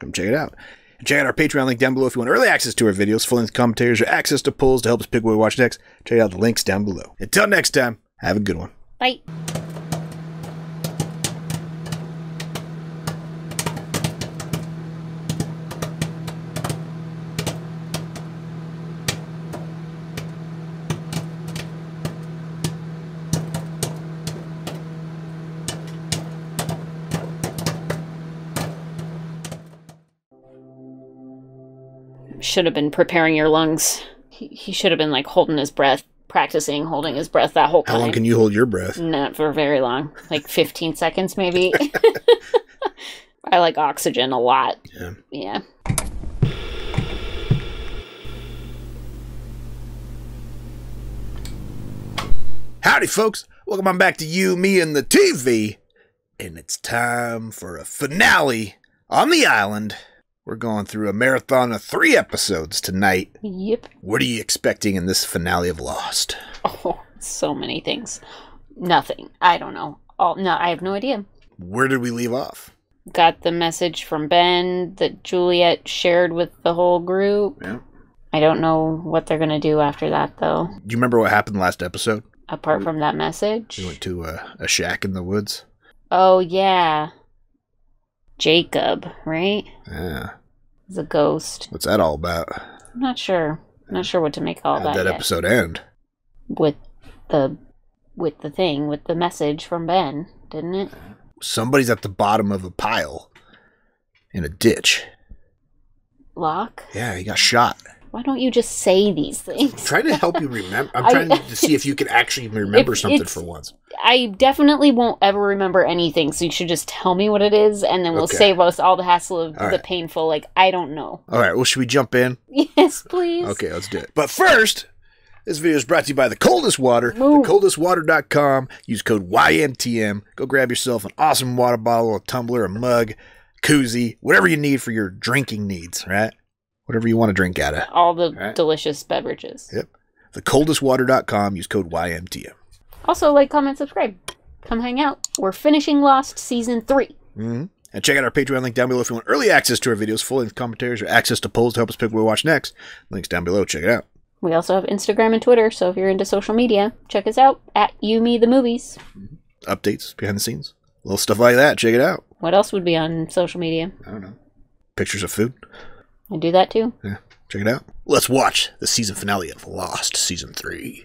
Come check it out. And check out our Patreon link down below if you want early access to our videos, full length commentaries, or access to polls to help us pick what we watch next. Check out the links down below. Until next time, have a good one. Bye. Should have been preparing your lungs. He, he should have been like holding his breath, practicing holding his breath that whole time. How long can you hold your breath? Not for very long. Like 15 seconds, maybe. I like oxygen a lot. Yeah. Yeah. Howdy, folks. Welcome on back to You, Me, and the TV. And it's time for a finale on the island. We're going through a marathon of three episodes tonight. Yep. What are you expecting in this finale of Lost? Oh, so many things. Nothing. I don't know. All no, I have no idea. Where did we leave off? Got the message from Ben that Juliet shared with the whole group. Yeah. I don't know what they're gonna do after that though. Do you remember what happened last episode? Apart from that message. We went to a, a shack in the woods. Oh yeah. Jacob, right? Yeah. Is a ghost. What's that all about? I'm not sure. I'm not sure what to make of all How'd that. that yet. episode end? with the with the thing with the message from Ben, didn't it? Somebody's at the bottom of a pile in a ditch. Locke. Yeah, he got shot. Why don't you just say these things? trying to help you remember. I'm I- trying to see if you can actually remember something for once. I definitely won't ever remember anything, so you should just tell me what it is, and then we'll Okay. save us all the hassle of All the right. painful. Like I don't know. All right, well, should we jump in? Yes, please. Okay, let's do it. But first, this video is brought to you by The Coldest Water. TheColdestWater.com. Use code YMTM. Go grab yourself an awesome water bottle, a tumbler, a mug, koozie, whatever you need for your drinking needs, right? Whatever you want to drink out of. All the Right. delicious beverages. Yep. TheColdestWater.com. Use code YMTM. Also, like, comment, subscribe. Come hang out. We're finishing Lost season three. hmm And check out our Patreon link down below if you want early access to our videos, full length commentaries, or access to polls to help us pick what we watch next. Links down below. Check it out. We also have Instagram and Twitter, so if you're into social media, check us out at You Me the Movies. Updates, behind the scenes, little stuff like that. Check it out. What else would be on social media? I don't know. Pictures of food. I do that too. Yeah, check it out. Let's watch the season finale of Lost, season three.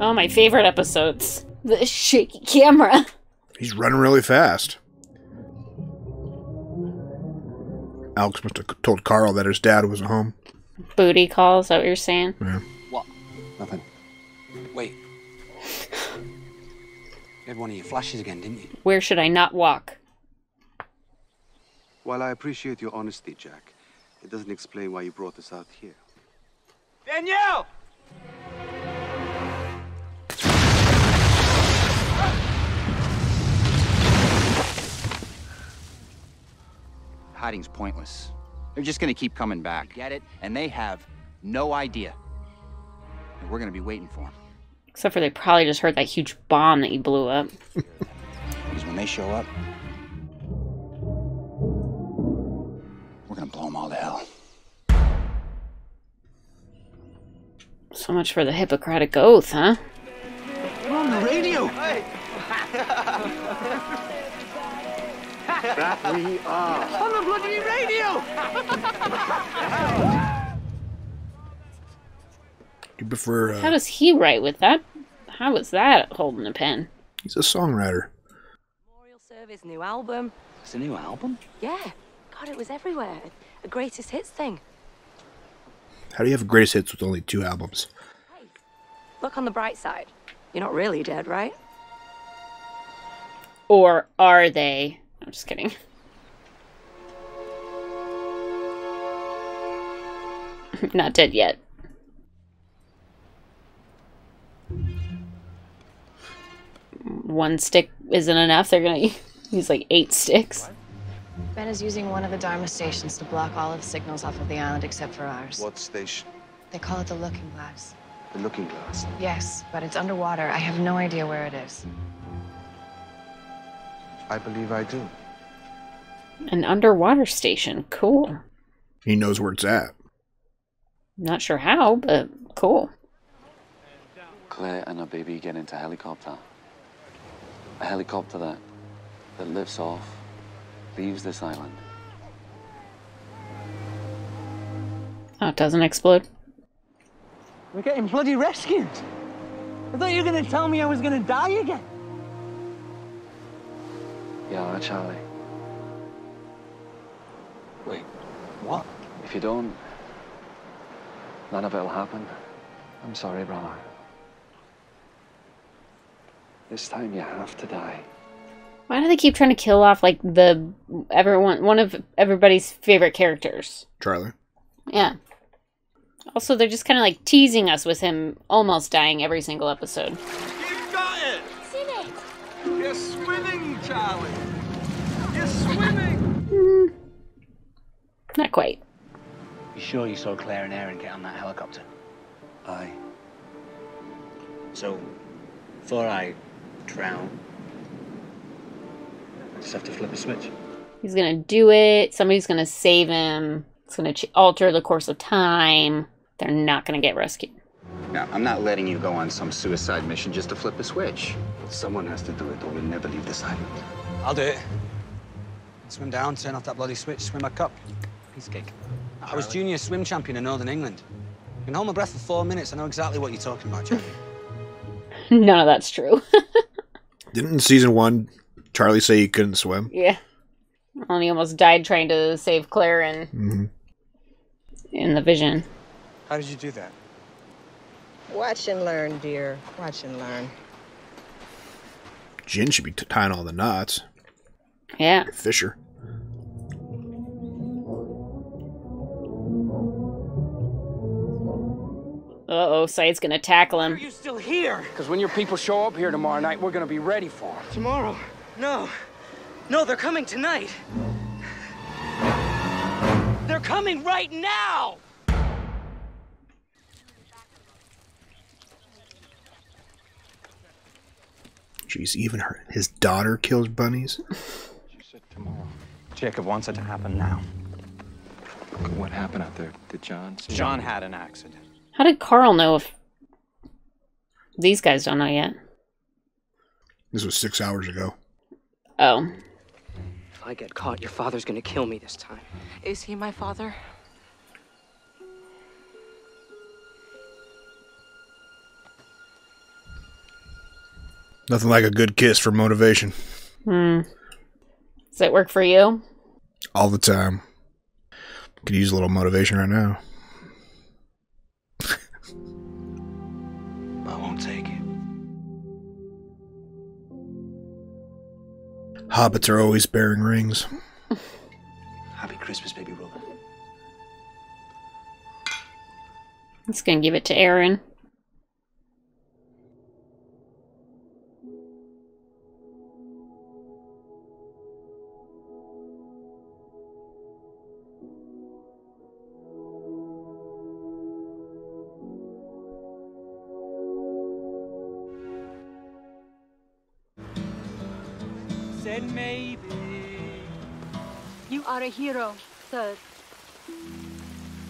Oh, my favorite episodes. The shaky camera. He's running really fast. Alex must have told Karl that his dad wasn't home. Booty call, is that what you're saying? Yeah. What? Nothing. Wait. You had one of your flashes again, didn't you? Where should I not walk? While I appreciate your honesty, Jack, it doesn't explain why you brought us out here. Danielle! Hiding's pointless. They're just gonna keep coming back. Get it? And they have no idea. And we're gonna be waiting for them. Except for they probably just heard that huge bomb that you blew up. Because when they show up, we're gonna blow them all to hell. So much for the Hippocratic Oath, huh? We're on the radio! That we are. On the bloody radio! Do you prefer? How Uh, does he write with that? How is that holding a pen? he's a songwriter. Memorial Service new album. It's a new album? Yeah. God, it was everywhere. A greatest hits thing. How do you have greatest hits with only two albums? Look on the bright side. You're not really dead, right? Or are they? I'm just kidding. Not dead yet. One stick isn't enough. They're gonna use like eight sticks. Ben is using one of the Dharma stations to block all of the signals off of the island except for ours. What station? They call it the Looking Glass. The looking glass. Yes, but it's underwater. I have no idea where it is. I believe I do. An underwater station. Cool. He knows where it's at. Not sure how, but cool. Claire and her baby get into a helicopter. A helicopter that that lifts off, leaves this island. Oh, it doesn't explode. We're getting bloody rescued. I thought you were gonna tell me I was gonna die again. Yeah, Charlie. Wait, what? If you don't, none of it'll happen. I'm sorry, brother. This time you have to die. Why do they keep trying to kill off like the everyone one of everybody's favorite characters? Charlie. Yeah. Also, they're just kind of like teasing us with him almost dying every single episode. You got it! You're swimming, Charlie! You're swimming! Hmm. Not quite. You sure you saw Claire and Aaron get on that helicopter? Aye. So, before I drown, I just have to flip a switch. He's gonna do it. Somebody's gonna save him. It's gonna ch- alter the course of time. They're not gonna get rescued. Now, I'm not letting you go on some suicide mission just to flip a switch. Someone has to do it or we'll never leave this island. I'll do it. Swim down, turn off that bloody switch, swim a cup. Piece of cake. I was junior swim champion in Northern England. I can hold my breath for four minutes. I know exactly what you're talking about, Jerry. None of that's true. Didn't in season one Charlie say he couldn't swim? yeah. Well, he almost died trying to save Claire in hmm in the vision. How did you do that? Watch and learn, dear. Watch and learn. Jin should be t- tying all the knots. Yeah. Fisher. Uh oh, Sayid's gonna tackle him. Are You still here? Because when your people show up here tomorrow night, we're gonna be ready for them. Tomorrow? No. No, they're coming tonight. They're coming right now! Jeez, even her his daughter kills bunnies. She said tomorrow. Jacob wants it to happen now. What happened out there? Did John? see John him? had an accident. How did Karl know if these guys don't know yet? This was six hours ago. Oh. If I get caught, your father's gonna kill me this time. Is he my father? Nothing like a good kiss for motivation. Hmm. Does it work for you? All the time. Could use a little motivation right now. Hobbits are always bearing rings. Happy Christmas, baby brother. He's gonna give it to Aaron. A hero, sir.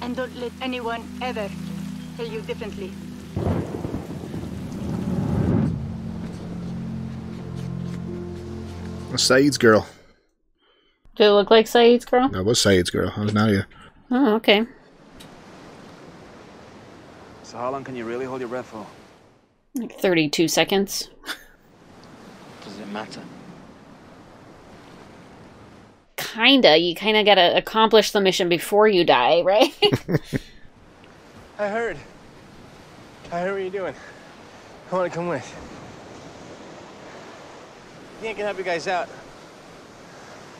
And don't let anyone ever tell you differently. That's Sayid's girl. Did it look like Sayid's girl? That was Sayid's girl. That was Nadia. Oh, okay. So how long can you really hold your breath for? Like 32 seconds. Does it matter? Kinda. You kinda gotta accomplish the mission before you die, right? I heard. I heard what you're doing. I want to come with. I think I can help you guys out.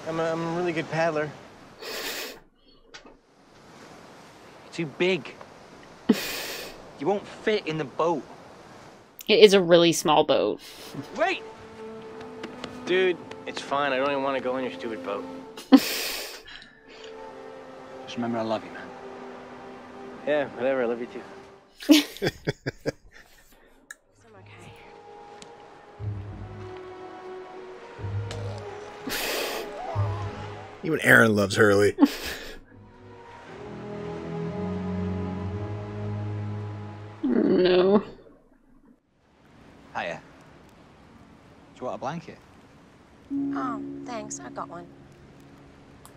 I'm a, I'm a really good paddler. Too big. you won't fit in the boat. it is a really small boat. Wait! Dude, it's fine. I don't even want to go in your stupid boat. Just remember, I love you, man. Yeah, whatever. I love you too. Even Aaron loves Hurley. no. Hiya. Do you want a blanket? Oh, thanks. I got one.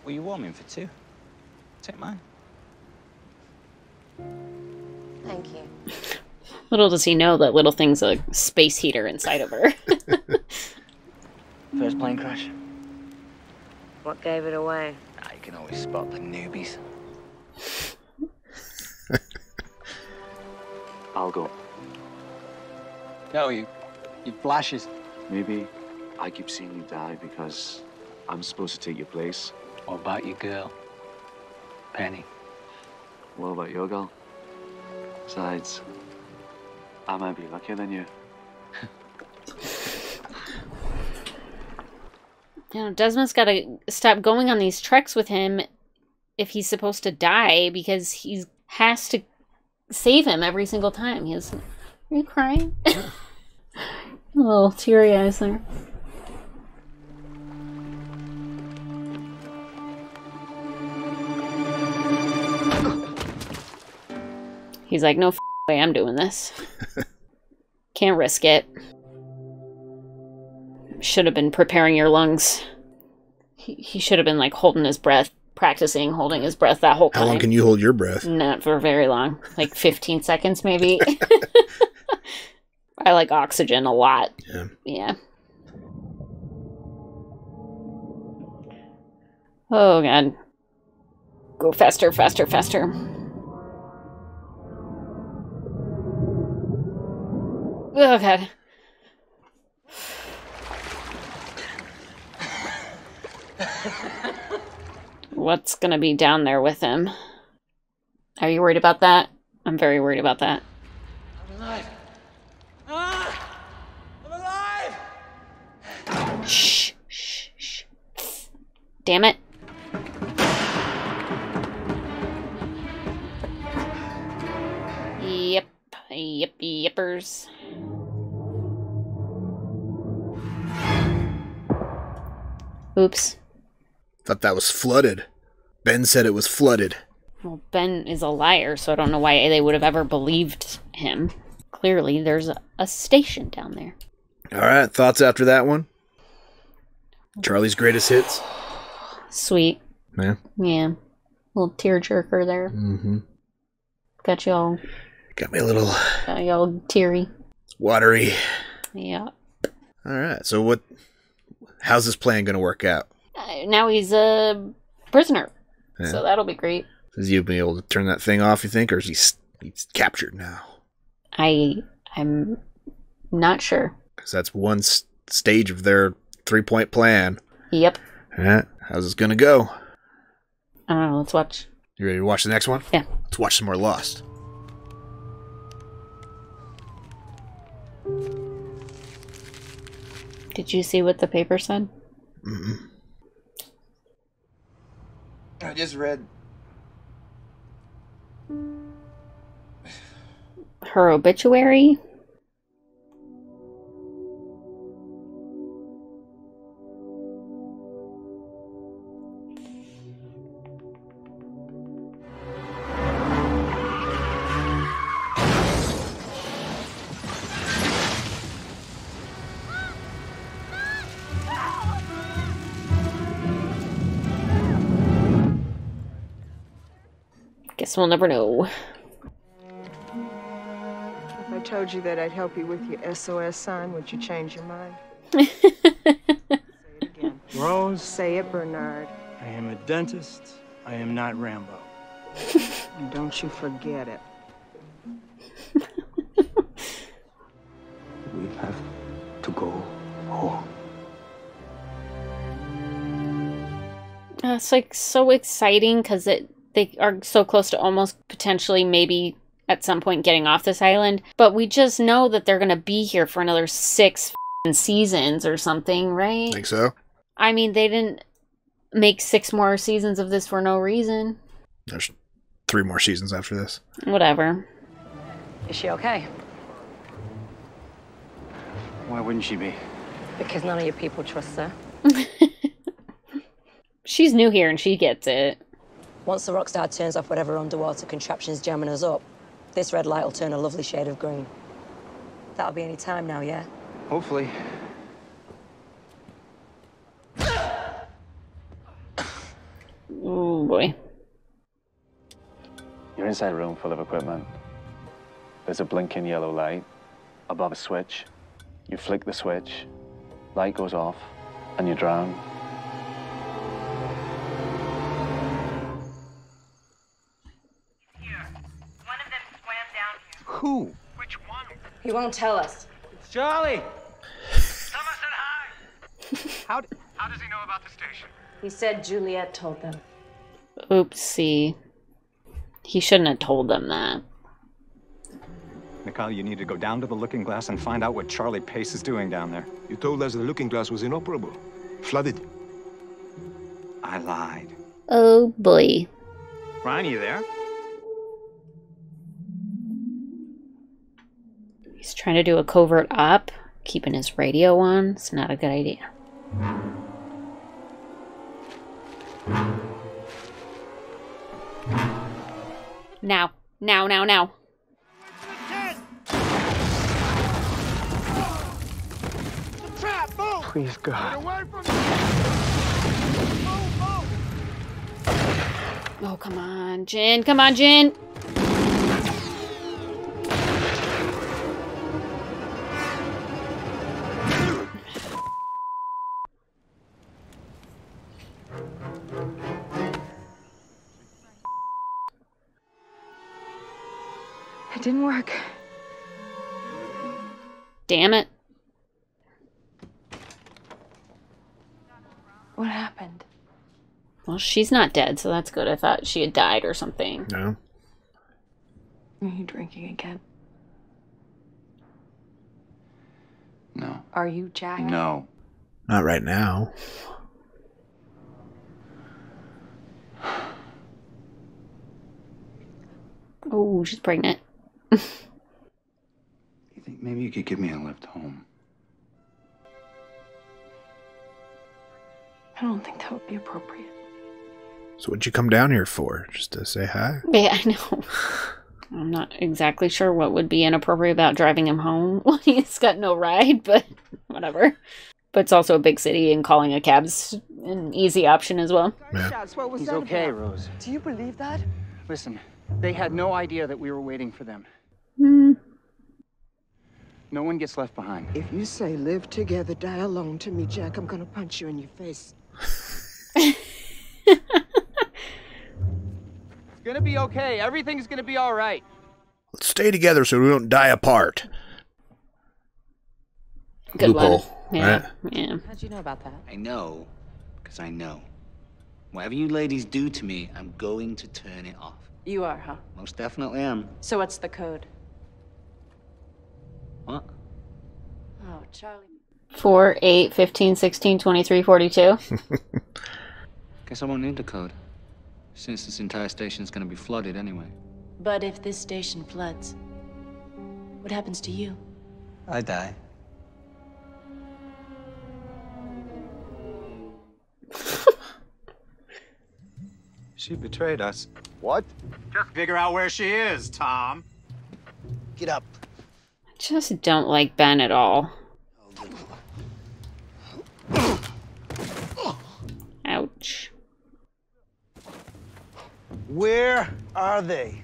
Well, you warming for two. Take mine. Thank you. Little does he know that little thing's a space heater inside of her. First plane crash. What gave it away? Ah, you can always spot the newbies. I'll go. No, you. You flashes. Maybe I keep seeing you die because I'm supposed to take your place. What about your girl? Penny. What about your girl? Besides, I might be luckier than you. You know, Desmond's got to stop going on these treks with him if he's supposed to die because he has to save him every single time. He has. Are you crying? a little teary eyes there. He's like, no f- way, I'm doing this. Can't risk it. Should have been preparing your lungs. He, he should have been like holding his breath, practicing holding his breath that whole time. How long can you hold your breath? Not for very long. Like 15 seconds, maybe. I like oxygen a lot. Yeah. Yeah. Oh, God. Go faster, faster, faster. Oh, God. What's gonna be down there with him? Are you worried about that? I'm very worried about that. I'm alive. Ah! I'm alive! Shh, shh, shh. Damn it. Yep, yippers. Oops. Thought that was flooded. Ben said it was flooded. Well, Ben is a liar, so I don't know why they would have ever believed him. Clearly, there's a, a station down there. All right, thoughts after that one? Charlie's greatest hits. Sweet. Yeah. Yeah. Little tearjerker there. Mm-hmm. Got you all, Got me a little got you all teary. watery. Yeah. All right. So what? How's this plan going to work out? Uh, now he's a prisoner, Yeah. so that'll be great. Is he be able to turn that thing off? You think, or is he he's captured now? I I'm not sure. Because that's one s- stage of their three point plan. Yep. All right. How's this going to go? I don't know. Let's watch. You ready to watch the next one? Yeah. Let's watch some more Lost. Did you see what the paper said? Mm-mm. I just read. Her obituary. Guess we'll never know. If I told you that I'd help you with your SOS sign, would you change your mind? Rose, Say it, Bernard. I am a dentist. I am not Rambo. And don't you forget it. We have to go home. Uh, it's like so exciting because it they are so close to almost potentially maybe at some point getting off this island. But we just know that they're gonna be here for another six f***ing seasons or something, right? Think so? I mean, they didn't make six more seasons of this for no reason. There's three more seasons after this. Whatever. Is she okay? Why wouldn't she be? Because none of your people trust her. She's new here and she gets it. Once the Rockstar turns off whatever underwater contraption's jamming us up, this red light will turn a lovely shade of green. That'll be any time now, yeah? Hopefully. Oh boy. You're inside a room full of equipment. There's a blinking yellow light above a switch. You flick the switch, light goes off, and you drown. Who? Which one? He won't tell us. It's Charlie. How, d- how does he know about the station? He said Juliet told them. Oopsie. He shouldn't have told them that. Mikhail, you need to go down to the looking glass and find out what Charlie Pace is doing down there. You told us the looking glass was inoperable. Flooded. I lied. Oh boy. Ryan, you there? He's trying to do a covert op, keeping his radio on. It's not a good idea. Now. Now, now, now. Please, God. Oh, come on, Jin. Come on, Jin. Didn't work. Damn it. What happened? Well, she's not dead, so that's good. I thought she had died or something. No. Are you drinking again? No. Are you Jack? No. Not right now. Oh, she's pregnant. You think maybe you could give me a lift home? I don't think that would be appropriate. So what'd you come down here for? Just to say hi? Yeah, I know. I'm not exactly sure what would be inappropriate about driving him home. Well, he's got no ride, but whatever. But it's also a big city, and calling a cab's an easy option as well. What was He's okay. Rose. Do you believe that? Listen, they had no idea that we were waiting for them. Hmm. No one gets left behind. If you say live together, die alone to me, Jack, I'm gonna punch you in your face. It's gonna be okay. Everything's gonna be all right. Let's stay together so we don't die apart. Good one. Yeah. right? Yeah. How'd you know about that? I know, because I know. Whatever you ladies do to me, I'm going to turn it off. You are, huh? Most definitely am. So what's the code? What? Oh, Charlie. 4, 8, 15, 16, 23, 42. Guess I won't need the code. Since this entire station's gonna be flooded anyway. But if this station floods, what happens to you? I die. She betrayed us. What? Just figure out where she is, Tom. Get up. Just don't like Ben at all. Ouch. Where are they?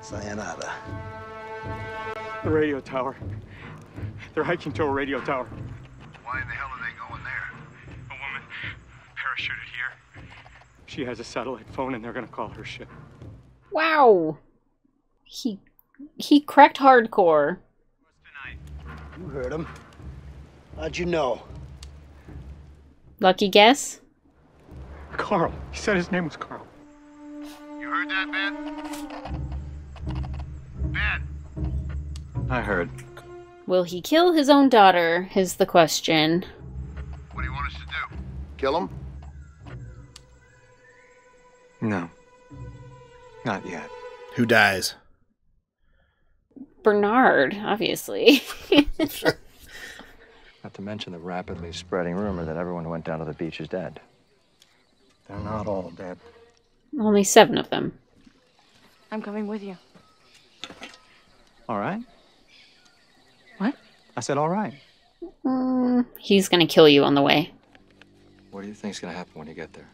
Sayonara. The radio tower. They're hiking to a radio tower. Why in the hell are they going there? A woman parachuted here. She has a satellite phone and they're gonna call her ship. Wow. He he cracked hardcore. You heard him. How'd you know? Lucky guess? Karl. He said his name was Karl. You heard that, Ben? Ben! I heard. Will he kill his own daughter? Is the question. What do you want us to do? Kill him? No. Not yet. Who dies? Bernard, obviously. Not to mention the rapidly spreading rumor that everyone who went down to the beach is dead. They're not all dead. Only seven of them. I'm coming with you. All right. What? I said all right. Mm, he's gonna kill you on the way. What do you think's gonna happen when you get there?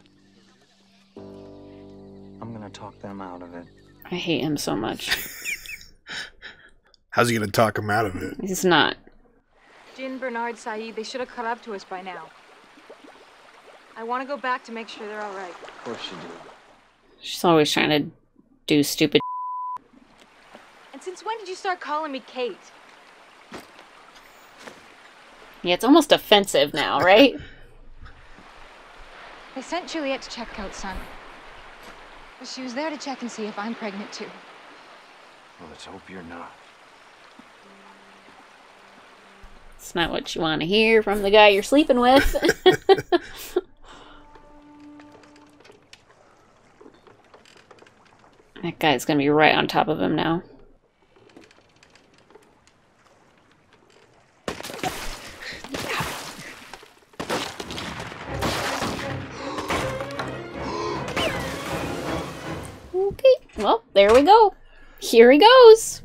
I'm gonna talk them out of it. I hate him so much. How's he gonna talk him out of it? He's not. Jin, Bernard, Sayid, they should have caught up to us by now. I want to go back to make sure they're all right. Of course you do. She's always trying to do stupid. And since when did you start calling me Kate? Yeah, it's almost offensive now, right? They sent Juliet to check out Sun. But she was there to check and see if I'm pregnant too. Well, let's hope you're not. It's not what you want to hear from the guy you're sleeping with. that guy's gonna be right on top of him now. Well, there we go. Here he goes.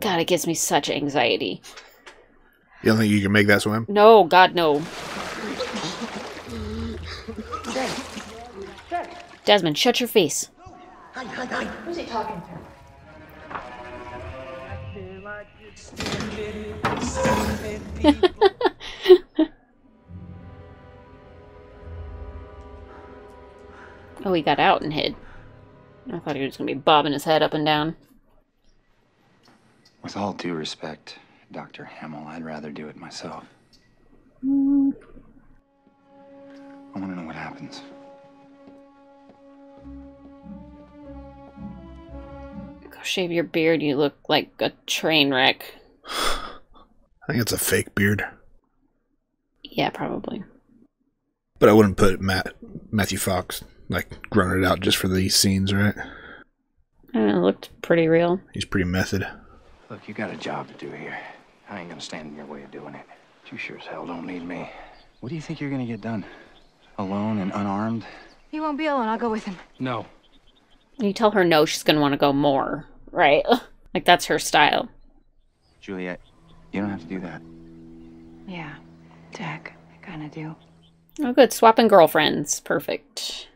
God, it gives me such anxiety. You don't think you can make that swim? No, God, no. Desmond, shut your face. Who's he talking to? Oh, he got out and hid. I thought he was going to be bobbing his head up and down. With all due respect, Dr. Hamill, I'd rather do it myself. Mm, I want to know what happens. Go shave your beard. You look like a train wreck. I think it's a fake beard. Yeah, probably. But I wouldn't put Matt Matthew Fox like growing it out just for these scenes, right? Uh, it looked pretty real. He's pretty method. Look, you got a job to do here. I ain't gonna stand in your way of doing it. You sure as hell don't need me. What do you think you're gonna get done? Alone and unarmed? He won't be alone. I'll go with him. No. You tell her no, she's going to want to go more, right? like, that's her style. Juliet, you don't have to do that. Yeah, Jack, I kinda do. Oh, good. Swapping girlfriends. Perfect.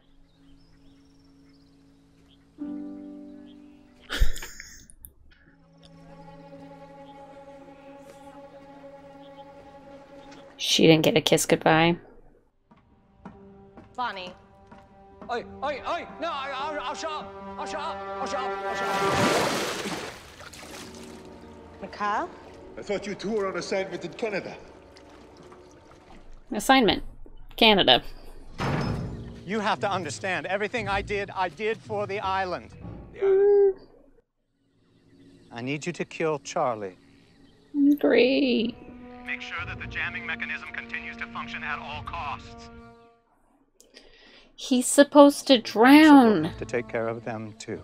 She didn't get a kiss goodbye. Bonnie. Oi, oi, oi! No, I, I'll, I'll shut up. I'll shut up. I'll shut up. I'll shut up. Mikhail? I thought you two were on assignment in Canada. Assignment Canada. You have to understand, everything I did, I did for the island. Mm. I need you to kill Charlie. Great. Make sure that the jamming mechanism continues to function at all costs. He's supposed to drown. To take care of them too.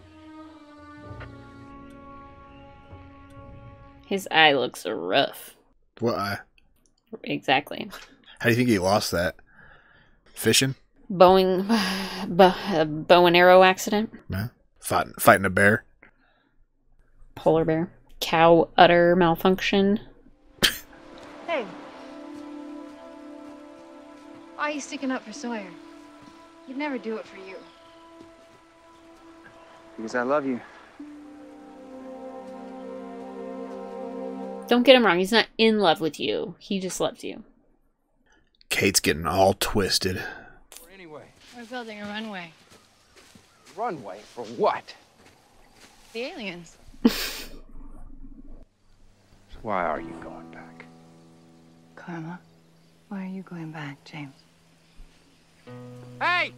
His eye looks rough. What eye? Exactly. How do you think he lost that? Fishing? Boeing, bo- bow and arrow accident. Yeah. Fighting, fighting a bear? Polar bear. Cow udder malfunction. Why are you sticking up for Sawyer? He'd never do it for you. Because I love you. Don't get him wrong. He's not in love with you. He just loves you. Kate's getting all twisted. Anyway, we're building a runway. Runway for what? The aliens. So why are you going back? Karma, why are you going back, James? Hey!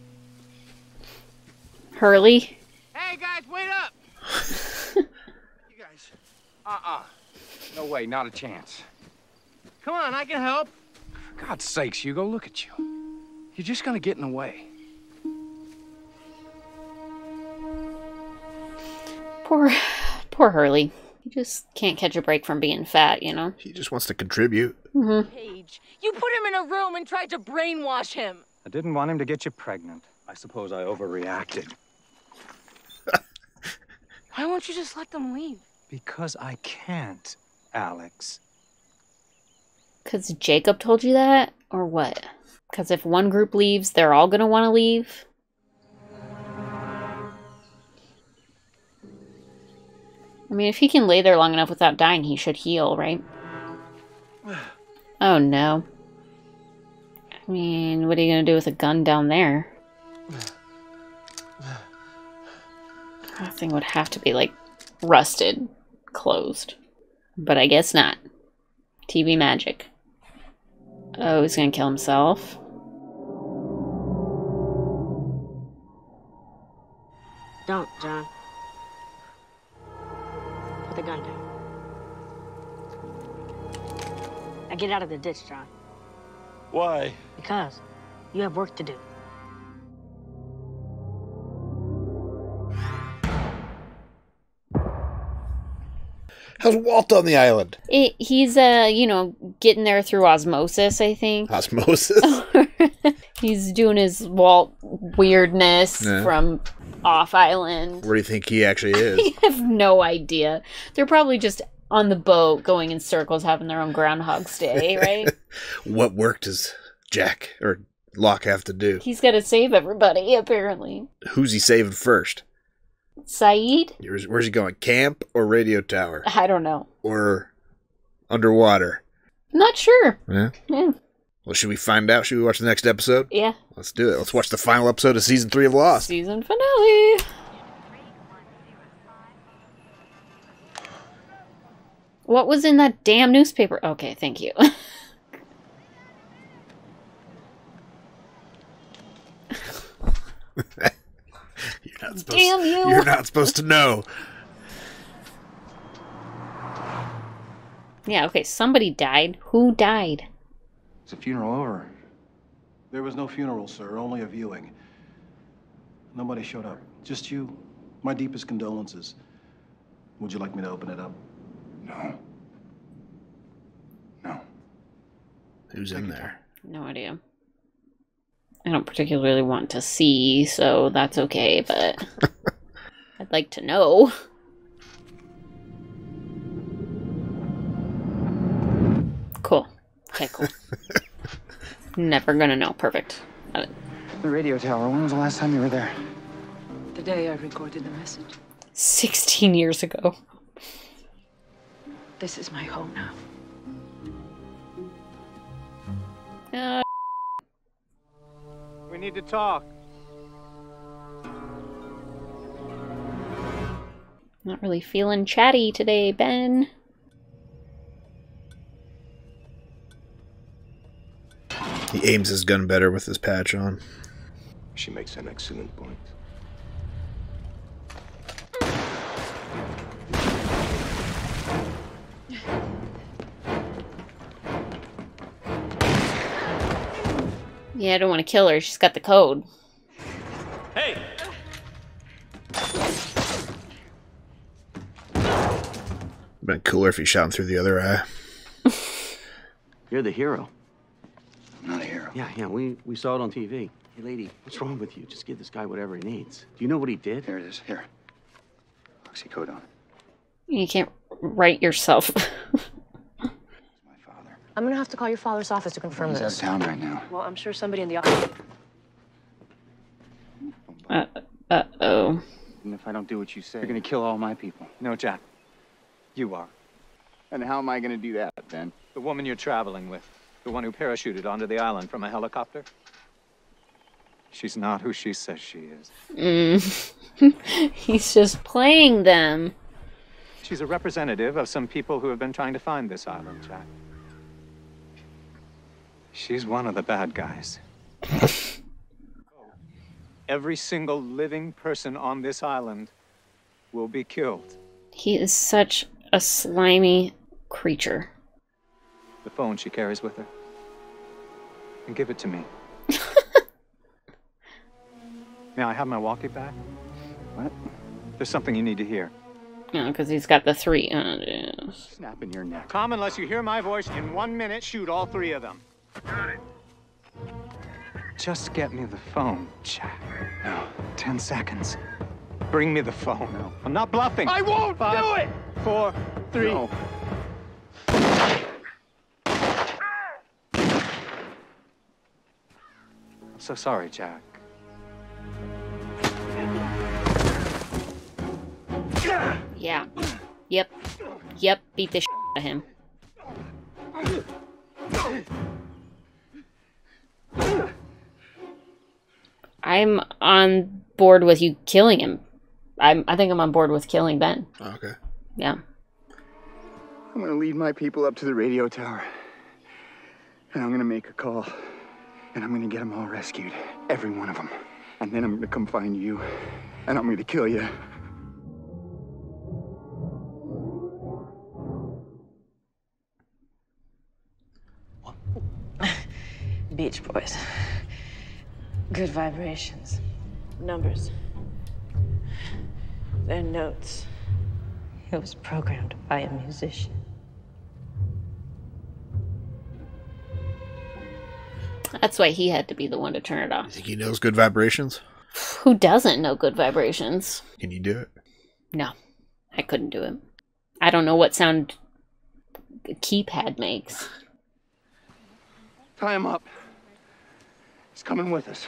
Hurley. Hey, guys, wait up! You guys. Uh-uh. No way, not a chance. Come on, I can help. For God's sakes, Hugo, look at you. You're just gonna get in the way. Poor, Poor Hurley. He just can't catch a break from being fat, you know? He just wants to contribute. Mm-hmm. Paige, you put him in a room and tried to brainwash him. I didn't want him to get you pregnant. I suppose I overreacted. Why won't you just let them leave? Because I can't, Alex. Because Jacob told you that? Or what? Because if one group leaves, they're all going to want to leave? I mean, if he can lay there long enough without dying, he should heal, right? Oh no. I mean, what are you going to do with a gun down there? That thing would have to be, like, rusted, closed. But I guess not. TV magic. Oh, he's gonna kill himself. Don't, John. Put the gun down. Now get out of the ditch, John. Why? Because you have work to do. How's Walt on the island? It, he's, uh, you know, getting there through osmosis, I think. Osmosis? he's doing his Walt weirdness Yeah. from off island. Where do you think he actually is? I have no idea. They're probably just on the boat going in circles having their own Groundhog's Day, right? what work does Jack or Locke have to do? He's got to save everybody, apparently. Who's he saving first? Sayid? Where's, where's he going? Camp or radio tower? I don't know. Or underwater? Not sure. Yeah. Yeah. Well, should we find out? Should we watch the next episode? Yeah. Let's do it. Let's watch the final episode of season three of Lost. Season finale. What was in that damn newspaper? Okay, thank you. You're not supposed Damn you. You're not supposed to know. yeah, okay, somebody died. Who died? Is the funeral over? There was no funeral, sir, only a viewing. Nobody showed up. Just you. My deepest condolences. Would you like me to open it up? No. No. Who's in there? No idea. I don't particularly want to see, so that's okay, but I'd like to know. Cool. Okay, cool. Never gonna know. Perfect. Got it. The radio tower, when was the last time you were there? The day I recorded the message. 16 years ago. This is my home now. Uh, We need to talk. not really feeling chatty today, Ben. He aims his gun better with his patch on. She makes an excellent point. Yeah, I don't want to kill her. She's got the code. Hey! Been cooler if he shot him through the other eye. You're the hero. I'm not a hero. Yeah, yeah, we, we saw it on TV. Hey, lady, what's wrong with you? Just give this guy whatever he needs. Do you know what he did? Here it is. Here. Oxycodone. You can't write yourself. I'm gonna have to call your father's office to confirm He's out of this. town right now. Well, I'm sure somebody in the office. uh uh oh. And if I don't do what you say, you're gonna kill all my people. No, Jack. You are. And how am I gonna do that, Ben? The woman you're traveling with. The one who parachuted onto the island from a helicopter. She's not who she says she is. Mm. He's just playing them. She's a representative of some people who have been trying to find this island, Jack. She's one of the bad guys. Every single living person on this island will be killed. He is such a slimy creature. The phone she carries with her. And give it to me. May I have my walkie back? What? There's something you need to hear. No, because he's got the three. Uh, yeah. Snapping your neck. Come unless you hear my voice. In one minute, shoot all three of them. Just get me the phone, Jack. No. Ten seconds. Bring me the phone. No. I'm not bluffing. I won't Five, do it! Four, three. No. I'm so sorry, Jack. Yeah. Yep. Yep. Beat the shit out of him. I'm on board with you killing him. I'm. I think I'm on board with killing Ben. Oh, okay. Yeah. I'm gonna lead my people up to the radio tower. And I'm gonna make a call. And I'm gonna get them all rescued. Every one of them. And then I'm gonna come find you. And I'm gonna kill you. Beach Boys. Good vibrations. Numbers. They're notes. It was programmed by a musician. That's why he had to be the one to turn it off. You think he knows good vibrations? Who doesn't know good vibrations? Can you do it? No, I couldn't do it. I don't know what sound a keypad makes. Tie him up. He's coming with us.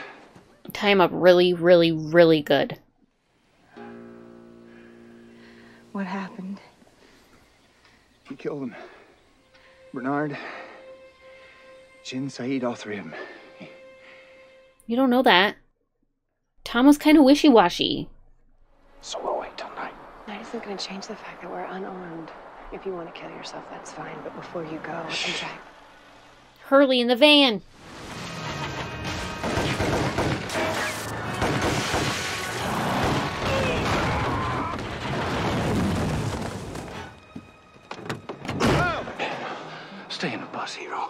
Tie him up really, really, really good. What happened? He killed him. Bernard, Jin, Sayid, all three of them. You don't know that. Tom was kind of wishy washy. So we'll wait till night. Night isn't going to change the fact that we're unarmed. If you want to kill yourself, that's fine. But before you go, and try. Hurley in the van. Stay in the bus, hero.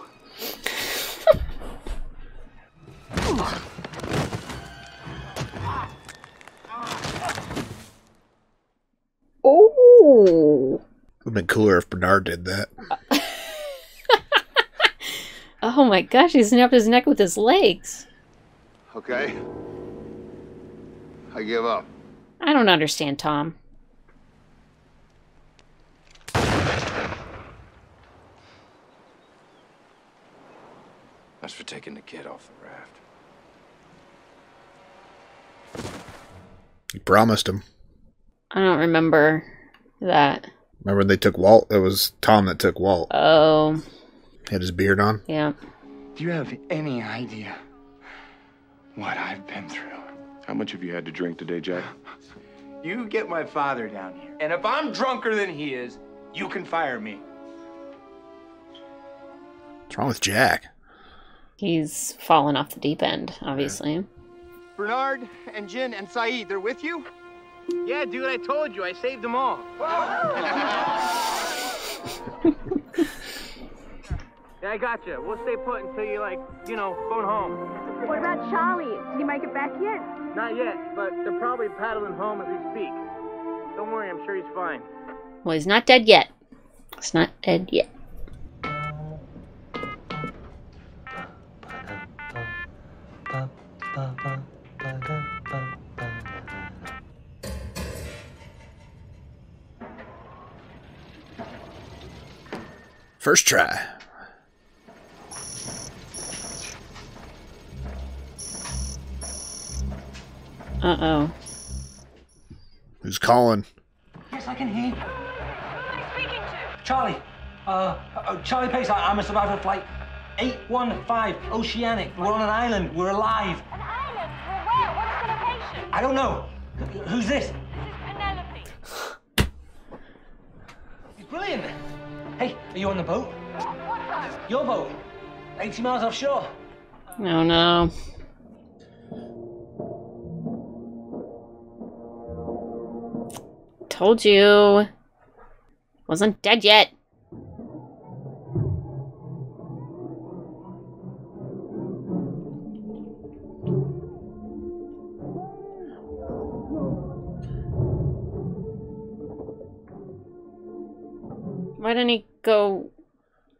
Oh. Would have been cooler if Bernard did that. Oh my gosh, he snapped his neck with his legs. Okay. I give up. I don't understand, Tom. That's for taking the kid off the raft. He promised him. I don't remember that. Remember when they took Walt? It was Tom that took Walt. Oh, Had his beard on. yeah. Do you have any idea what I've been through? How much have you had to drink today, Jack? You get my father down here. And if I'm drunker than he is, you can fire me. What's wrong with Jack? He's fallen off the deep end, obviously. Bernard and Jin and Sayid, they're with you? Yeah, dude, I told you. I saved them all. yeah, I got you. We'll stay put until you, like, you know, phone home. What about Charlie? Did he make it back yet? Not yet, but they're probably paddling home as we speak. Don't worry, I'm sure he's fine. Well, he's not dead yet. He's not dead yet. First try. Uh oh. Who's calling? Yes, I can hear Who am I speaking to? Charlie, uh, uh, Charlie Pace, I, I'm a survivor of flight 815 Oceanic. We're on an island. We're alive. I don't know. Who's this? Penelope. He's brilliant. Hey, are you on the boat? Your boat. 80 miles offshore. Oh no. Told you. Wasn't dead yet.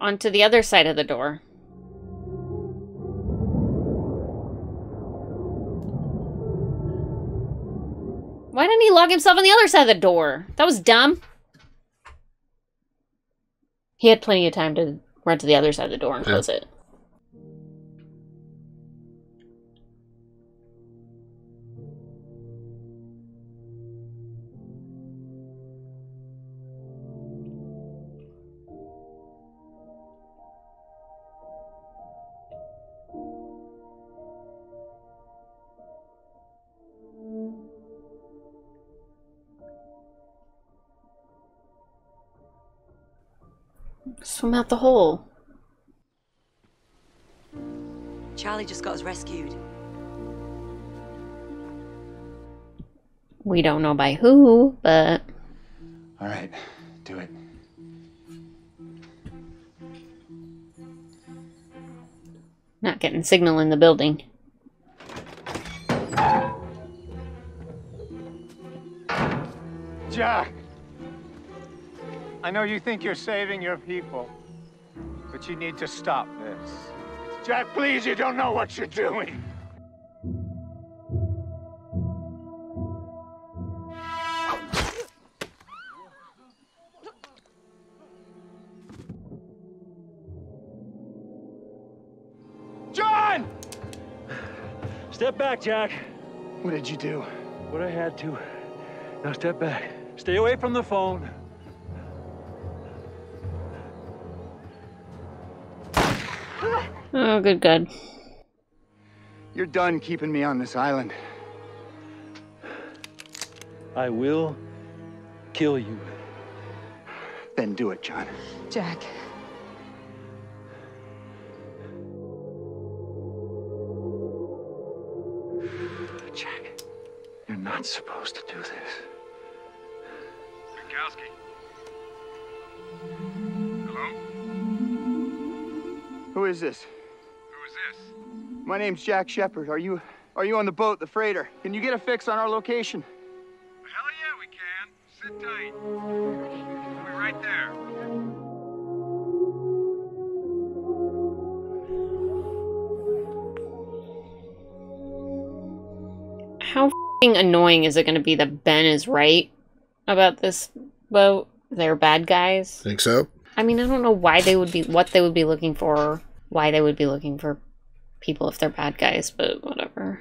Onto the other side of the door? Why didn't he lock himself on the other side of the door? That was dumb. He had plenty of time to run to the other side of the door and Yeah. close it. Swim out the hole. Charlie just got us rescued. We don't know by who, but All right, do it. not getting signal in the building. Jack! I know you think you're saving your people, but you need to stop this. Jack, please, you don't know what you're doing. John! Step back, Jack. What did you do? What I had to. Now step back. Stay away from the phone. Oh, good, God. You're done keeping me on this island. I will kill you. Then do it, John. Jack. Jack, you're not supposed to do this. Minkowski. Hello? Who is this? Who is this? My name's Jack Shephard. Are you are you on the boat, the freighter? Can you get a fix on our location? Hell yeah, we can. Sit tight. We'll be right there. How fing annoying is it going to be that Ben is right about this boat? They're bad guys. Think so? I mean, I don't know why they would be, what they would be looking for, why they would be looking for people if they're bad guys, but whatever.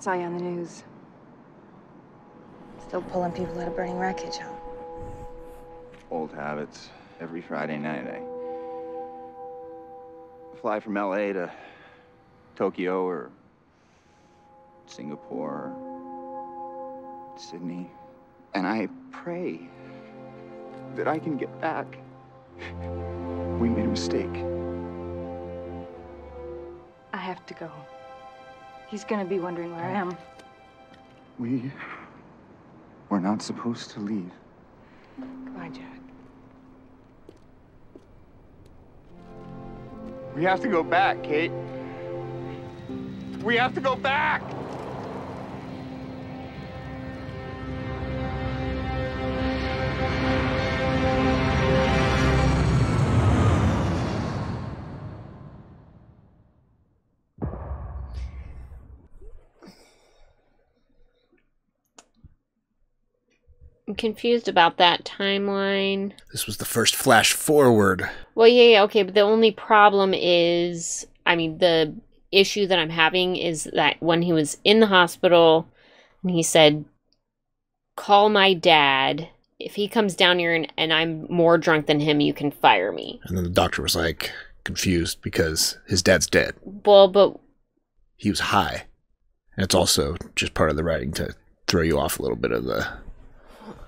Saw you on the news. Still pulling people out of burning wreckage, huh? Old habits. Every Friday night, I fly from LA to Tokyo or Singapore or Sydney. And I pray That I can get back. We made a mistake. I have to go. He's gonna be wondering where I am. We were not supposed to leave. Goodbye, Jack. We have to go back, Kate. We have to go back! Confused about that timeline. This was the first flash forward. Well, yeah, yeah, okay, but the only problem is, I mean, the issue that I'm having is that when he was in the hospital and he said, call my dad. If he comes down here and, and I'm more drunk than him, you can fire me. And then the doctor was like confused because his dad's dead. Well, but He was high. And it's also just part of the writing to throw you off a little bit of the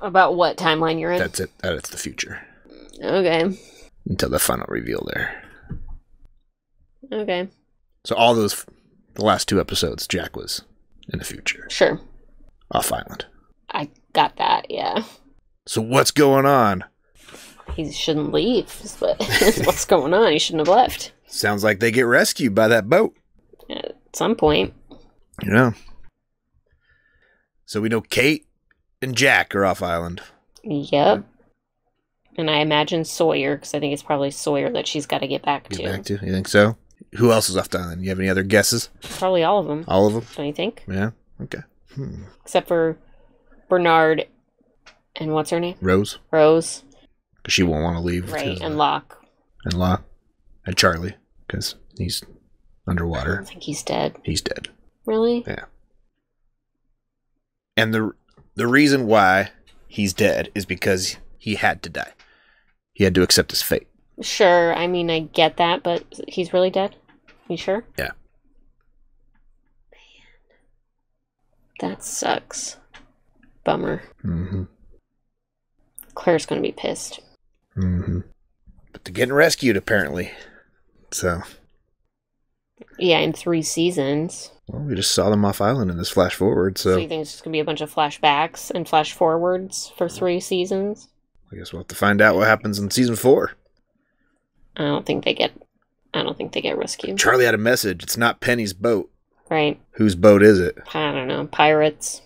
about what timeline you're in? that's it That's the future. Okay. Until the final reveal there. Okay. So all those the last two episodes Jack was in the future Sure. off island. I got that, yeah. So what's going on? He shouldn't leave, what- is what's going on. He shouldn't have left Sounds like they get rescued by that boat. at some point. You know. So we know Kate and Jack are off island. Yep. And I imagine Sawyer, because I think it's probably Sawyer that she's got to get back Get to. back to. You think so? Who else is off the island? You have any other guesses? Probably all of them. All of them? Don't you think? Yeah. Okay. Hmm. Except for Bernard and what's her name? Rose, Rose. because she won't want to leave. Right. And Locke. and Law, and Charlie, because he's underwater. I think he's dead. He's dead. Really? Yeah. And the the reason why he's dead is because he had to die. He had to accept his fate. Sure. I mean, I get that, but he's really dead? You sure? Yeah. Man, that sucks. Bummer. Mm-hmm. Claire's going to be pissed. Mm-hmm. But they're getting rescued apparently. So Yeah, in three seasons. Well, we just saw them off island in this flash forward. So, So you think it's just going to be a bunch of flashbacks and flash forwards for three seasons? I guess we'll have to find out what happens in season four. I don't think they get. I don't think they get rescued. Charlie had a message. It's not Penny's boat. Right. Whose boat is it? I don't know. Pirates.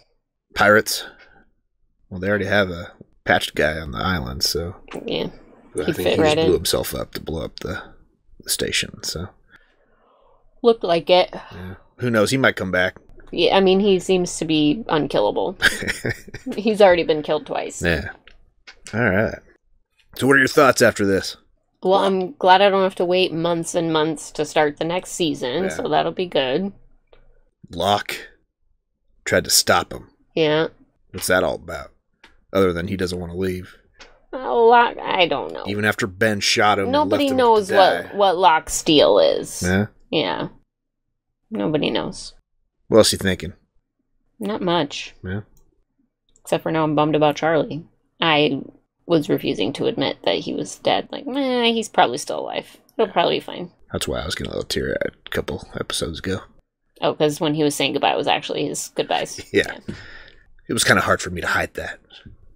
Pirates. Well, they already have a patched guy on the island, so Yeah. He'd think fit he right just blew in. himself up to blow up the, the station. So Looked like it. Who knows? He might come back. Yeah, I mean, he seems to be unkillable. He's already been killed twice. Yeah. All right. So, what are your thoughts after this? Well, I'm glad I don't have to wait months and months to start the next season, Yeah. so that'll be good. Locke tried to stop him. Yeah. What's that all about? Other than he doesn't want to leave, uh, A lot. I don't know. even after Ben shot him. Nobody him knows what what lock steel is. Yeah. Yeah. Nobody knows. What else you thinking? Not much. Yeah. Except for now I'm bummed about Charlie. I was refusing to admit that he was dead. Like, meh, he's probably still alive. He'll probably be fine. That's why I was getting a little teary eyed a couple episodes ago. Oh, because when he was saying goodbye, it was actually his goodbyes. Yeah. It was kind of hard for me to hide that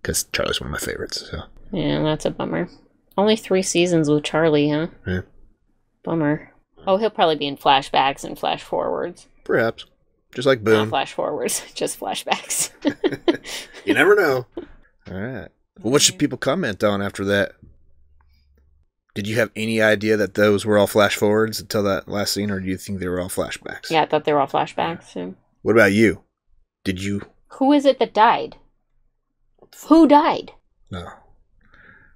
because Charlie's one of my favorites. So Yeah, that's a bummer. Only three seasons with Charlie, huh? yeah, Bummer. Oh, he'll probably be in flashbacks and flash forwards. perhaps just like Not flash forwards, just flashbacks. You never know. All right. Well, what should people comment on after that? Did you have any idea that those were all flash forwards until that last scene, or do you think they were all flashbacks? yeah, I thought they were all flashbacks. yeah. What about you? Did you? Who is it that died? Who died? No.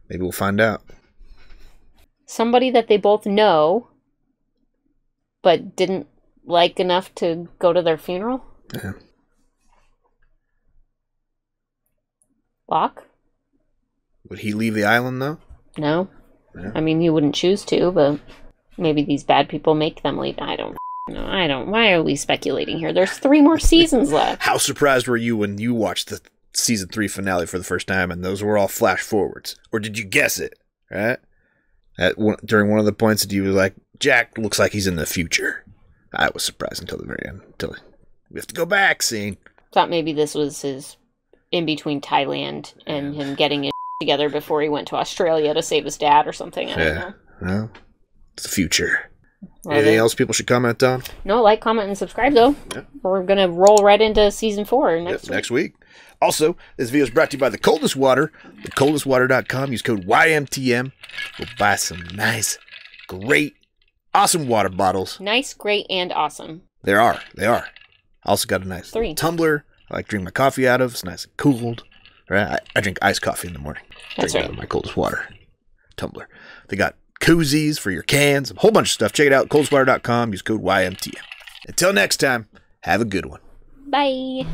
Maybe we'll find out. Somebody that they both know, but didn't like enough to go to their funeral? Yeah. Locke? Would he leave the island though? No. Yeah. I mean, he wouldn't choose to, but maybe these bad people make them leave. I don't know. I don't. Why are we speculating here? There's three more seasons left. How surprised were you when you watched the season three finale for the first time and those were all flash forwards, or did you guess it? Right? At one, during one of the points that you were like, Jack looks like he's in the future. I was surprised until the very end. Until we have to go back scene. Thought maybe this was his in between Thailand and him getting his together before he went to Australia to save his dad or something. I don't know. No, it's the future. Love Anything it. else people should comment on? No, like, comment, and subscribe though. Yeah. We're gonna roll right into season four next Yep, next week. Also, this video is brought to you by The Coldest Water, thecoldestwater.com. Use code YMTM. We'll buy some nice, great, awesome water bottles. Nice, great, and awesome. There are. They are. I also got a nice Three. tumbler I like to drink my coffee out of. It's nice and cooled. Right? I, I drink iced coffee in the morning. That's drink right. out of my coldest water tumbler. They got koozies for your cans, a whole bunch of stuff. Check it out, coldestwater.com. Use code YMTM. Until next time, have a good one. Bye.